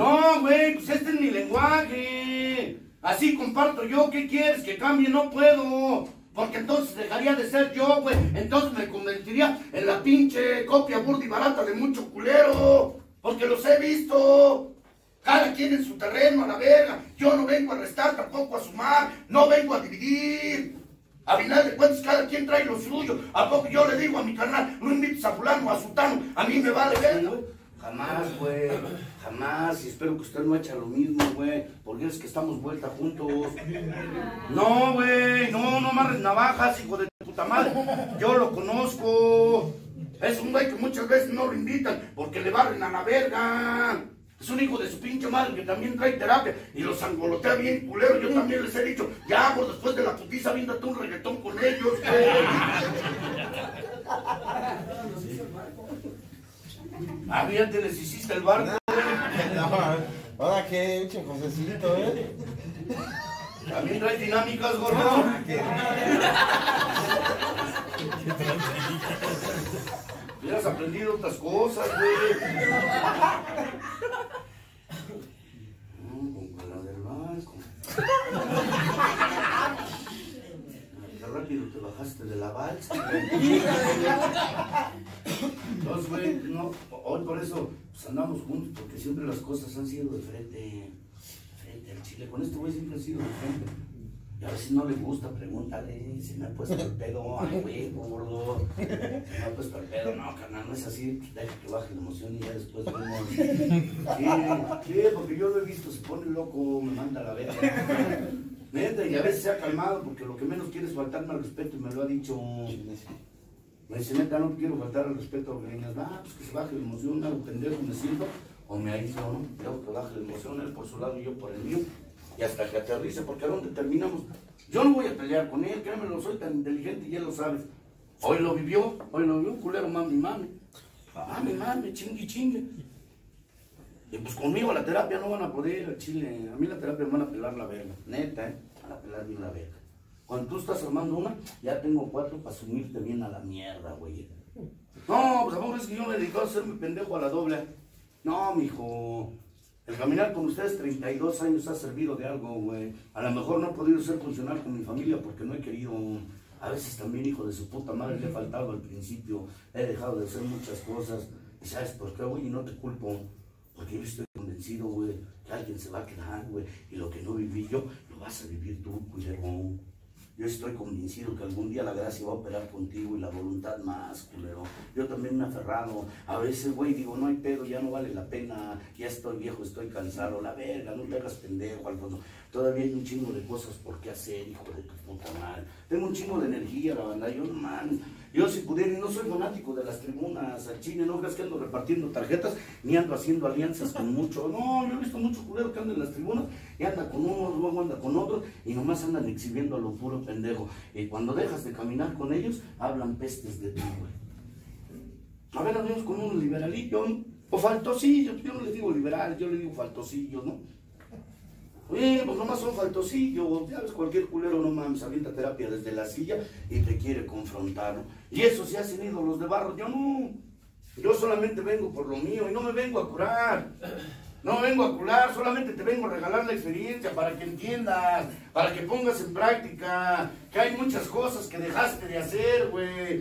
No, güey, pues este es mi lenguaje. Así comparto yo, ¿qué quieres? Que cambie, no puedo. Porque entonces dejaría de ser yo, güey. Entonces me convertiría en la pinche copia burda y barata de mucho culero. Porque los he visto. Cada quien en su terreno, a la verga. Yo no vengo a restar, tampoco a sumar. No vengo a dividir. A final de cuentas, cada quien trae lo suyo. ¿A poco yo le digo a mi carnal, no invites a fulano a sutano? A mí me vale verga. Jamás, güey. Jamás. Y espero que usted no eche lo mismo, güey. Porque es que estamos vuelta juntos. No, güey. No, no amarres navajas, hijo de puta madre. Yo lo conozco. Es un güey que muchas veces no lo invitan porque le barren a la verga. Es un hijo de su pinche madre que también trae terapia y los angolotea bien culero. Yo también les he dicho, ya, pues después de la putiza, víndate un reggaetón con ellos, güey. Ah, ya te les hiciste el barco. Ahora qué, pinche Josecito, ¿eh? También trae dinámicas, gordo. Hubieras aprendido otras cosas, güey. No, con la del barco. Qué rápido te bajaste de la balsa. Entonces, güey, no, hoy por eso andamos juntos, porque siempre las cosas han sido de frente, de frente al chile. Con este güey siempre han sido de frente. Y a si no le gusta, pregúntale si me ha puesto el pedo, ay, güey, gordo. Si me ha puesto el pedo, no, carnal, no es así, deja que baje la emoción y ya después vemos. Sí, porque yo lo he visto, se pone loco, me manda la verga. Neta, y a veces se ha calmado, porque lo que menos quiere es faltarme al respeto, y me lo ha dicho. Me dice, neta, no quiero faltar al respeto a los niños. Ah, pues que se baje la emoción, hago pendejo, me siento, o me aíslo, ¿no? Tengo que baje la emoción, él por su lado y yo por el mío. Y hasta que aterrice, porque a dónde terminamos. Yo no voy a pelear con él, créemelo, soy tan inteligente y él lo sabe. Hoy lo vivió, hoy lo vivió un culero, mami, mami. Mami, mami, chingue, chingue. Y pues conmigo la terapia no van a poder, chile. A mí la terapia me van a pelar la verga. Neta, ¿eh? Van a pelar bien la verga. Cuando tú estás armando una, ya tengo cuatro para sumirte bien a la mierda, güey. No, pues amor, es que yo me dedico a hacerme pendejo a la doble. No, mijo. El caminar con ustedes 32 años ha servido de algo, güey. A lo mejor no he podido ser funcional con mi familia porque no he querido. A veces también, hijo de su puta madre, le he faltado al principio. He dejado de hacer muchas cosas. ¿Y sabes por qué, güey? Y no te culpo. Porque yo estoy convencido, güey, que alguien se va a quedar, güey. Y lo que no viví yo, lo vas a vivir tú, culero. Yo estoy convencido que algún día la gracia va a operar contigo y la voluntad más, culero. Yo también me he aferrado. A veces, güey, digo, no hay pedo, ya no vale la pena. Ya estoy viejo, estoy cansado. La verga, no te hagas pendejo, Alfonso. Todavía hay un chingo de cosas por qué hacer, hijo de tu puta madre. Tengo un chingo de energía, la banda. Yo, man, yo si pudiera, no soy fanático de las tribunas al chile, no creas que ando repartiendo tarjetas, ni ando haciendo alianzas con muchos. No, yo he visto mucho culero que anda en las tribunas y anda con unos, luego anda con otros, y nomás andan exhibiendo a lo puro pendejo. Y cuando dejas de caminar con ellos, hablan pestes de ti, güey. A ver, andamos con un liberalillo, o faltosillo, yo no les digo liberal, yo les digo faltosillo, ¿no? Oye, pues nomás son faltosillos, ya ves, cualquier culero no mames, avienta terapia desde la silla y te quiere confrontar. Y eso se hacen ídolos de barro, yo no, yo solamente vengo por lo mío y no me vengo a curar. No vengo a curar, solamente te vengo a regalar la experiencia para que entiendas, para que pongas en práctica, que hay muchas cosas que dejaste de hacer, güey.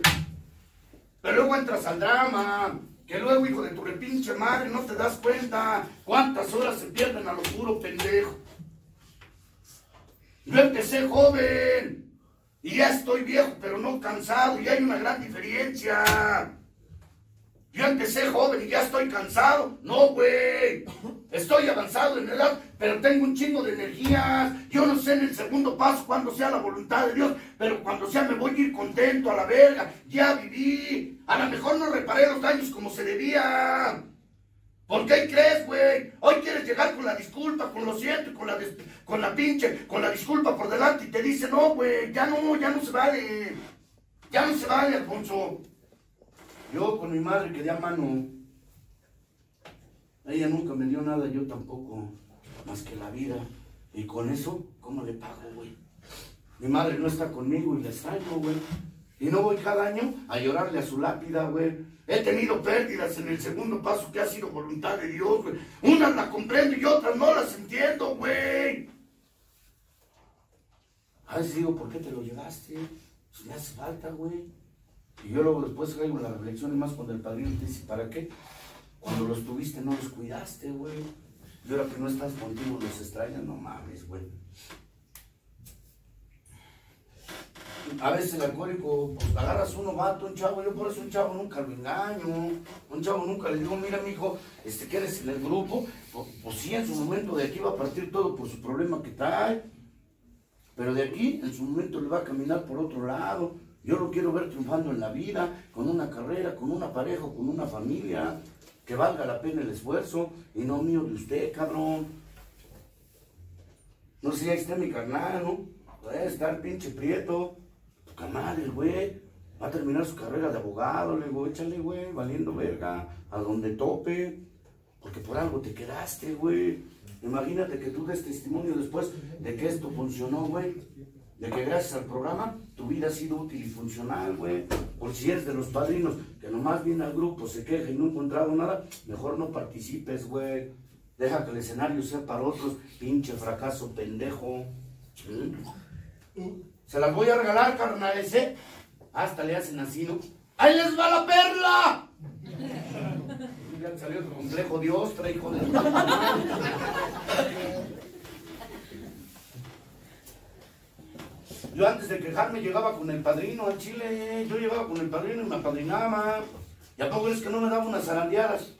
Pero luego entras al drama, que luego, hijo de tu repinche madre, no te das cuenta cuántas horas se pierden a lo puro pendejo. Yo empecé joven y ya estoy viejo, pero no cansado, y hay una gran diferencia. Yo empecé joven y ya estoy cansado. No, güey. Estoy avanzado en edad, pero tengo un chingo de energía. Yo no sé en el segundo paso cuándo sea la voluntad de Dios, pero cuando sea me voy a ir contento a la verga. Ya viví. A lo mejor no reparé los daños como se debía. ¿Por qué crees, güey? Hoy quieres llegar con la disculpa, con lo siento, con la, con la pinche, con la disculpa por delante y te dice, no, güey, ya no, ya no se vale. Ya no se vale, Alfonso. Yo con mi madre quedé a mano. Ella nunca me dio nada, yo tampoco, más que la vida. Y con eso, ¿cómo le pago, güey? Mi madre no está conmigo y la extraño, güey. Y no voy cada año a llorarle a su lápida, güey. He tenido pérdidas en el segundo paso que ha sido voluntad de Dios, güey. Unas las comprendo y otras no las entiendo, güey. A veces digo, ¿por qué te lo llevaste? Si me hace falta, güey. Y yo luego después caigo en la reflexión y más cuando el padrino te dice, ¿para qué? Cuando los tuviste no los cuidaste, güey. Y ahora que no estás contigo los extrañas, no mames, güey. A veces el alcohólico, pues agarras uno vato, un chavo, yo por eso un chavo nunca lo engaño, un chavo nunca le digo, mira mijo, este quedes en el grupo, pues, pues sí, en su momento de aquí va a partir todo por su problema que trae, pero de aquí en su momento le va a caminar por otro lado. Yo lo quiero ver triunfando en la vida, con una carrera, con una pareja, con una familia, que valga la pena el esfuerzo y no mío de usted, cabrón. No sé, ahí está mi carnal, ¿no? Puede estar pinche prieto. Madre, el güey. Va a terminar su carrera de abogado, le digo, échale, güey, valiendo verga, a donde tope. Porque por algo te quedaste, güey. Imagínate que tú des testimonio después de que esto funcionó, güey. De que gracias al programa tu vida ha sido útil y funcional, güey. Por si eres de los padrinos que nomás viene al grupo, se queja y no ha encontrado nada, mejor no participes, güey. Deja que el escenario sea para otros, pinche fracaso pendejo. Se las voy a regalar, carnales, ¿eh? Hasta le hacen así, ¿no? ¡Ahí les va la perla! Ya salió tu complejo Dios, trae hijo de... Yo antes de quejarme llegaba con el padrino al Chile, yo llegaba con el padrino y me apadrinaba. ¿Y a poco es que no me daba unas zarandeadas?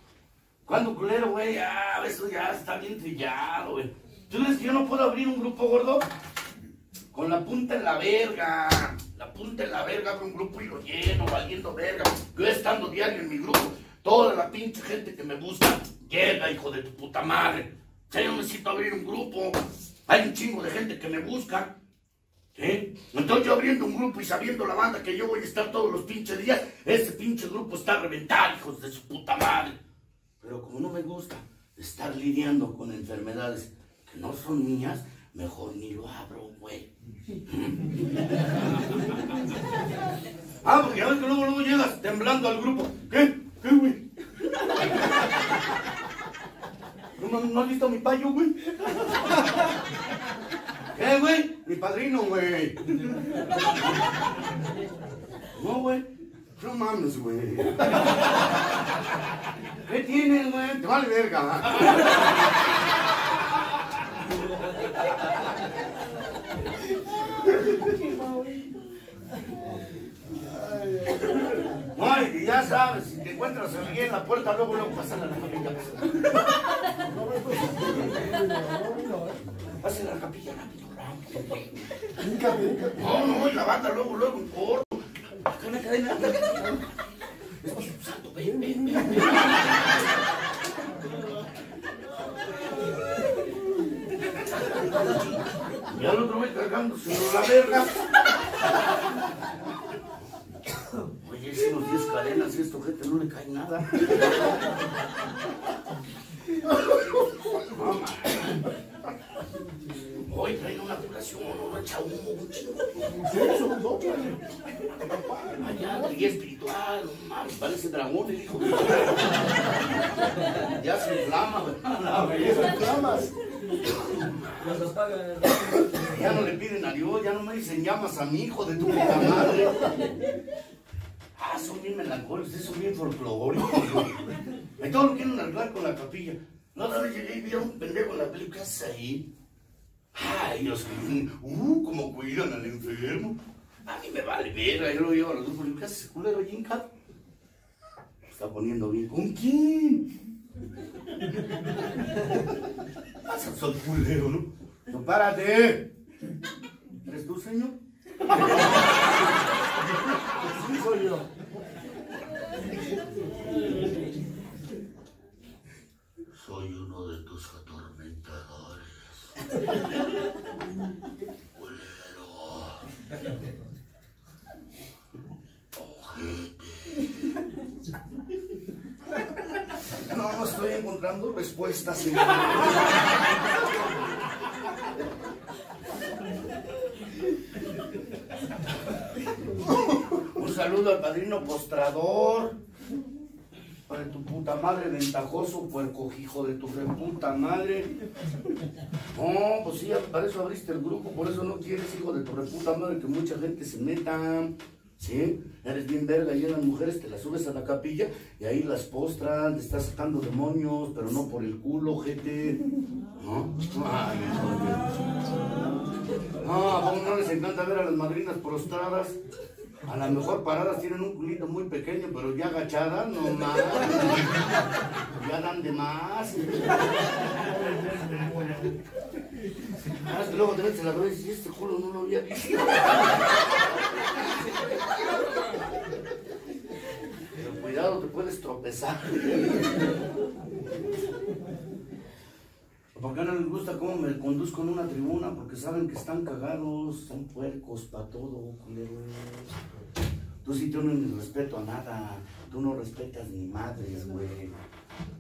¿Cuándo culero, güey? Ah, eso ya está bien trillado, güey. ¿Tú crees que yo no puedo abrir un grupo gordo? Con la punta en la verga. La punta en la verga abro un grupo y lo lleno, valiendo verga. Yo estando diario en mi grupo, toda la pinche gente que me busca, llega, hijo de tu puta madre. Sea, yo necesito abrir un grupo. Hay un chingo de gente que me busca. ¿Sí? Entonces yo abriendo un grupo y sabiendo la banda que yo voy a estar todos los pinches días, ese pinche grupo está a hijos de su puta madre. Pero como no me gusta estar lidiando con enfermedades que no son mías, mejor ni lo abro, güey. ah, porque ves que luego, luego llegas temblando al grupo. ¿Qué? ¿Qué, güey? ¿No, no has visto a mi payo, güey? ¿Qué, güey? Mi padrino, güey. No, güey. No mames, güey. ¿Qué tienes, güey? Te vale verga. No, y ya sabes, si te encuentras a en la puerta, luego luego pasan a la capilla. Pasen a la capilla rápido. No, no, y la banda luego, luego en coro. Acá una cadena. Espíritu Santo, ven, ven, ven, ven. Y al otro güey cargándose la verga. Oye, hicimos 10 cadenas y esto gente no le cae nada. Mamá. Hoy traen una curación, no echa humo, un chingo. Ocho. Allá, guía espiritual, no mames, parece dragón el hijo. Ya se inflama, güey. Esas flamas. Ya no le piden a Dios, ya no me dicen llamas a mi hijo de tu puta madre. Ah, son bien melancólicos, son bien folclóricos. Todo lo quieren arreglar con la capilla. No, otra vez llegué y vi a un pendejo en la película, ¿qué haces ahí? Ay, Dios mío, uh, como cuidan al enfermo. A mí me vale verga, yo lo llevo a los grupos, ¿qué haces, culero, casa? Me está poniendo bien. ¿Con quién? Pasa, soy culero, ¿no? No, párate. ¿Eres tú, señor? Sí, soy yo. Soy uno de tus atormentadores. Culero. Ojete. No, no estoy respuestas, señor. Un saludo al padrino postrador. Para tu puta madre, ventajoso, puerco hijo de tu reputa madre. No, pues sí, para eso abriste el grupo, por eso no quieres, hijo de tu reputa madre, que mucha gente se meta. ¿Sí? Eres bien verga y las mujeres te las subes a la capilla y ahí las postran, te estás sacando demonios, pero no por el culo, gente. ¿No? Ay. No, ¿a poco no les encanta ver a las madrinas prostradas? A lo mejor paradas tienen un culito muy pequeño, pero ya agachadas, no más. Ya dan de más. Ah, es que luego te metes la cabeza y dices, este culo no lo había visto. Pero cuidado, te puedes tropezar. ¿Por qué no les gusta cómo me conduzco en una tribuna? Porque saben que están cagados, son puercos para todo, culeros. Tú sí tú no respeto a nada, tú no respetas ni madres, güey.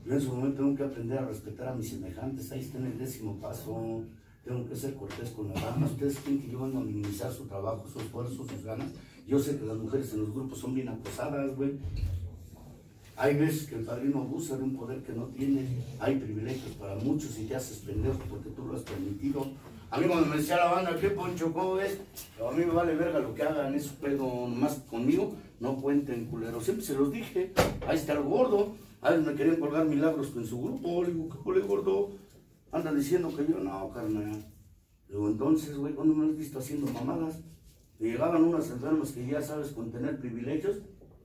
Yo en su momento tengo que aprender a respetar a mis semejantes, ahí está en el décimo paso. Tengo que ser cortés con las damas. Ustedes creen que yo vengo a minimizar su trabajo, su esfuerzo, sus ganas. Yo sé que las mujeres en los grupos son bien acosadas, güey. Hay veces que el padrino abusa de un poder que no tiene. Hay privilegios para muchos y te haces pendejo porque tú lo has permitido. A mí cuando me decía la banda, ¿qué Poncho? ¿Cómo ves? A mí me vale verga lo que hagan, es pedo más conmigo. No cuenten, culero. Siempre se los dije. Ahí está el gordo. A veces me querían colgar milagros con su grupo. Le digo, ¿qué gordo? Anda diciendo que yo no, carnal. Digo, entonces, güey, ¿cuándo me has visto haciendo mamadas? Y llegaban unas enfermas que ya sabes con tener privilegios.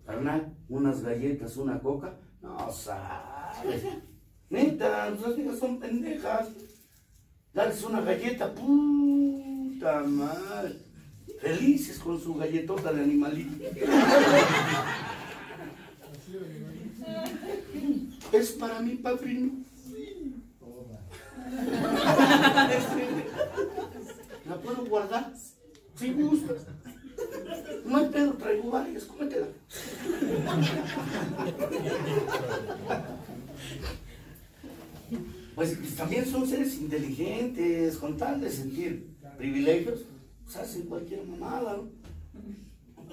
Carnal, unas galletas, una coca. No sabes. Neta, las viejas son pendejas. Darles una galleta, puta madre. Felices con su galletota de animalito. Es para mi padrino. ¿La puedo guardar? Si gustas. No hay pedo, traigo varias, cómetela. pues, pues, también son seres inteligentes, con tal de sentir privilegios, pues hacen cualquier mamada.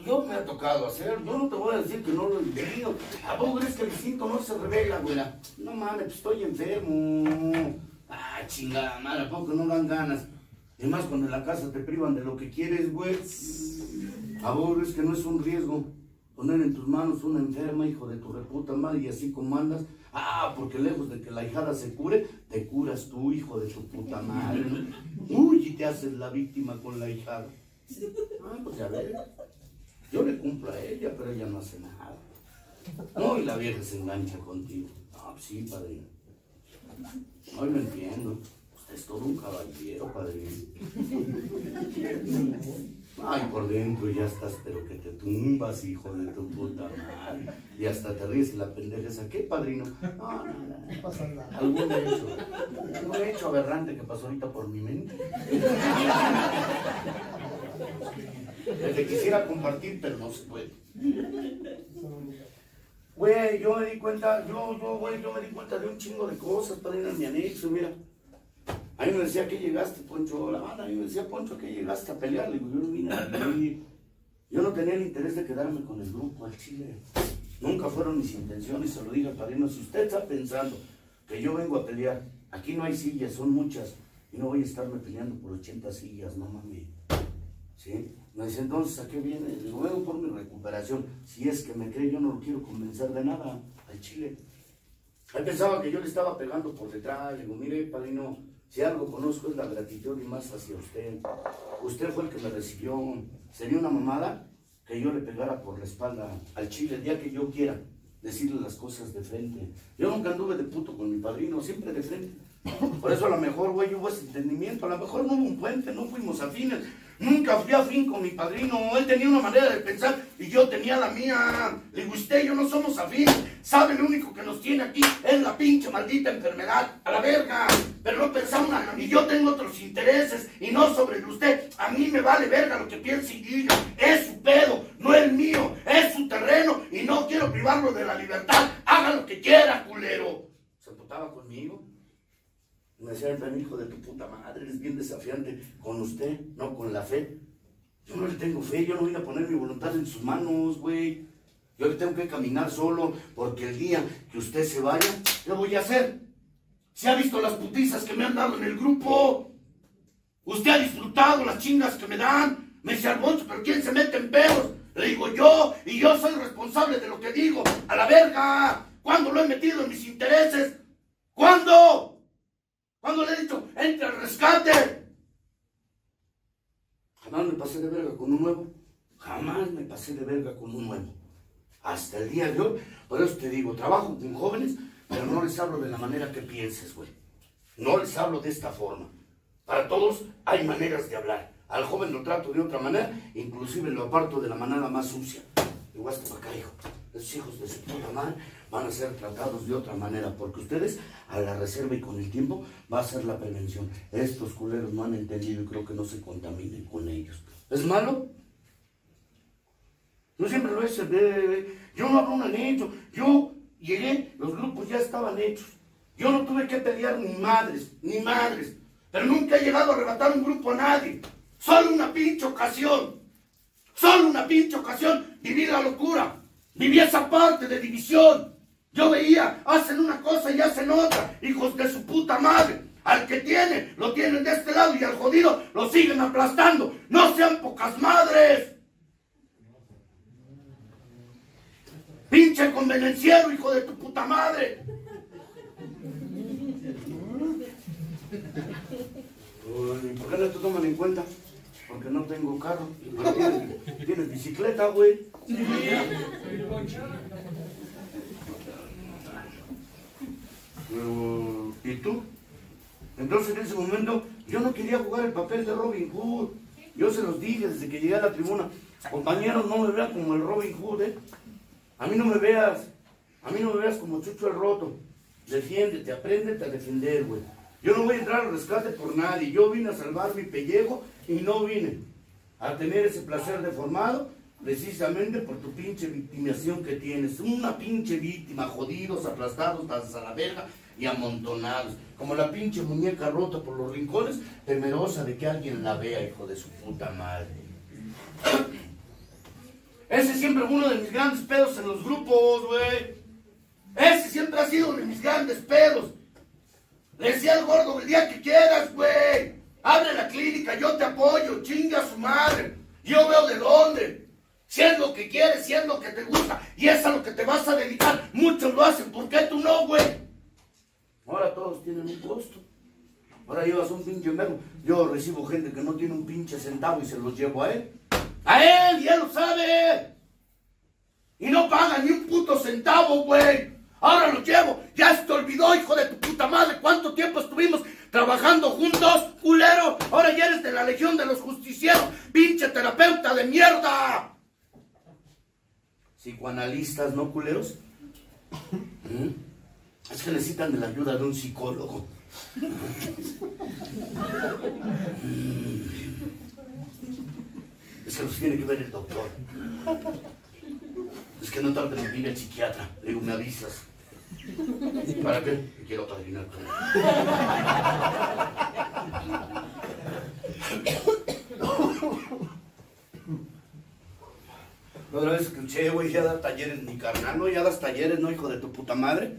Yo me ha tocado hacer, yo no te voy a decir que no lo he vivido. ¿A poco crees que el instinto no se revela, güera? No mames, pues estoy enfermo. Ah, chingada madre, ¿a poco no dan ganas? Y más cuando en la casa te privan de lo que quieres, güey. ¿A poco crees que no es un riesgo poner en tus manos una enferma, hijo de tu reputa madre, y así como andas? Ah, porque lejos de que la hijada se cure, te curas tú, hijo de tu puta madre. Uy, y te haces la víctima con la hijada. Ah, pues ya ves. Yo le cumplo a ella, pero ella no hace nada. No, la vieja se engancha contigo. Ah, pues sí, padrino. Hoy lo entiendo. Es todo un caballero, padrino. Ay, por dentro ya estás, pero que te tumbas, hijo de tu puta madre. Y hasta te ríes y la pendeja esa, ¿qué, padrino? No, no, no. No pasa nada. Algún hecho, algún hecho aberrante que pasó ahorita por mi mente. Que te quisiera compartir, pero no se puede. Güey, yo me di cuenta, yo, yo, güey, yo me di cuenta de un chingo de cosas ir a mi anexo, mira. A mí me decía que llegaste, Poncho, la banda, a mí me decía, Poncho, que llegaste a pelear. Le digo, yo no tenía el interés de quedarme con el grupo al Chile. Nunca fueron mis intenciones, se lo digo al padrino. Si usted está pensando que yo vengo a pelear, aquí no hay sillas, son muchas, y no voy a estarme peleando por 80 sillas, no mames. ¿Sí? Me dice, entonces, ¿a qué viene? Le digo, vengo por mi recuperación. Si es que me cree, yo no lo quiero convencer de nada al Chile. Él pensaba que yo le estaba pegando por detrás. Le digo, mire, padrino, si algo conozco es la gratitud y más hacia usted. Usted fue el que me recibió. Sería una mamada que yo le pegara por la espalda al Chile el día que yo quiera decirle las cosas de frente. Yo nunca anduve de puto con mi padrino, siempre de frente. Por eso a lo mejor, güey, hubo ese entendimiento. A lo mejor no hubo un puente, no fuimos afines. Nunca fui afín con mi padrino. Él tenía una manera de pensar y yo tenía la mía. Le digo, usted y yo no somos afín. Sabe, lo único que nos tiene aquí es la pinche maldita enfermedad. A la verga. Pero no pensamos nada. Y yo tengo otros intereses y no sobre el usted. A mí me vale verga lo que piense y diga. Es su pedo, no el mío. Es su terreno y no quiero privarlo de la libertad. Haga lo que quiera, culero. Se emputaba conmigo. Me decía, el hijo de tu puta madre, eres bien desafiante con usted, no con la fe. Yo no le tengo fe, yo no voy a poner mi voluntad en sus manos, güey. Yo tengo que caminar solo, porque el día que usted se vaya, ¿qué voy a hacer? ¿Se ha visto las putizas que me han dado en el grupo? ¿Usted ha disfrutado las chingas que me dan? Me dice Alfonso, pero ¿quién se mete en pedos? Le digo yo, y yo soy responsable de lo que digo. ¡A la verga! ¿Cuándo lo he metido en mis intereses? ¿Cuándo? ¿Cuándo le he dicho, entra al rescate? Jamás me pasé de verga con un nuevo. Jamás me pasé de verga con un nuevo. Hasta el día de hoy. Por eso te digo, trabajo con jóvenes, pero no les hablo de la manera que pienses, güey. No les hablo de esta forma. Para todos hay maneras de hablar. Al joven lo trato de otra manera, inclusive lo aparto de la manera más sucia. Igual que para acá, hijo. Los hijos de su puta madre van a ser tratados de otra manera, porque ustedes a la reserva y con el tiempo va a ser la prevención. Estos culeros no han entendido y creo que no se contaminen con ellos. ¿Es malo? No siempre lo es. eh, Yo no hablo un hecho. Yo llegué, los grupos ya estaban hechos. Yo no tuve que pelear ni madres, ni madres. Pero nunca he llegado a arrebatar un grupo a nadie. Solo una pinche ocasión. Solo una pinche ocasión. Viví la locura. Viví esa parte de división. Yo veía, hacen una cosa y hacen otra. Hijos de su puta madre. Al que tiene, lo tienen de este lado y al jodido lo siguen aplastando. No sean pocas madres. Pinche convenenciero, hijo de tu puta madre. Uy, ¿Por qué no te toman en cuenta? Porque no tengo carro. Tienes, tienes bicicleta, güey. Pero, ¿Y tú? Entonces en ese momento yo no quería jugar el papel de Robin Hood. Yo se los dije desde que llegué a la tribuna. Compañeros, no me vean como el Robin Hood, ¿eh? A mí no me veas. A mí no me veas como Chucho el Roto. Defiéndete, apréndete a defender, güey. Yo no voy a entrar al rescate por nadie. Yo vine a salvar mi pellejo y no vine a tener ese placer deformado Precisamente por tu pinche victimización que tienes. Una pinche víctima, jodidos, aplastados, hasta la verga y amontonados. Como la pinche muñeca rota por los rincones, temerosa de que alguien la vea, hijo de su puta madre. Ese siempre fue uno de mis grandes pedos en los grupos, güey. Ese siempre ha sido uno de mis grandes pedos. Le decía al gordo, el día que quieras, güey. Abre la clínica, yo te apoyo, chinga a su madre. Yo veo de dónde. Si es lo que quieres, si es lo que te gusta y es a lo que te vas a dedicar, muchos lo hacen, ¿por qué tú no, güey? Ahora todos tienen un costo. Ahora llevas un pinche enfermo. Yo recibo gente que no tiene un pinche centavo y se los llevo a él. A él, y él lo sabe. Y no paga ni un puto centavo, güey. Ahora lo llevo. Ya se te olvidó, hijo de tu puta madre, cuánto tiempo estuvimos trabajando juntos, culero. Ahora ya eres de la legión de los justicieros, pinche terapeuta de mierda. Psicoanalistas, ¿no, culeros? ¿Mm? Es que necesitan de la ayuda de un psicólogo. Es que los tiene que ver el doctor. Es que no tarde en venir el psiquiatra. Digo, me avisas. ¿Para qué? Quiero padrinar con La otra vez escuché, güey, ya da talleres mi carnal, ¿no? Ya das talleres, ¿no, hijo de tu puta madre?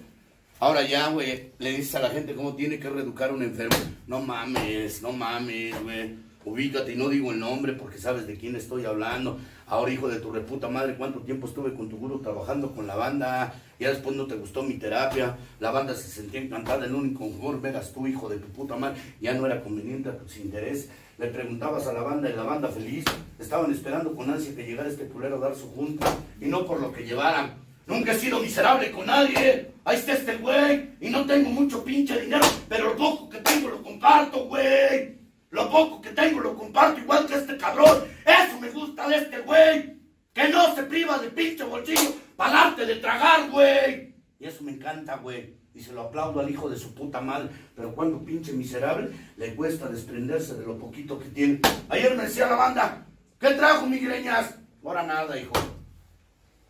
Ahora ya, güey, le dices a la gente cómo tiene que reeducar a un enfermo. No mames, no mames, güey. Ubícate y no digo el nombre porque sabes de quién estoy hablando. Ahora, hijo de tu reputa madre, ¿cuánto tiempo estuve con tu guru trabajando con la banda? Ya después no te gustó mi terapia. La banda se sentía encantada. El único mejor eras tú, hijo de tu puta madre. Ya no era conveniente a tus intereses. Le preguntabas a la banda y la banda feliz. Estaban esperando con ansia que llegara este culero a dar su junta. Y no por lo que llevaran. Nunca he sido miserable con nadie. Ahí está este güey. Y no tengo mucho pinche dinero. Pero lo poco que tengo lo comparto, güey. Lo poco que tengo lo comparto igual que este cabrón. Eso me gusta de este güey. Que no se priva de pinche bolsillo para darte de tragar, güey. Y eso me encanta, güey. Y se lo aplaudo al hijo de su puta madre. Pero cuando pinche miserable le cuesta desprenderse de lo poquito que tiene. Ayer me decía la banda, ¿qué trajo migreñas? Ahora nada, hijo.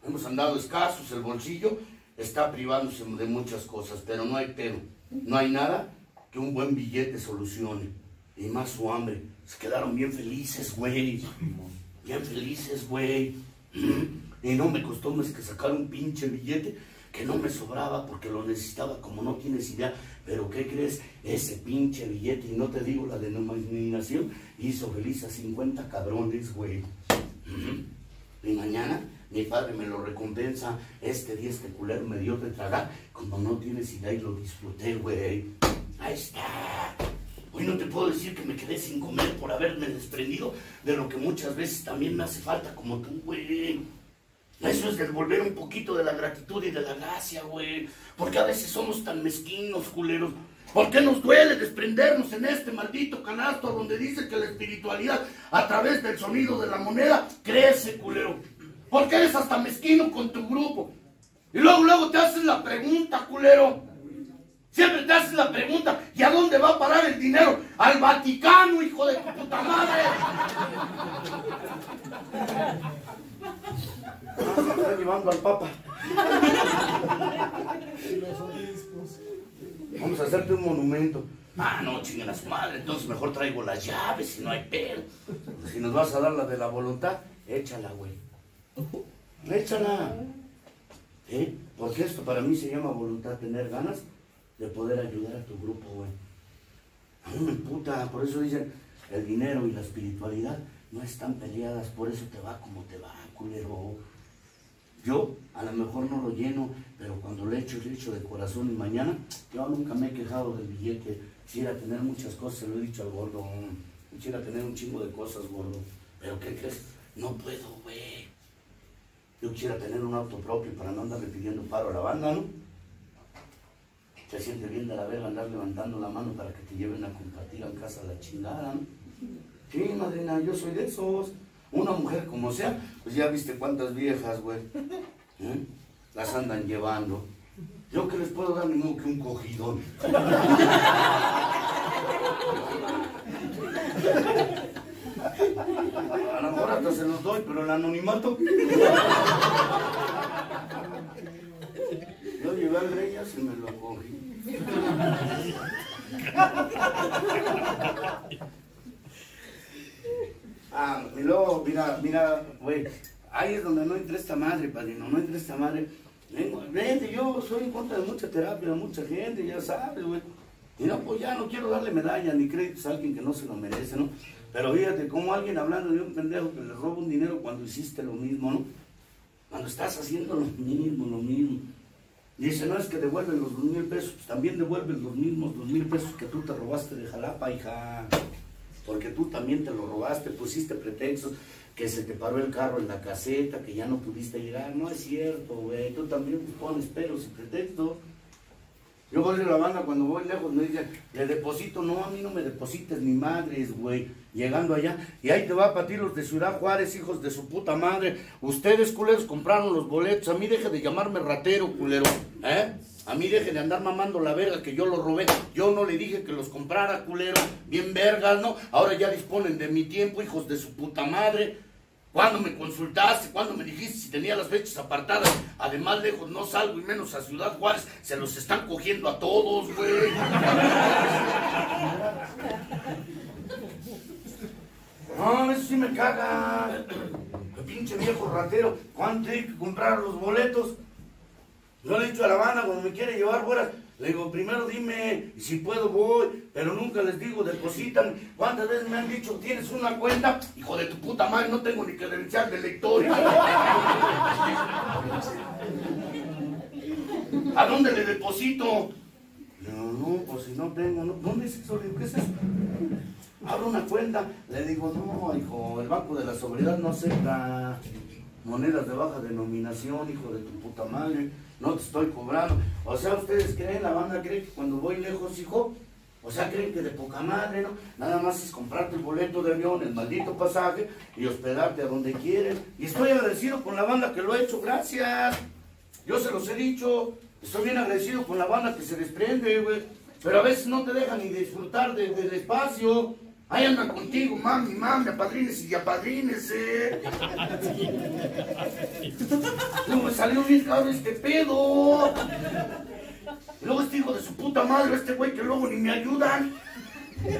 Hemos andado escasos, el bolsillo está privándose de muchas cosas, pero no hay pero. No hay nada que un buen billete solucione y más su hambre. Se quedaron bien felices, güey. Bien felices, güey. Y no me costó más que sacar un pinche billete que no me sobraba porque lo necesitaba como no tienes idea. Pero ¿qué crees? Ese pinche billete, y no te digo la denominación, hizo feliz a 50 cabrones, güey. Y mañana mi padre me lo recompensa. Este día este culero me dio de tragar como no tienes idea y lo disfruté, güey. Ahí está. Hoy no te puedo decir que me quedé sin comer por haberme desprendido de lo que muchas veces también me hace falta como tú, güey. Eso es devolver un poquito de la gratitud y de la gracia, güey. Porque a veces somos tan mezquinos, culeros. ¿Por qué nos duele desprendernos en este maldito canasto donde dice que la espiritualidad a través del sonido de la moneda crece, culero? ¿Por qué eres hasta mezquino con tu grupo? Y luego, luego te haces la pregunta, culero. Siempre te haces la pregunta, ¿y a dónde va a parar el dinero? Al Vaticano, hijo de tu puta madre. Está llevando al Papa. Vamos a hacerte un monumento. Ah, no, chinguen a su madre, entonces mejor traigo las llaves si no hay pedo. Si nos vas a dar la de la voluntad, échala, güey. Échala. ¿Eh? Porque esto para mí se llama voluntad, tener ganas de poder ayudar a tu grupo, güey. A mí me puta, por eso dicen, el dinero y la espiritualidad no están peleadas, por eso te va como te va, culero. Yo a lo mejor no lo lleno, pero cuando le echo, le echo de corazón y mañana, yo nunca me he quejado del billete. Quisiera tener muchas cosas, se lo he dicho al gordo. Quisiera tener un chingo de cosas, gordo. Pero ¿qué crees? No puedo, güey. Yo quisiera tener un auto propio para no andarle pidiendo paro a la banda, ¿no? Se siente bien de la verga andar levantando la mano para que te lleven a compartir en casa la chingada, ¿no? Sí, madrina, yo soy de esos. Una mujer como sea, pues ya viste cuántas viejas, güey. ¿eh? Las andan llevando. Yo que les puedo dar modo que un cogidón. A lo mejor hasta se los doy, pero el anonimato. Yo llevé al Greñas y me lo cogí. Ah, y luego, mira, mira, güey, ahí es donde no entra esta madre, padrino, no entra esta madre. Vente, yo soy en contra de mucha terapia, mucha gente, ya sabes, güey. Y no, pues ya no quiero darle medalla ni créditos a alguien que no se lo merece, ¿no? Pero fíjate, como alguien hablando de un pendejo que le roba un dinero cuando hiciste lo mismo, ¿no? Cuando estás haciendo lo mismo, lo mismo. Dice, no es que devuelven los dos mil pesos, pues también devuelven los mismos dos mil pesos que tú te robaste de Jalapa, hija. Porque tú también te lo robaste, pusiste pretextos, que se te paró el carro en la caseta, que ya no pudiste llegar. No es cierto, güey. Tú también pones pelos y pretextos. Yo voy a la banda cuando voy lejos, me dicen, le deposito, no, a mí no me deposites ni madres, güey. Llegando allá, y ahí te va para ti los de Ciudad Juárez, hijos de su puta madre. Ustedes, culeros, compraron los boletos. A mí deje de llamarme ratero, culero, ¿eh? A mí deje de andar mamando la verga que yo lo robé. Yo no le dije que los comprara, culero. Bien vergas, ¿no? Ahora ya disponen de mi tiempo, hijos de su puta madre. Cuando me consultaste, cuando me dijiste si tenía las fechas apartadas, además lejos no salgo y menos a Ciudad Juárez, se los están cogiendo a todos, güey. No, eso sí me caga. El pinche viejo ratero, ¿cuánto hay que comprar los boletos? Yo le he dicho a la banda cuando me quiere llevar fuera, le digo, primero dime, si puedo voy, pero nunca les digo, depositan. ¿Cuántas veces me han dicho, tienes una cuenta? Hijo de tu puta madre, no tengo ni credencial de lector. ¿A dónde le deposito? No, no, pues si no tengo, no. ¿dónde es eso? ¿qué es eso? Abro una cuenta. Le digo, no, hijo, el Banco de la Sobriedad no acepta monedas de baja denominación, hijo de tu puta madre. No te estoy cobrando. O sea, ustedes creen, la banda cree que cuando voy lejos, hijo, o sea, creen que de poca madre, ¿no? Nada más es comprarte el boleto de avión, el maldito pasaje y hospedarte a donde quieren. Y estoy agradecido con la banda que lo ha hecho, gracias. Yo se los he dicho, estoy bien agradecido con la banda que se desprende, güey. Pero a veces no te dejan ni disfrutar de- del espacio. Ahí andan contigo, mami, mami, apadrines y apadrines, eh. Luego me salió bien caro este pedo. Y luego este hijo de su puta madre, este güey que luego ni me ayudan.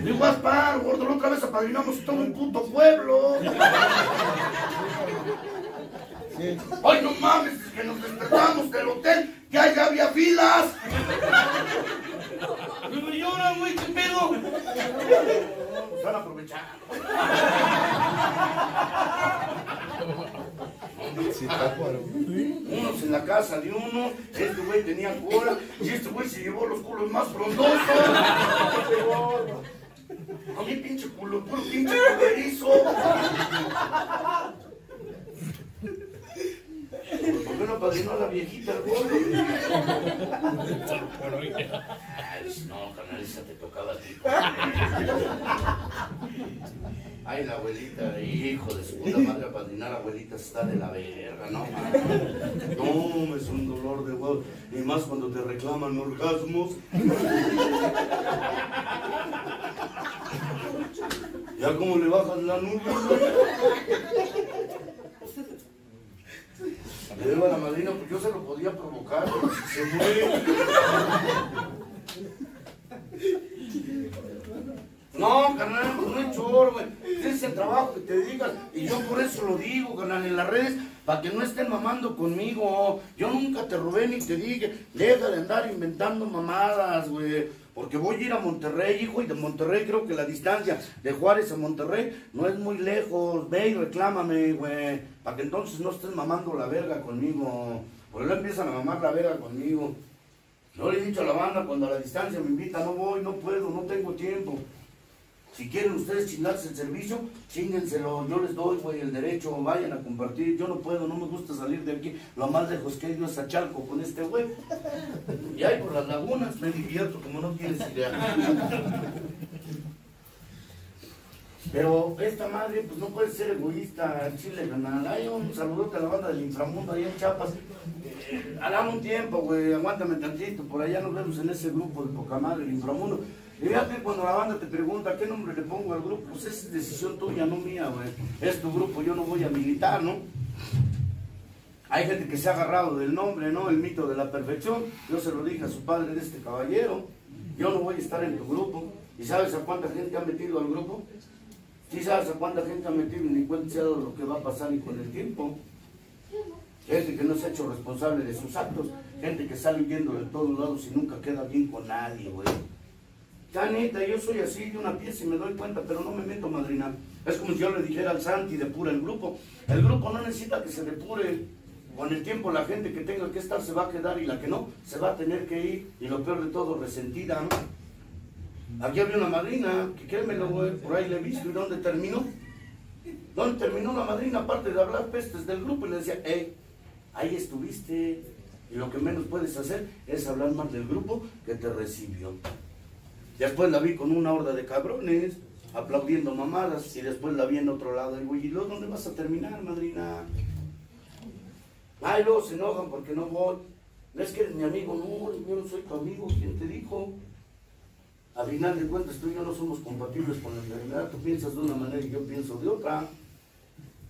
Digo, Gaspar, gordo, la otra vez apadrinamos todo un puto pueblo. Ay, no mames, es que nos despertamos del hotel, ya, ya había filas. Digo, ¿y ahora, güey, qué pedo? Están aprovechando. Unos en la casa de uno, este güey tenía cola, y este güey se llevó los culos más frondosos. A mí pinche culo, puro pinche culerizo. ¿Por qué no padrinó a la viejita el gordo? No, carnal, esa te tocaba a ti. Ay, la abuelita, hijo de su puta madre, apadrinar a abuelitas está de la verga, no. No, es un dolor de huevo. Y más cuando te reclaman orgasmos. Ya como le bajas la nube. Le digo a la madrina, pues yo se lo podía provocar, se muere. No, carnal, pues no es choro, güey. Es el trabajo que te dedicas. Y yo por eso lo digo, carnal, en las redes, para que no estén mamando conmigo. Yo nunca te robé ni te dije, deja de andar inventando mamadas, güey. Porque voy a ir a Monterrey, hijo, y de Monterrey creo que la distancia de Juárez a Monterrey no es muy lejos. Ve y reclámame, güey. Para que entonces no estés mamando la verga conmigo. Porque no empiezan a mamar la verga conmigo. No le he dicho a la banda cuando a la distancia me invita, no voy, no puedo, no tengo tiempo. Si quieren ustedes chingarse el servicio, chíngenselo, yo les doy, el derecho, vayan a compartir. Yo no puedo, no me gusta salir de aquí. Lo más lejos que he ido es a Chalco con este güey. Y ahí por las lagunas me divierto, como no tienes idea. Pero esta madre, pues no puede ser egoísta, Chile, canal. Hay un saludote a la banda del inframundo ahí en Chiapas. Eh, un tiempo, güey, aguántame tantito. Por allá nos vemos en ese grupo de poca madre, el inframundo. Y fíjate cuando la banda te pregunta qué nombre le pongo al grupo, pues es decisión tuya, no mía, güey. Es tu grupo, yo no voy a militar, ¿no? Hay gente que se ha agarrado del nombre, ¿no? El mito de la perfección. Yo se lo dije a su padre de este caballero. Yo no voy a estar en tu grupo. ¿Y sabes a cuánta gente ha metido al grupo? ¿Sí sabes a cuánta gente ha metido ni cuenta se ha lo que va a pasar y con el tiempo? Gente que no se ha hecho responsable de sus actos. Gente que sale huyendo de todos lados y nunca queda bien con nadie, güey. Ya yo soy así de una pieza y me doy cuenta, pero no me meto, madrina. Es como si yo le dijera al Santi, depura el grupo. El grupo no necesita que se depure. Con el tiempo la gente que tenga que estar se va a quedar y la que no, se va a tener que ir. Y lo peor de todo, resentida, ¿no? Aquí había una madrina, que créemelo, güey, por ahí le he visto. ¿Y dónde terminó? ¿Dónde terminó la madrina? Aparte de hablar pestes del grupo y le decía, hey, ahí estuviste. Y lo que menos puedes hacer es hablar más del grupo que te recibió. Después la vi con una horda de cabrones, aplaudiendo mamadas, y después la vi en otro lado. Y güey, ¿y luego dónde vas a terminar, madrina? Ay, luego se enojan porque no voy. No es que eres mi amigo, no, yo no soy tu amigo, ¿quién te dijo? A final de cuentas, tú y yo no somos compatibles con la realidad. Tú piensas de una manera y yo pienso de otra.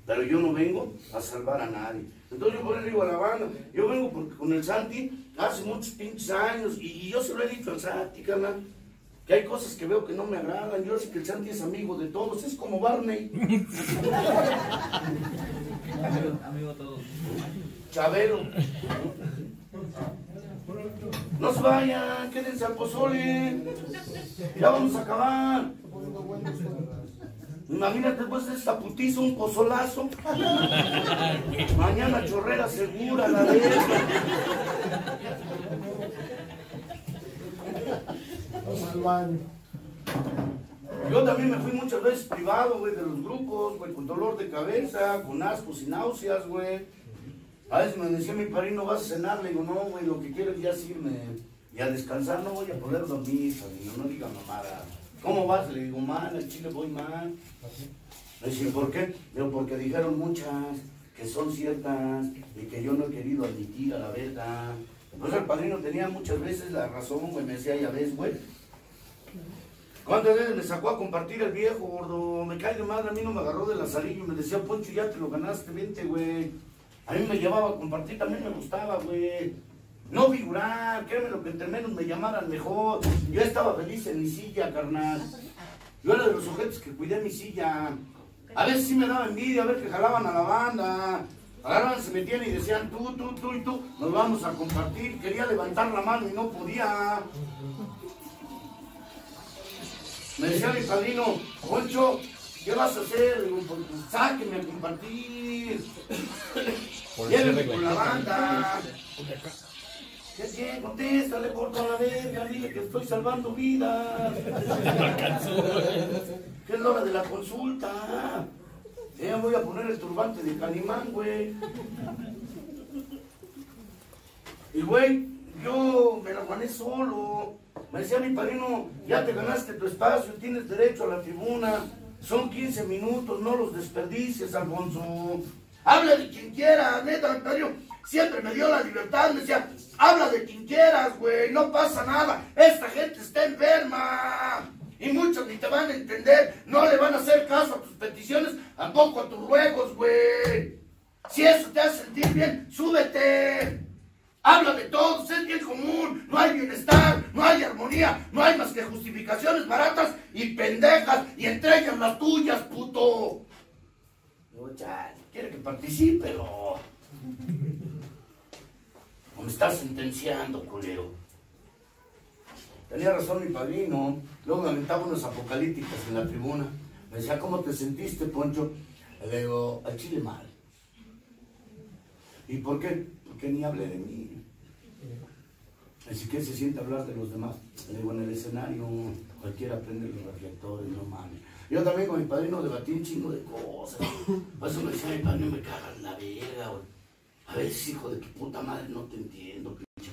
Pero yo no vengo a salvar a nadie. Entonces yo por eso digo a la banda, yo vengo porque con el Santi hace muchos pinches años y, y yo se lo he dicho al Santi, carnal, que hay cosas que veo que no me agradan. Yo sé que el Santi es amigo de todos, es como Barney. Amigo, amigo todos. Chabelo. No se vayan, quédense al pozole. Ya vamos a acabar. Imagínate de esta putiza un pozolazo. Mañana chorrera segura, la verga. Yo también me fui muchas veces privado, güey, de los grupos, güey, con dolor de cabeza, con ascos y náuseas, güey. A veces me decía mi padrino, ¿vas a cenar? Le digo, no, güey, lo que quiero es ya irme. Y a descansar no voy a poder dormir, padrino, no diga mamada. ¿Cómo vas? Le digo, mal, al chile voy mal. Le dice, ¿por qué? Digo, porque dijeron muchas que son ciertas y que yo no he querido admitir a la verdad. Entonces el padrino tenía muchas veces la razón, güey, me decía, ya ves, güey. ¿Cuántas veces me sacó a compartir el viejo, gordo? Me cae de madre, a mí no me agarró de la salilla me decía, Poncho, ya te lo ganaste, vente, güey. A mí me llevaba a compartir, también me gustaba, güey. No figurar, créeme lo que entre menos me llamaran mejor. Yo estaba feliz en mi silla, carnal. Yo era de los sujetos que cuidé mi silla. A veces sí me daba envidia a ver que jalaban a la banda. Agarraban, se metían y decían, tú, tú, tú y tú, nos vamos a compartir. Quería levantar la mano y no podía. Me decía mi padrino, Poncho, ¿qué vas a hacer? Pues, sáquenme a compartir. Llévenme con la banda. ¿Qué tiene? Contéstale, corta la verga, dile que estoy salvando vidas. Que es la hora de la consulta. Ya voy a poner el turbante de Calimán, güey. Y güey, yo me la gané solo. Me decía mi padrino, ya te ganaste tu espacio, tienes derecho a la tribuna. Son 15 minutos, no los desperdicies, Alfonso. Habla de quien quiera, neta, padrino. Siempre me dio la libertad, me decía, habla de quien quieras, güey, no pasa nada. Esta gente está enferma. Y muchos ni te van a entender, no le van a hacer caso a tus peticiones, tampoco a tus ruegos, güey. Si eso te hace sentir bien, súbete. Habla de todos, es bien común, no hay bienestar, no hay armonía, no hay más que justificaciones baratas y pendejas, y entre ellas las tuyas, puto. Digo, chale, quiere que participe, o o me estás sentenciando, culero. Tenía razón mi padrino, luego me aventaba unas apocalípticas en la tribuna. Me decía, ¿cómo te sentiste, Poncho? Le digo, al chile mal. ¿Y por qué? Porque ni hable de mí. Así que se siente hablar de los demás. Le digo, en el escenario cualquiera prende los reflectores, no mames. Yo también con mi padrino debatí un chingo de cosas. Por eso me decía mi padrino, me cagas la verga. güey. A veces, hijo de tu puta madre, no te entiendo, pinche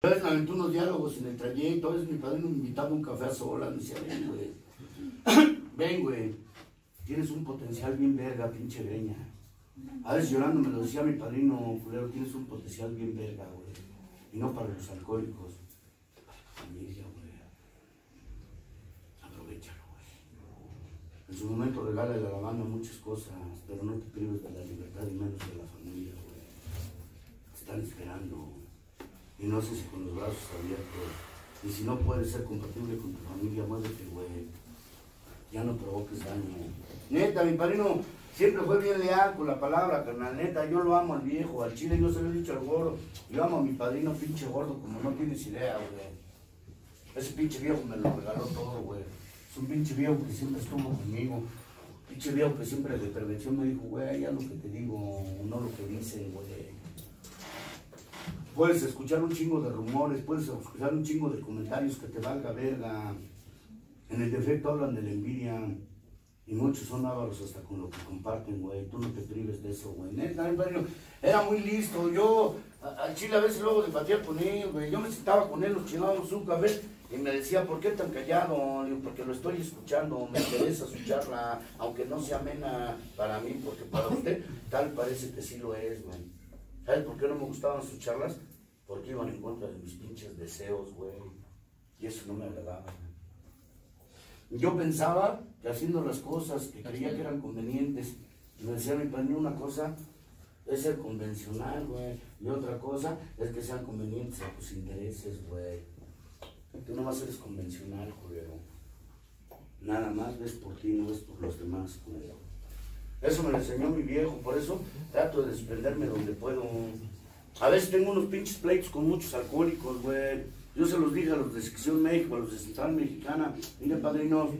coño. A veces me aventó unos diálogos en el trayecto, a veces mi padrino me invitaba a un café a solas, me decía, ven, güey. ven, güey, tienes un potencial bien verga, pinche greña. A veces llorando me lo decía mi padrino, culero, tienes un potencial bien verga, güey. Y no para los alcohólicos, para la familia, güey. Aprovechalo, güey. En su momento regala a la banda muchas cosas, pero no te prives de la libertad y menos de la familia, güey. Te están esperando. Y no sé si con los brazos abiertos. Y si no puedes ser compatible con tu familia, muévete, güey. Ya no provoques daño. Neta, mi padrino siempre fue bien leal con la palabra, carnal. Neta, yo lo amo al viejo, al chile, yo se lo he dicho al gordo. Yo amo a mi padrino, pinche gordo, como no tienes idea, güey. Ese pinche viejo me lo regaló todo, güey. Es un pinche viejo que siempre estuvo conmigo. Pinche viejo que siempre de prevención me dijo, güey, ya lo que te digo, no lo que dicen, güey. Puedes escuchar un chingo de rumores, puedes escuchar un chingo de comentarios que te valga verga. En el defecto hablan de la envidia. Y muchos son ávaros hasta con lo que comparten, güey. Tú no te prives de eso, güey. Neta, era muy listo. Yo, al chile a veces luego debatía con él, güey. Yo me sentaba con él, nos chingábamos un café. Y me decía, ¿por qué tan callado? Digo, porque lo estoy escuchando, me interesa su charla, aunque no sea amena para mí, porque para usted tal parece que sí lo es, güey. ¿Sabes por qué no me gustaban sus charlas? Porque iban en contra de mis pinches deseos, güey. Y eso no me agradaba. Yo pensaba que haciendo las cosas que creía que eran convenientes, me decía mi padre, una cosa es ser convencional, güey, y otra cosa es que sean convenientes a tus intereses, güey. Tú nomás eres convencional, culero. Nada más ves por ti, no ves por los demás, culero. Eso me lo enseñó mi viejo, por eso trato de desprenderme donde puedo. A veces tengo unos pinches pleitos con muchos alcohólicos, güey. Yo se los dije a los de Sección México, a los de Central Mexicana. Mire, padrinos,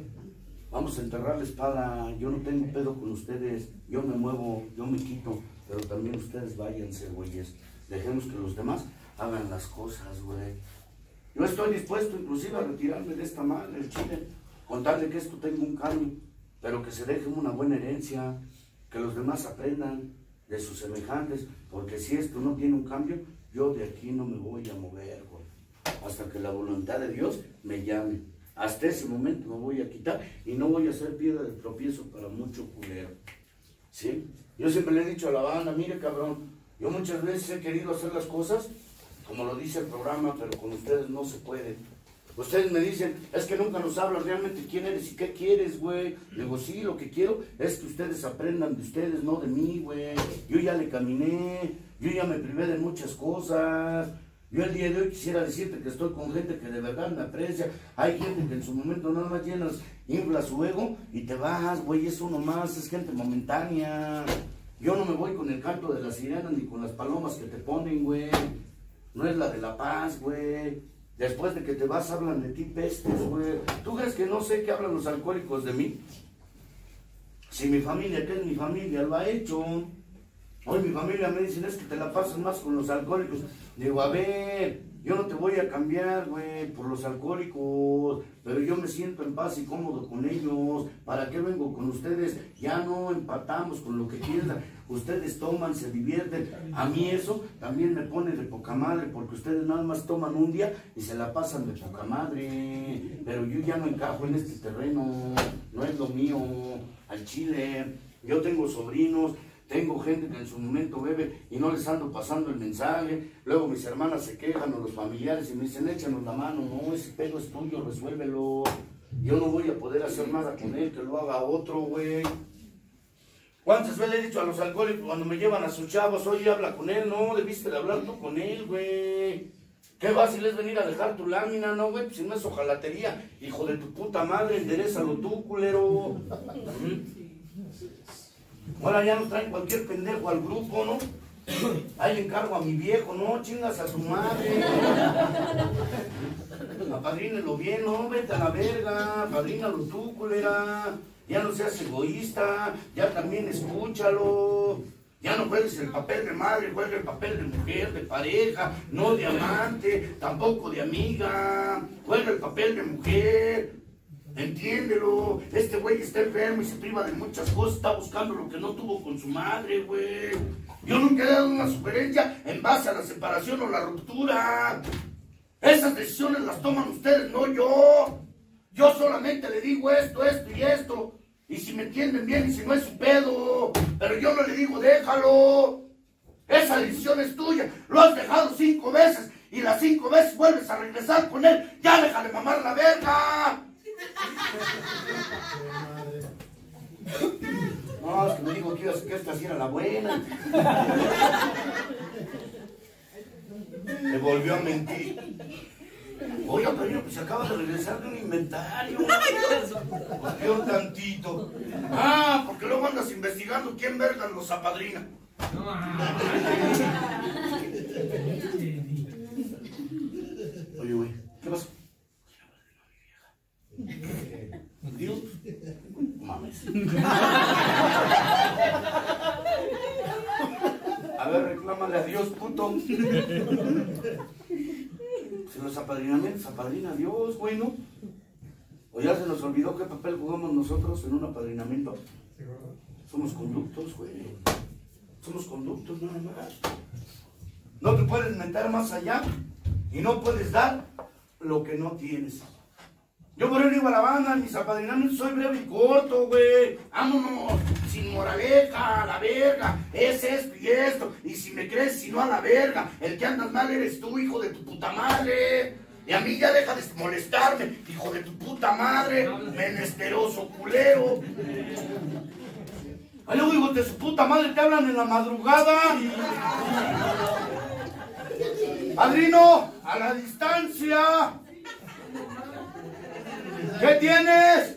vamos a enterrar la espada. Yo no tengo pedo con ustedes. Yo me muevo, yo me quito. Pero también ustedes váyanse, güeyes. Dejemos que los demás hagan las cosas, güey. Yo estoy dispuesto inclusive a retirarme de esta madre, el Chile, con que esto tenga un cambio, pero que se deje una buena herencia, que los demás aprendan de sus semejantes, porque si esto no tiene un cambio, yo de aquí no me voy a mover, hasta que la voluntad de Dios me llame. Hasta ese momento me voy a quitar y no voy a ser piedra de tropiezo para mucho culero. ¿Sí? Yo siempre le he dicho a la banda, mire cabrón, yo muchas veces he querido hacer las cosas como lo dice el programa, pero con ustedes no se puede. Ustedes me dicen, es que nunca nos hablan realmente quién eres y qué quieres, güey. Le Digo, sí, lo que quiero es que ustedes aprendan de ustedes, no de mí, güey. Yo ya le caminé, yo ya me privé de muchas cosas. Yo el día de hoy quisiera decirte que estoy con gente que de verdad me aprecia. Hay gente que en su momento nada más llenas, infla su ego y te vas, güey, es uno más, es gente momentánea. Yo no me voy con el canto de las sirenas ni con las palomas que te ponen, güey. No es la de la paz, güey. Después de que te vas hablan de ti pestes, güey. ¿Tú crees que no sé qué hablan los alcohólicos de mí? Si mi familia, que es mi familia, lo ha hecho. Hoy mi familia me dicen, es que te la pasas más con los alcohólicos. Digo, a ver, yo no te voy a cambiar, güey, por los alcohólicos, pero yo me siento en paz y cómodo con ellos. ¿Para qué vengo con ustedes? Ya no empatamos con lo que quieran. Ustedes toman, se divierten. A mí eso también me pone de poca madre, porque ustedes nada más toman un día y se la pasan de poca madre. Pero yo ya no encajo en este terreno, no es lo mío, al chile. Yo tengo sobrinos, tengo gente que en su momento bebe y no les ando pasando el mensaje. Luego mis hermanas se quejan o los familiares y me dicen, échanos la mano. No, ese pedo es tuyo, resuélvelo. Yo no voy a poder hacer nada con él, que lo haga otro, güey. ¿Cuántas veces le he dicho a los alcohólicos cuando me llevan a sus chavos, oye, habla con él? No, debiste de hablar tú con él, güey. Qué fácil es venir a dejar tu lámina, ¿no, güey? Pues si no es hojalatería, hijo de tu puta madre, enderezalo tú, culero. Ujú. Ahora ya no traen cualquier pendejo al grupo, ¿no? Ahí encargo a mi viejo, no, chingas a su madre. Apadrínelo bien, no, vete a la verga, apadrínalo tú, culera. Ya no seas egoísta, ya también escúchalo. Ya no juegues el papel de madre, juega el papel de mujer, de pareja, no de amante, tampoco de amiga. Juega el papel de mujer. Entiéndelo, este güey está enfermo y se priva de muchas cosas, está buscando lo que no tuvo con su madre, güey. Yo nunca he dado una sugerencia en base a la separación o la ruptura. Esas decisiones las toman ustedes, no yo. Yo solamente le digo esto, esto y esto. Y si me entienden bien y si no es su pedo. Pero yo no le digo, déjalo. Esa decisión es tuya. Lo has dejado cinco veces y las cinco veces vuelves a regresar con él. Ya déjale mamar la verga. No, es que me dijo que, que esta sí era la buena. Me volvió a mentir. Oiga, pero pues se acaba de regresar de un inventario. Volvió tantito. Ah, porque luego andas investigando quién verga los apadrina. Oye, güey, ¿qué pasó? Dios, A ver, reclámale a Dios, puto. Si los apadrinamientos apadrina a Dios, güey, ¿no? O ya se nos olvidó qué papel jugamos nosotros en un apadrinamiento. Somos conductos, güey. Somos conductos, nada más. No te puedes meter más allá y no puedes dar lo que no tienes. Yo por eso digo a la banda, mis apadrinamientos soy breve y corto, güey. Vámonos, sin moraleja, a la verga. Es esto y esto. Y si me crees, si no a la verga. El que andas mal eres tú, hijo de tu puta madre. Y a mí ya deja de molestarme, hijo de tu puta madre. Menesteroso culero. Ay, hijo de su puta madre, te hablan en la madrugada. Padrino, a la distancia. ¿Qué tienes?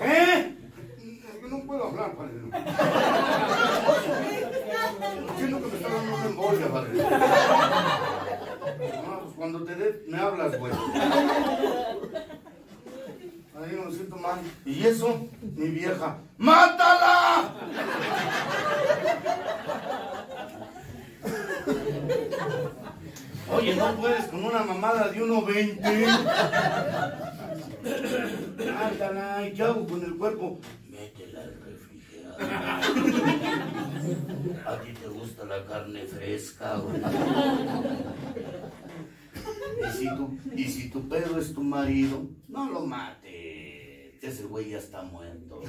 ¿Eh? Es no puedo hablar, padrino. Siento que me está dando una embolia, padrino. No, pues cuando te dé, me hablas, güey. Padrino, me siento mal. ¿Y eso? Mi vieja. ¡Mátala! Oye, no puedes con una mamada de 1.20. Mátala, ¿y qué hago con el cuerpo? Métela al refrigerador. A ti te gusta la carne fresca. Y si, tu, y si tu pedo es tu marido, no lo mates. Ese güey ya está muerto.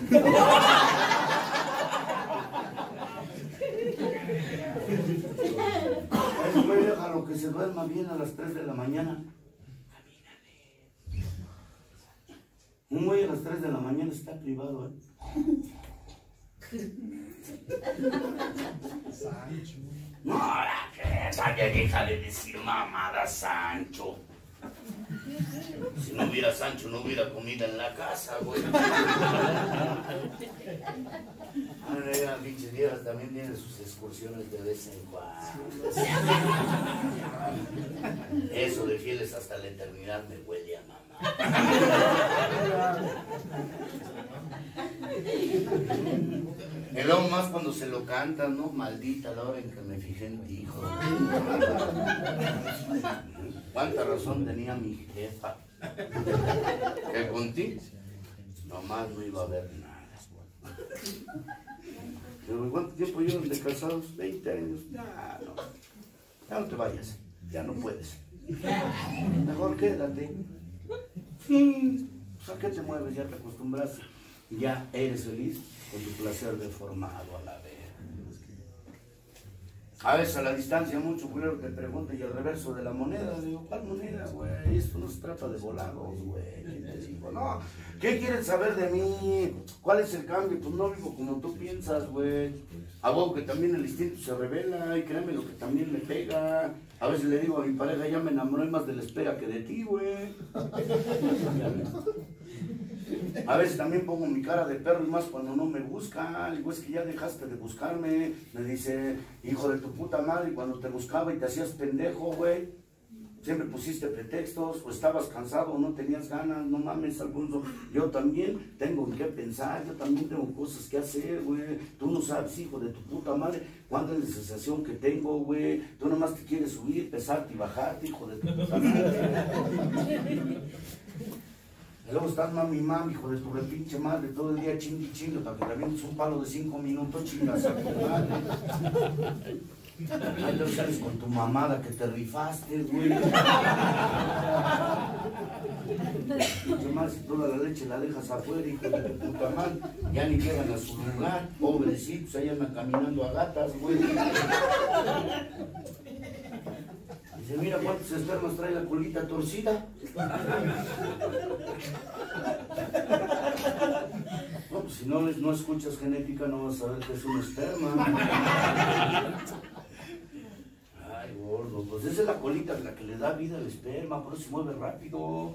Ese güey déjalo que se duerma bien a las 3 de la mañana. Un güey a las 3 de la mañana está privado, ¿eh? No, la que ya deja de decir mamada Sancho. Si no hubiera Sancho, no hubiera comida en la casa, güey. Ahora ya, pinches viejas también tienen sus excursiones de vez en cuando. Eso de fieles hasta la eternidad me huele a mamá. Y luego más cuando se lo cantan, ¿no? Maldita la hora en que me fijé en ti, hijo. ¿Cuánta razón tenía mi jefa? Que contigo nomás no iba a haber nada. Pero ¿cuánto tiempo llevan de casados? 20 años. Ya no. Ya no te vayas. Ya no puedes. Mejor quédate. Pues, ¿A qué te mueves? Ya te acostumbras. Ya eres feliz con tu placer deformado a la vez. A veces a la distancia mucho culero te pregunta y el reverso de la moneda, digo, ¿cuál moneda, güey? Esto no se trata de volados, güey. No, ¿qué quieres saber de mí? ¿Cuál es el cambio? Pues no vivo como tú piensas, güey. A que también el instinto se revela y créeme lo que también me pega. A veces le digo a mi pareja, ya me enamoré más de la espera que de ti, güey. A veces también pongo mi cara de perro y más cuando no me busca. Digo, es que ya dejaste de buscarme. Me dice, hijo de tu puta madre, cuando te buscaba y te hacías pendejo, güey. Siempre pusiste pretextos, o estabas cansado, o no tenías ganas, no mames, Alfonso. Yo también tengo en qué pensar, yo también tengo cosas que hacer, güey. Tú no sabes, hijo de tu puta madre, cuánta sensación que tengo, güey. Tú nomás te quieres subir, pesarte y bajarte, hijo de tu puta madre. Luego estás mami mami, hijo de tu repinche madre, todo el día chingui chingue, para que te avientes un palo de cinco minutos, chingas a tu madre. Ahí te sales con tu mamada que te rifaste, güey. Además, si toda la leche la dejas afuera, hijo de tu puta madre, ya ni llegan a su lugar, pobrecitos, ahí andan caminando a gatas, güey. Dice, mira cuántos espermas trae la colita torcida. No, pues si no, no escuchas genética no vas a saber que es un esperma. Ay, gordo, pues esa es la colita la que le da vida al esperma, por eso se mueve rápido.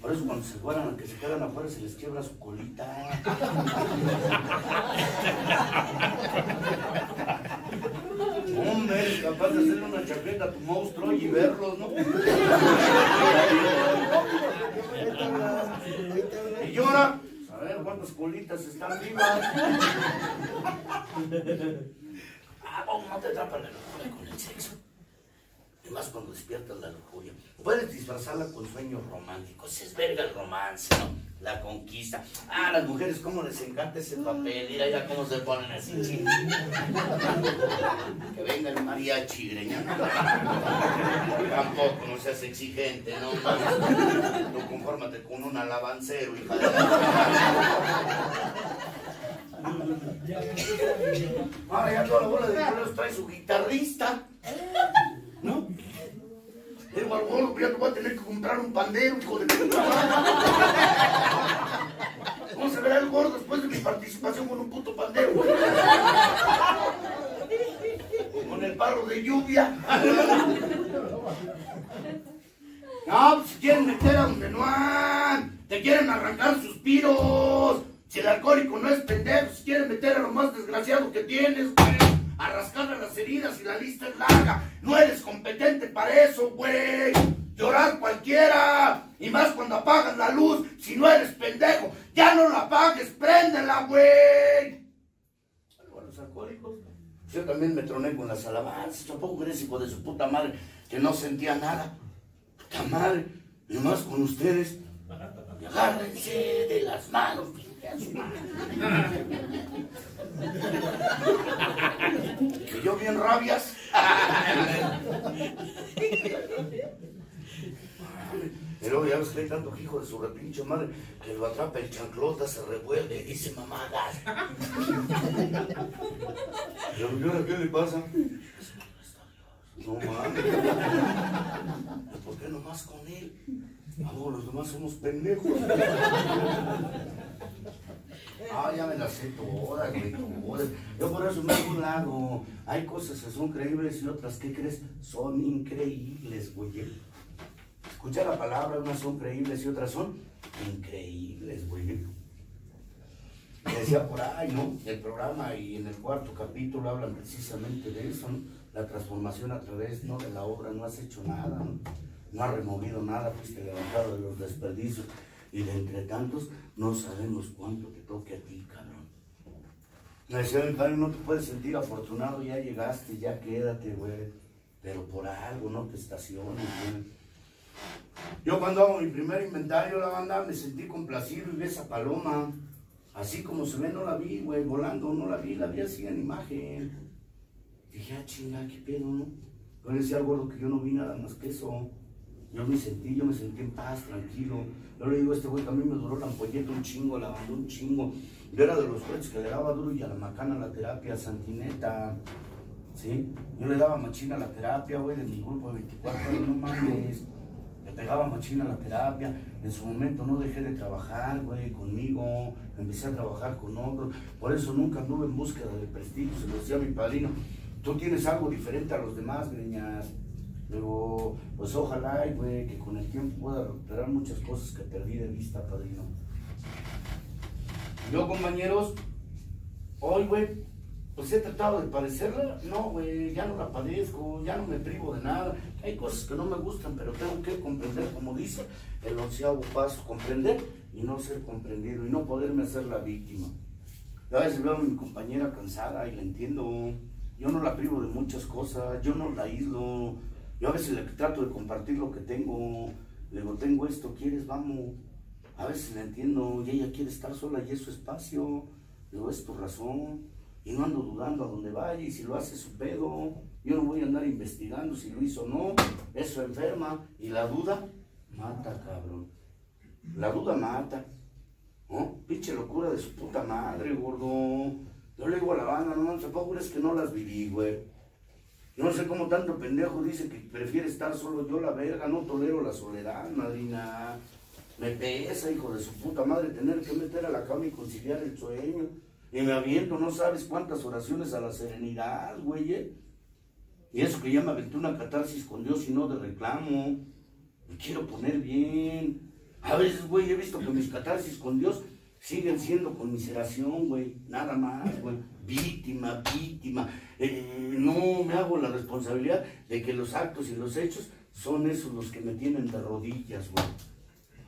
Por eso cuando se fueran, que se quedan afuera, se les quiebra su colita. Hombre, capaz de hacerle una chaqueta a tu monstruo y verlos, ¿no? Y llora. A ver cuántas colitas están vivas. Ah, ¿cómo no te atrapa la locura con el sexo? Y más cuando despiertas la lujuria. Puedes disfrazarla con sueños románticos. Es verga el romance, ¿no? La conquista. Ah, las mujeres, cómo les encanta ese papel. Mira ya cómo se ponen así. que venga el mariachi, greña. Tampoco, no seas exigente, ¿no? Tú confórmate con un alabancero, hija de la... Ahora ya toda la bola de trae su guitarrista. ¿No? Digo al gordo, ya te voy a tener que comprar un pandero, hijo de puta. ¿Cómo se verá el gordo después de mi participación con un puto pandero? Con el barro de lluvia. No, pues quieren meter a donde no. Te quieren arrancar suspiros. Si el alcohólico no es pendejo, si quieren meter a lo más desgraciado que tienes, güey. A las heridas y la lista es larga. No para eso, güey. Llorar cualquiera. Y más cuando apagas la luz. Si no eres pendejo, ya no la apagues, préndela, güey. Algo a los alcohólicos. Yo también me troné con las alabanzas. Tampoco crees, hijo de su puta madre, que no sentía nada. Puta madre. Y más con ustedes. Y agárrense de las manos. Que yo bien rabias. Pero ya ves que hay tanto hijo de su repinche madre que lo atrapa el chanclota, se revuelve y dice mamadas. Pero ¿y ahora qué le pasa? No mames. ¿Por qué nomás con él? Vamos, los demás somos pendejos. Ah, ya me las sé todas, güey. Yo por eso me hago un lado. Hay cosas que son creíbles y otras, ¿qué crees? Son increíbles, güey. Escucha la palabra, unas son creíbles y otras son increíbles, güey. Decía por ahí, ¿no? El programa y en el cuarto capítulo hablan precisamente de eso, ¿no? La transformación a través, ¿no? De la obra, no has hecho nada, ¿no? Has removido nada, fuiste levantado de los desperdicios. Y de entre tantos, no sabemos cuánto te toque a ti, cabrón. Me decía mi padre, no te puedes sentir afortunado, ya llegaste, ya quédate, güey. Pero por algo, no te estaciones, güey. Yo cuando hago mi primer inventario, la banda, me sentí complacido y vi esa paloma. Así como se ve, no la vi, güey, volando, no la vi, la vi así en imagen. Dije, ah, chinga, qué pedo, ¿no? Yo le decía al gordo que yo no vi nada más que eso. Yo me sentí, yo me sentí en paz, tranquilo. Yo le digo a este güey que a mí me duró la ampolleta un chingo, la mandó un chingo. Yo era de los güeyes que le daba duro y a la macana la terapia, santineta. ¿Sí? Yo le daba machina a la terapia, güey, de mi grupo de 24 años, no mames. Le pegaba machina a la terapia. En su momento no dejé de trabajar, güey, conmigo. Empecé a trabajar con otros. Por eso nunca anduve en búsqueda de prestigio. Se lo decía a mi padrino. Tú tienes algo diferente a los demás, greñas. Luego, pues ojalá, güey, que con el tiempo pueda recuperar muchas cosas que perdí de vista, padrino. Yo, compañeros, hoy, güey, pues he tratado de padecerla. No, güey, ya no la padezco, ya no me privo de nada. Hay cosas que no me gustan, pero tengo que comprender, como dice el onceavo paso, comprender y no ser comprendido y no poderme hacer la víctima. A veces veo a mi compañera cansada y la entiendo. Yo no la privo de muchas cosas, yo no la aíslo. Yo a veces le trato de compartir lo que tengo. Le digo, tengo esto, ¿quieres? Vamos. A veces la entiendo y ella quiere estar sola y es su espacio. Le digo, es tu razón. Y no ando dudando a dónde vaya y si lo hace su pedo. Yo no voy a andar investigando si lo hizo o no. Eso enferma. Y la duda mata, cabrón. La duda mata. ¿No? Pinche locura de su puta madre, gordo. Yo le digo a la banda, no, no, tampoco es que no las viví, güey. No sé cómo tanto pendejo dice que prefiere estar solo yo la verga, no tolero la soledad, madrina. Me pesa, hijo de su puta madre, tener que meter a la cama y conciliar el sueño. Y me aviento, no sabes cuántas oraciones a la serenidad, güey. ¿eh? Y eso que ya me aventé una catarsis con Dios y no de reclamo. Me quiero poner bien. A veces, güey, he visto que mis catarsis con Dios siguen siendo conmiseración, güey. Nada más, güey. Víctima, víctima. Eh, no me hago la responsabilidad de que los actos y los hechos son esos los que me tienen de rodillas, güey.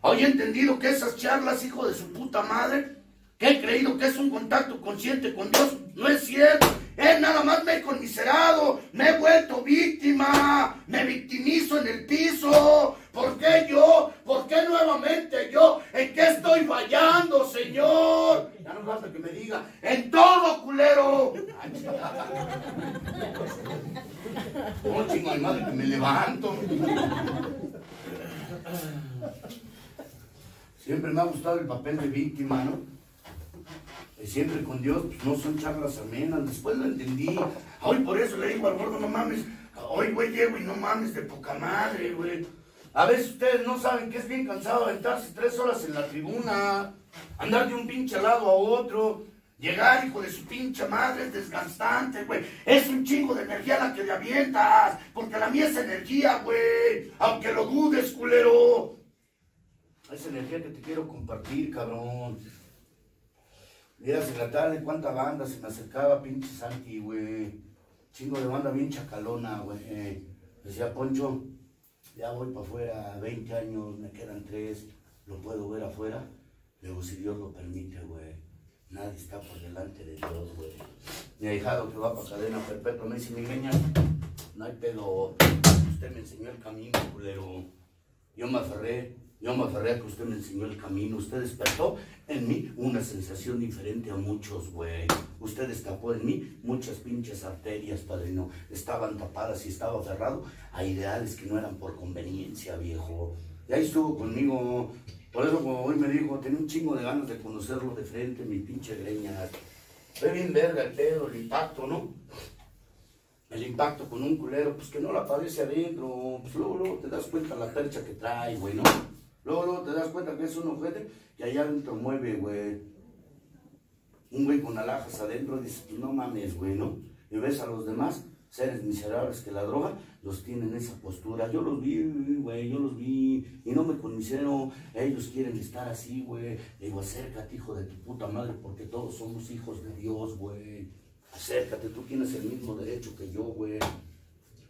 Hoy he entendido que esas charlas, hijo de su puta madre, que he creído que es un contacto consciente con Dios, no es cierto. Él nada más me he conmiserado, me he vuelto víctima, me victimizo en el piso. ¿Por qué yo? ¿Por qué nuevamente yo? ¿En qué estoy fallando, Señor? Ya no falta que me diga, en todo, culero. Oh, chingo de madre que me levanto. Siempre me ha gustado el papel de víctima, ¿no? Siempre con Dios, pues no son charlas amenas. Después lo entendí. Hoy por eso le digo al gordo, no mames. Hoy, güey, llego y no mames de poca madre, güey. A veces ustedes no saben que es bien cansado aventarse tres horas en la tribuna, andar de un pinche lado a otro, llegar, hijo de su pinche madre, es desgastante, güey. Es un chingo de energía la que le avientas, porque la mía es energía, güey. Aunque lo dudes, culero. Es energía que te quiero compartir, cabrón. Mira, en la tarde cuánta banda se me acercaba, pinche Santi, güey. Chingo de banda bien chacalona, güey. Eh, decía Poncho, ya voy para afuera, 20 años, me quedan tres, lo puedo ver afuera. Luego, si Dios lo permite, güey. Nadie está por delante de Dios, güey. Mi ahijado que va para cadena perpetua me dice, mi greña, no hay pedo. Usted me enseñó el camino, culero. Yo me aferré, yo me aferré a que usted me enseñó el camino. Usted despertó en mí una sensación diferente a muchos, güey. Usted destapó en mí muchas pinches arterias, padrino. Estaban tapadas y estaba aferrado a ideales que no eran por conveniencia, viejo. Y ahí estuvo conmigo. Por eso, como hoy me dijo, tenía un chingo de ganas de conocerlo de frente, mi pinche greña. Ve bien verga el pedo, el impacto, ¿no? el impacto con un culero, pues que no la padece adentro, pues luego, luego te das cuenta la percha que trae, güey, ¿no? Luego, te das cuenta que es un objeto que allá adentro mueve, güey. Un güey con alhajas adentro, dices, pues no mames, güey, ¿no? Y ves a los demás seres miserables que la droga los tienen en esa postura. Yo los vi, güey, yo los vi y no me conmisero. Ellos quieren estar así, güey. Le digo, acércate, hijo de tu puta madre, porque todos somos hijos de Dios, güey. Acércate, tú tienes el mismo derecho que yo, güey.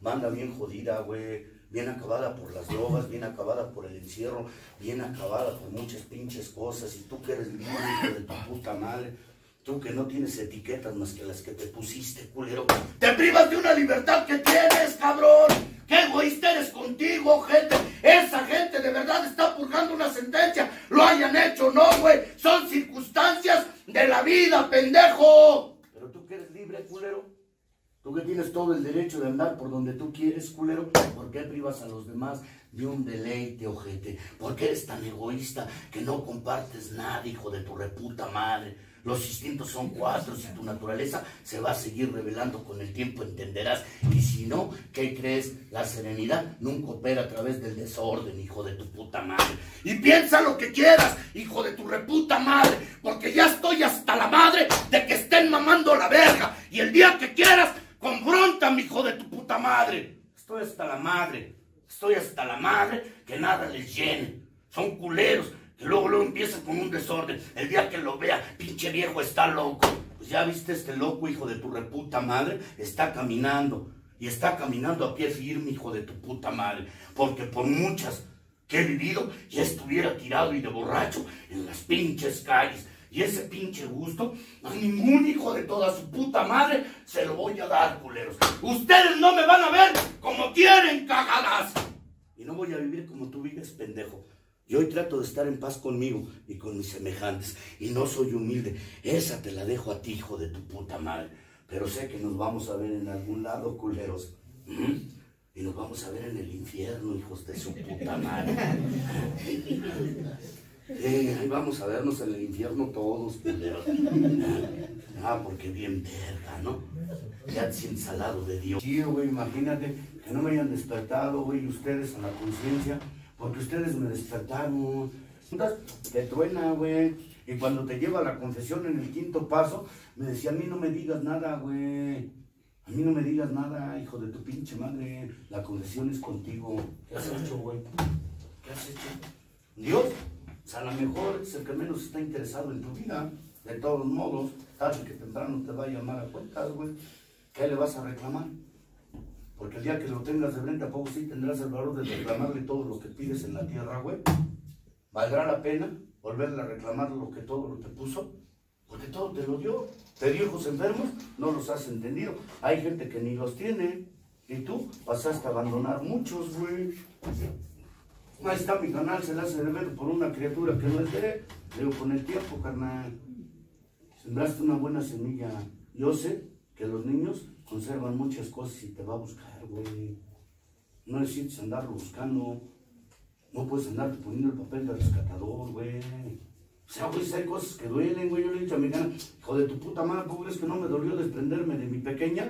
Banda bien jodida, güey. Bien acabada por las drogas, bien acabada por el encierro, bien acabada por muchas pinches cosas. Y tú que eres libre, de tu puta madre. Tú que no tienes etiquetas más que las que te pusiste, culero. Te privas de una libertad que tienes, cabrón. ¡Qué egoísta eres contigo, gente! Esa gente de verdad está purgando una sentencia. Lo hayan hecho no, güey. Son circunstancias de la vida, pendejo. Pero tú que eres libre, culero. Tú que tienes todo el derecho de andar por donde tú quieres, culero. ¿Por qué privas a los demás de un deleite, ojete? ¿Por qué eres tan egoísta que no compartes nada, hijo de tu reputa madre? Los instintos son cuatro, si tu naturaleza se va a seguir revelando con el tiempo, entenderás. Y si no, ¿qué crees? La serenidad nunca opera a través del desorden, hijo de tu puta madre. Y piensa lo que quieras, hijo de tu reputa madre, porque ya estoy hasta la madre de que estén mamando la verga. Y el día que quieras, confrontame, hijo de tu puta madre. Estoy hasta la madre, estoy hasta la madre que nada les llene. Son culeros, que luego, luego empieza con un desorden. El día que lo vea, pinche viejo está loco. Pues ya viste este loco, hijo de tu reputa madre, está caminando. Y está caminando a pie firme, hijo de tu puta madre. Porque por muchas que he vivido, ya estuviera tirado y de borracho en las pinches calles. Y ese pinche gusto, a ningún hijo de toda su puta madre se lo voy a dar, culeros. Ustedes no me van a ver como quieren, cagadas. Y no voy a vivir como tú vives, pendejo. Y hoy trato de estar en paz conmigo y con mis semejantes. Y no soy humilde. Esa te la dejo a ti, hijo de tu puta madre. Pero sé que nos vamos a ver en algún lado, culeros. ¿Mm? Y nos vamos a ver en el infierno, hijos de su puta madre. Eh, ahí vamos a vernos en el infierno todos, culeros. Ah, porque bien verga, ¿no? Ya te sientes al lado de Dios. Sí, güey, imagínate que no me hayan despertado, güey, ustedes a la conciencia, porque ustedes me despertaron. Te truena, güey. Y cuando te lleva a la confesión en el quinto paso, me decía, a mí no me digas nada, güey. A mí no me digas nada, hijo de tu pinche madre. La confesión es contigo. ¿Qué has hecho, güey? ¿Qué has hecho? Dios, o sea, a lo mejor es el que menos está interesado en tu vida. De todos modos, tarde que temprano te va a llamar a cuentas, güey. ¿Qué le vas a reclamar? Porque el día que lo tengas de frente, ¿a poco sí tendrás el valor de reclamarle todo lo que pides en la tierra, güey? ¿Valdrá la pena volverle a reclamar lo que todo lo te puso? Porque todo te lo dio. Te dio hijos enfermos, no los has entendido. Hay gente que ni los tiene. Y tú pasaste a abandonar muchos, güey. Ahí está mi canal, se le hace de ver por una criatura que no es de él. Digo, con el tiempo, carnal. Sembraste una buena semilla. Yo sé que los niños conservan muchas cosas y te va a buscar, güey. No necesitas andarlo buscando. No puedes andarte poniendo el papel de rescatador, güey. O sea, güey, si hay cosas que duelen, güey. Yo le he dicho a mi gana, hijo de tu puta madre, ¿cómo crees que no me dolió desprenderme de mi pequeña?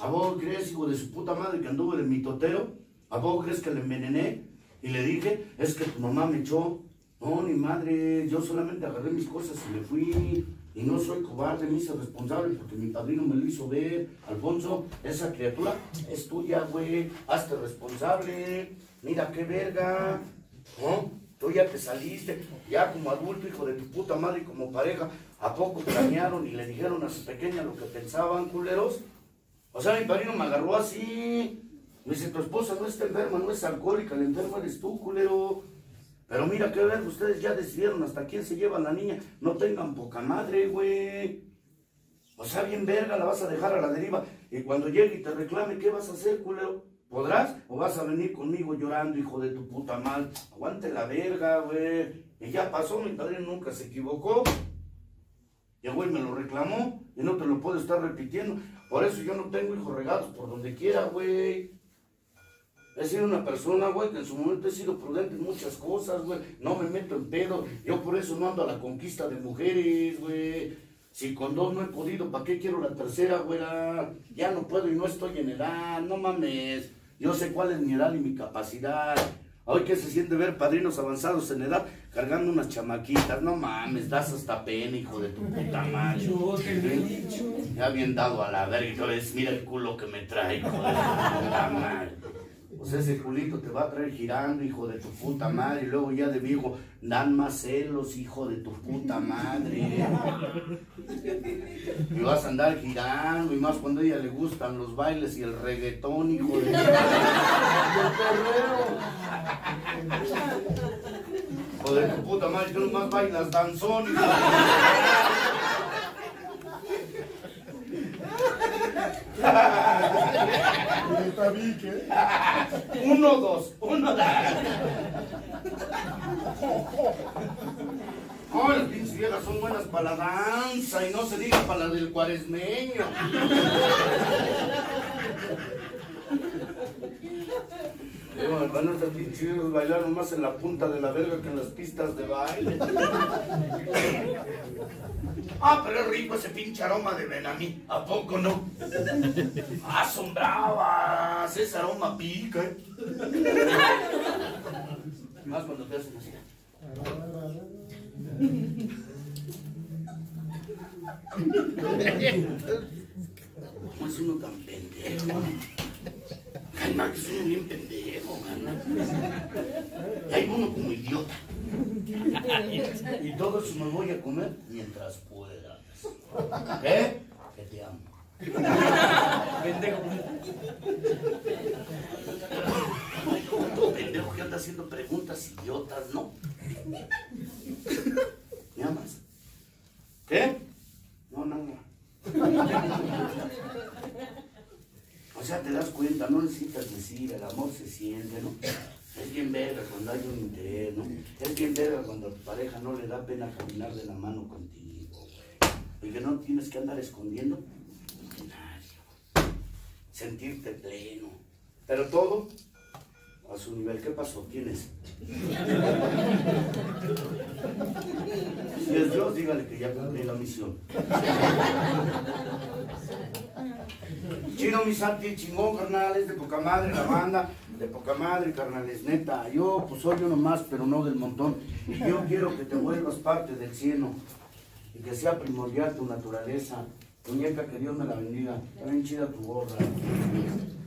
¿A vos crees, hijo de su puta madre, que anduve de mi totero? ¿A vos crees que le envenené? Y le dije, es que tu mamá me echó. No, ni madre, yo solamente agarré mis cosas y me fui. Y no soy cobarde, me hice responsable porque mi padrino me lo hizo ver. Alfonso, esa criatura es tuya, güey. Hazte responsable. Mira qué verga. ¿No? Tú ya te saliste, ya como adulto, hijo de tu puta madre como pareja. ¿A poco planearon y le dijeron a su pequeña lo que pensaban, culeros? O sea, mi padrino me agarró así. Dice, tu esposa no está enferma, no es alcohólica, el enfermo eres tú, culero. Pero mira qué ver, ustedes ya decidieron hasta quién se lleva la niña. No tengan poca madre, güey. O sea, bien verga, la vas a dejar a la deriva. Y cuando llegue y te reclame, ¿qué vas a hacer, culero? ¿Podrás? ¿O vas a venir conmigo llorando, hijo de tu puta madre? Aguante la verga, güey. Y ya pasó, mi padre nunca se equivocó. Llegó y me lo reclamó. Y no te lo puedo estar repitiendo. Por eso yo no tengo hijos regados por donde quiera, güey. He sido una persona, güey, que en su momento he sido prudente en muchas cosas, güey. No me meto en pedo. Yo por eso no ando a la conquista de mujeres, güey. Si con dos no he podido, ¿para qué quiero la tercera, güera? Ya no puedo y no estoy en edad, no mames. Yo sé cuál es mi edad y mi capacidad. Hoy que se siente ver padrinos avanzados en edad cargando unas chamaquitas. No mames, das hasta pena, hijo de tu puta madre. Ya bien dado a la verga. Entonces, mira el culo que me trae, hijo de tu puta madre. Pues ese culito te va a traer girando, hijo de tu puta madre. Y luego ya de viejo dan más celos, hijo de tu puta madre. Y vas a andar girando, y más cuando a ella le gustan los bailes y el reggaetón, hijo de... el perreo. Hijo de tu puta madre, tú nomás bailas danzón, hijo de... el tabique. Uno, dos, uno, dos. Ay, las pinches viejas son buenas para la danza y no se diga para la del cuaresmeño. A estar bien chidos bailar más en la punta de la verga que en las pistas de baile. Ah, pero es rico ese pinche aroma de Benamí. ¿A poco no? Asombrabas, ese aroma pica. ¿eh? Más cuando te hacen así. ¿Cómo es uno tan pendejo? Ay, Max, es uno bien pendejo, gana. Y hay uno como idiota. Y todo eso me voy a comer mientras pueda. ¿Eh? Que te amo. Pendejo. Todo pendejo que anda haciendo preguntas idiotas, ¿no? ¿Me amas? ¿Qué? No, nada. O sea, te das cuenta, no necesitas decir, el amor se siente, ¿no? Es bien verga cuando hay un interés, ¿no? Es bien verga cuando a tu pareja no le da pena caminar de la mano contigo, güey. Y que no tienes que andar escondiendo de nadie. Sentirte pleno. Pero todo a su nivel. ¿Qué pasó? ¿Quién es? Si es Dios, dígale que ya cumplí la misión. Chino, mi santi, chingón, carnal, es de poca madre la banda, de poca madre, carnal, es neta. Yo, pues soy uno más, pero no del montón. Y yo quiero que te vuelvas parte del cielo y que sea primordial tu naturaleza. Muñeca, que Dios me la bendiga. Está bien chida tu gorra.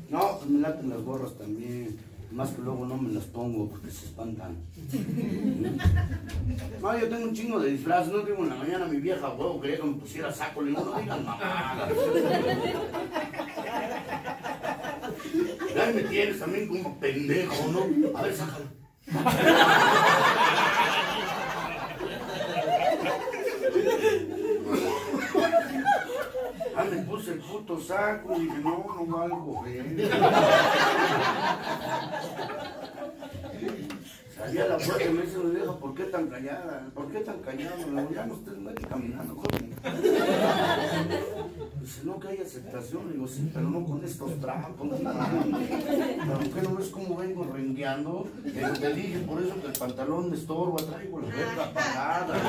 No, pues me laten las gorras también. Más que luego no me las pongo porque se espantan. No, yo tengo un chingo de disfraz. No digo en la mañana mi vieja, huevo, quería que me pusiera saco. Le digo, no digan mamá. Ahí me tienes también como pendejo, ¿no? A ver, sácalo. Ah, me puse el puto saco y dije, no, no valgo, güey. Salí a la puerta y me dice, vieja, ¿por qué tan callada? ¿Por qué tan callada? Le digo, ya no medio caminando, joven. Dice, no que hay aceptación. Le digo, sí, pero no con estos trapos. Pero ¿qué no ves cómo vengo rengueando? Te dije por eso que el pantalón me estorba, traigo la verga apagada.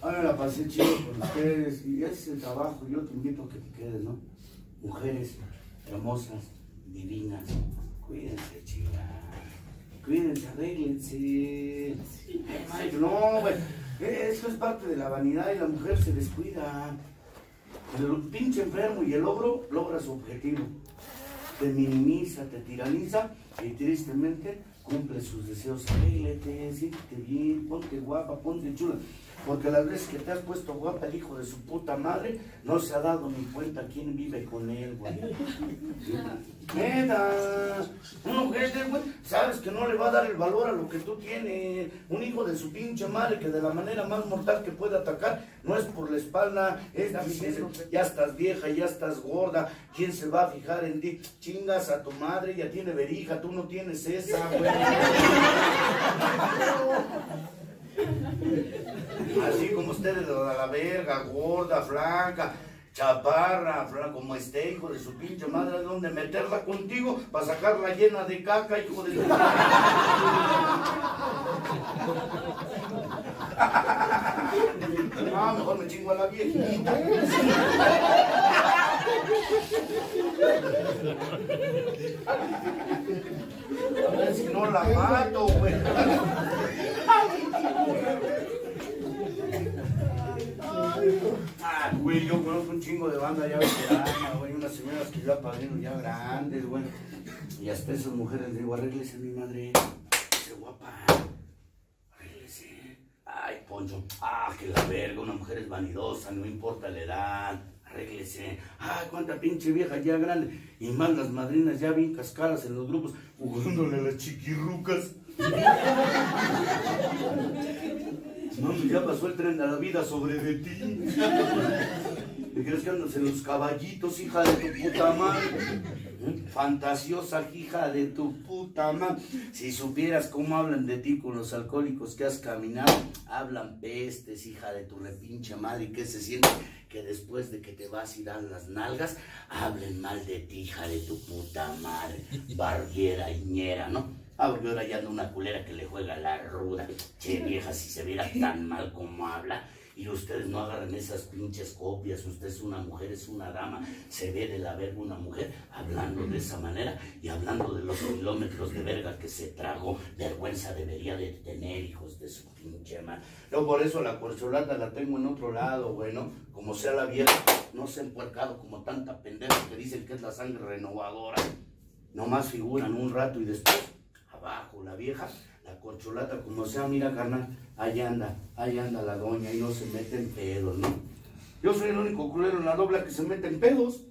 Ahora la pasé chido con ustedes y ese es el trabajo. Yo te invito a que te quedes, ¿no? Mujeres hermosas, divinas, cuídense, chicas. Cuídense, arréglense. No, güey. Eso es parte de la vanidad y la mujer se descuida. El pinche enfermo y el ogro logra su objetivo. Te minimiza, te tiraniza y tristemente cumple sus deseos. Arréglete, siéntete bien, ponte guapa, ponte chula. Porque las veces que te has puesto guapa el hijo de su puta madre, no se ha dado ni cuenta quién vive con él, güey. Neta, un ojete, güey, sabes que no le va a dar el valor a lo que tú tienes. Un hijo de su pinche madre que de la manera más mortal que puede atacar, no es por la espalda, es diciendo, ya estás vieja, ya estás gorda, ¿quién se va a fijar en ti? Chingas a tu madre, ya tiene verija, tú no tienes esa, güey. Así como ustedes, a la verga, gorda, flaca, chaparra, como este hijo de su pinche madre, ¿dónde meterla contigo para sacarla llena de caca, hijo de No, mejor me chingo a la viejita. A ver si no la mato, güey. Ah, güey, yo conozco un chingo de banda ya veterana, güey, unas señoras que ya padrino ya grandes, güey. Y hasta esas mujeres digo, arréglese mi madre, qué guapa, arréglese. Ay, Poncho, ah, que la verga, una mujer es vanidosa, no importa la edad, arréglese. Ay, cuánta pinche vieja ya grande. Y más las madrinas ya bien cascadas en los grupos, jugándole a las chiquirrucas. No, ya pasó el tren de la vida sobre de ti. ¿Te crees que andas en los caballitos, hija de tu puta madre? ¿Eh? Fantasiosa hija de tu puta madre. Si supieras cómo hablan de ti con los alcohólicos que has caminado, hablan pestes, hija de tu repinche madre. ¿Y qué se siente? Que después de que te vas y dan las nalgas, hablen mal de ti, hija de tu puta madre. Barriera, ñera, ¿no? Ah, porque ahora ya anda una culera que le juega la ruda. Che, vieja, si se viera tan mal como habla. Y ustedes no agarran esas pinches copias. Usted es una mujer, es una dama. Se ve de la verga una mujer hablando de esa manera y hablando de los kilómetros de verga que se tragó. Vergüenza debería de tener, hijos de su pinche madre. Yo por eso la corcholata la tengo en otro lado, bueno. Como sea la vieja, no se ha empuercado como tanta pendeja que dicen que es la sangre renovadora. Nomás figuran un rato y después abajo, la vieja, la corcholata, como sea, mira, carnal, ahí anda, ahí anda la doña y no se mete en pedos, ¿no? Yo soy el único culero en la dobla que se mete en pedos.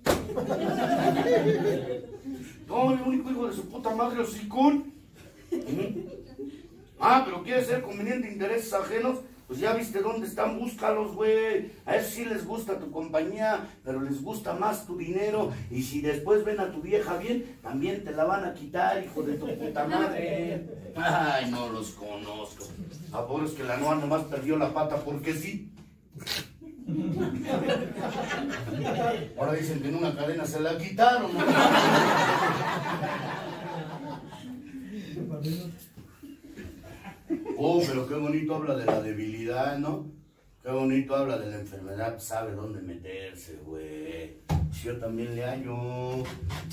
No, el único hijo de su puta madre, hocicón. Ah, pero quiere ser conveniente intereses ajenos. Pues ya viste dónde están, búscalos, güey. A eso sí les gusta tu compañía, pero les gusta más tu dinero. Y si después ven a tu vieja bien, también te la van a quitar, hijo de tu puta madre. Ay, no los conozco. A pobres que la Noa nomás perdió la pata porque sí. Ahora dicen que en una cadena se la quitaron. Oh, pero qué bonito habla de la debilidad, ¿no? Qué bonito habla de la enfermedad, sabe dónde meterse, güey. Yo también le hallo.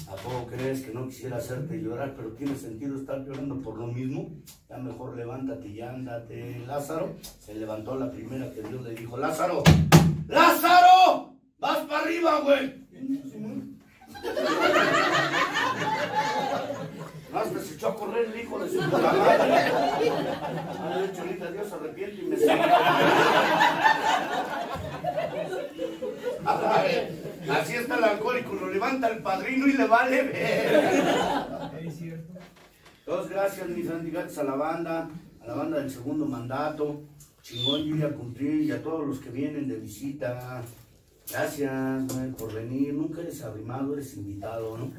¿A poco crees que no quisiera hacerte llorar, pero tiene sentido estar llorando por lo mismo? Ya mejor levántate y ándate. Lázaro se levantó la primera que Dios le dijo, Lázaro, Lázaro, vas para arriba, güey. Hasta se echó a correr el hijo de su puta madre. Ay, Cholita, Dios se arrepiente y me. Ay, Así está el alcohólico, lo levanta el padrino y le vale ver. Es cierto. Dos gracias, mis bendigates a la banda, a la banda del segundo mandato. Chingón, yo ya cumplí y a todos los que vienen de visita. Gracias, por venir. Nunca eres arrimado, eres invitado, ¿no?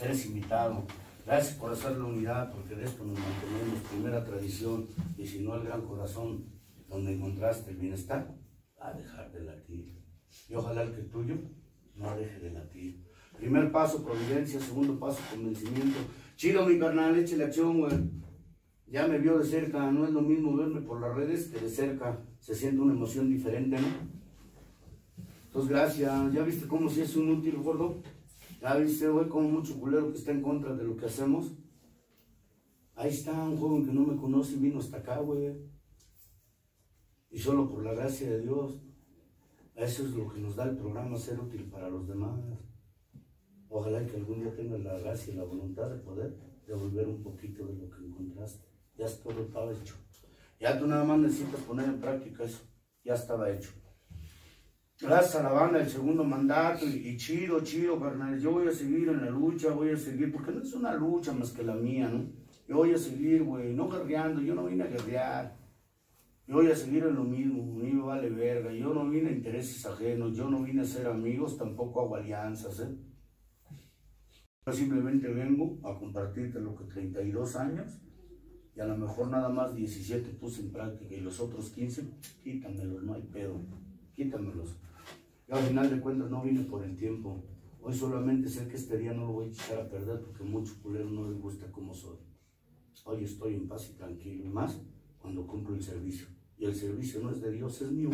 Eres invitado. Gracias por hacer la unidad, porque de esto nos mantenemos. Primera tradición, y si no el gran corazón donde encontraste el bienestar, a dejar de latir. Y ojalá el que tuyo no deje de latir. Primer paso, providencia. Segundo paso, convencimiento. Chido, mi carnal, échale acción, güey. Ya me vio de cerca, no es lo mismo verme por las redes que de cerca. Se siente una emoción diferente, ¿no? Entonces, gracias. ¿Ya viste cómo si es un útil gordo? ¿Ya viste, güey, como mucho culero que está en contra de lo que hacemos? Ahí está un joven que no me conoce y vino hasta acá, güey. Y solo por la gracia de Dios. Eso es lo que nos da el programa, ser útil para los demás. Ojalá que algún día tengas la gracia y la voluntad de poder devolver un poquito de lo que encontraste. Ya todo estaba hecho. Ya tú nada más necesitas poner en práctica eso. Ya estaba hecho. Gracias a la banda del segundo mandato y, chido, chido, carnal. Yo voy a seguir en la lucha, voy a seguir, porque no es una lucha más que la mía, ¿no? Yo voy a seguir, güey, no guerreando, yo no vine a guerrear. Yo voy a seguir en lo mismo, a mí me vale verga. Yo no vine a intereses ajenos, yo no vine a ser amigos, tampoco hago alianzas, ¿eh? Yo simplemente vengo a compartirte lo que 32 años y a lo mejor nada más 17 puse en práctica y los otros 15, quítamelos, no hay pedo, quítamelos. Yo al final de cuentas no vine por el tiempo. Hoy solamente sé que este día no lo voy a echar a perder porque mucho culero no les gusta como soy. Hoy estoy en paz y tranquilo, y más cuando cumplo el servicio. Y el servicio no es de Dios, es mío.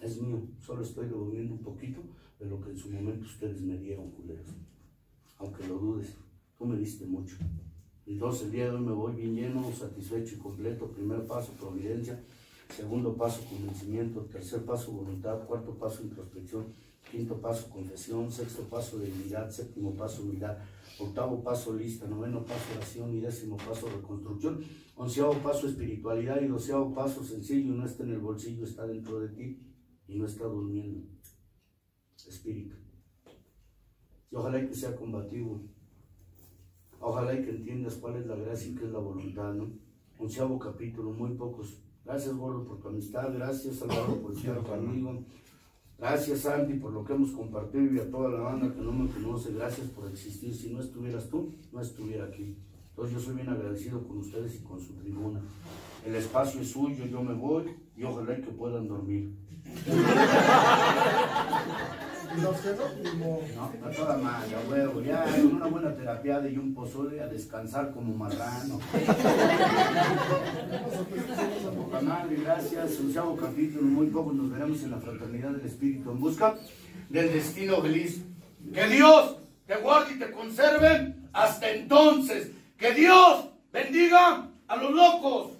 Es mío. Solo estoy devolviendo un poquito de lo que en su momento ustedes me dieron, culeros. Aunque lo dudes, tú me diste mucho. Entonces el día de hoy me voy bien lleno, satisfecho y completo. Primer paso, providencia. Segundo paso, convencimiento. Tercer paso, voluntad. Cuarto paso, introspección. Quinto paso, confesión. Sexto paso, debilidad. Séptimo paso, humildad. Octavo paso, lista. Noveno paso, oración. Y décimo paso, reconstrucción. Onceavo paso, espiritualidad. Y doceavo paso, sencillo. No está en el bolsillo, está dentro de ti. Y no está durmiendo. Espíritu. Y ojalá que sea combativo. Ojalá y que entiendas cuál es la gracia y qué es la voluntad, ¿no? Onceavo capítulo, muy pocos. Gracias, Gordo, por tu amistad. Gracias, Salvador, por estar conmigo. Gracias, Santi, por lo que hemos compartido y a toda la banda que no me conoce. Gracias por existir. Si no estuvieras tú, no estuviera aquí. Entonces yo soy bien agradecido con ustedes y con su tribuna. El espacio es suyo, yo me voy y ojalá que puedan dormir. No. No, toda madre, a huevo, ya con una buena terapia y un pozole a descansar como marrano. Poca madre, gracias. Onceavo capítulo, muy poco nos veremos en la fraternidad del Espíritu en busca del destino feliz. Que Dios te guarde y te conserve hasta entonces. Que Dios bendiga a los locos.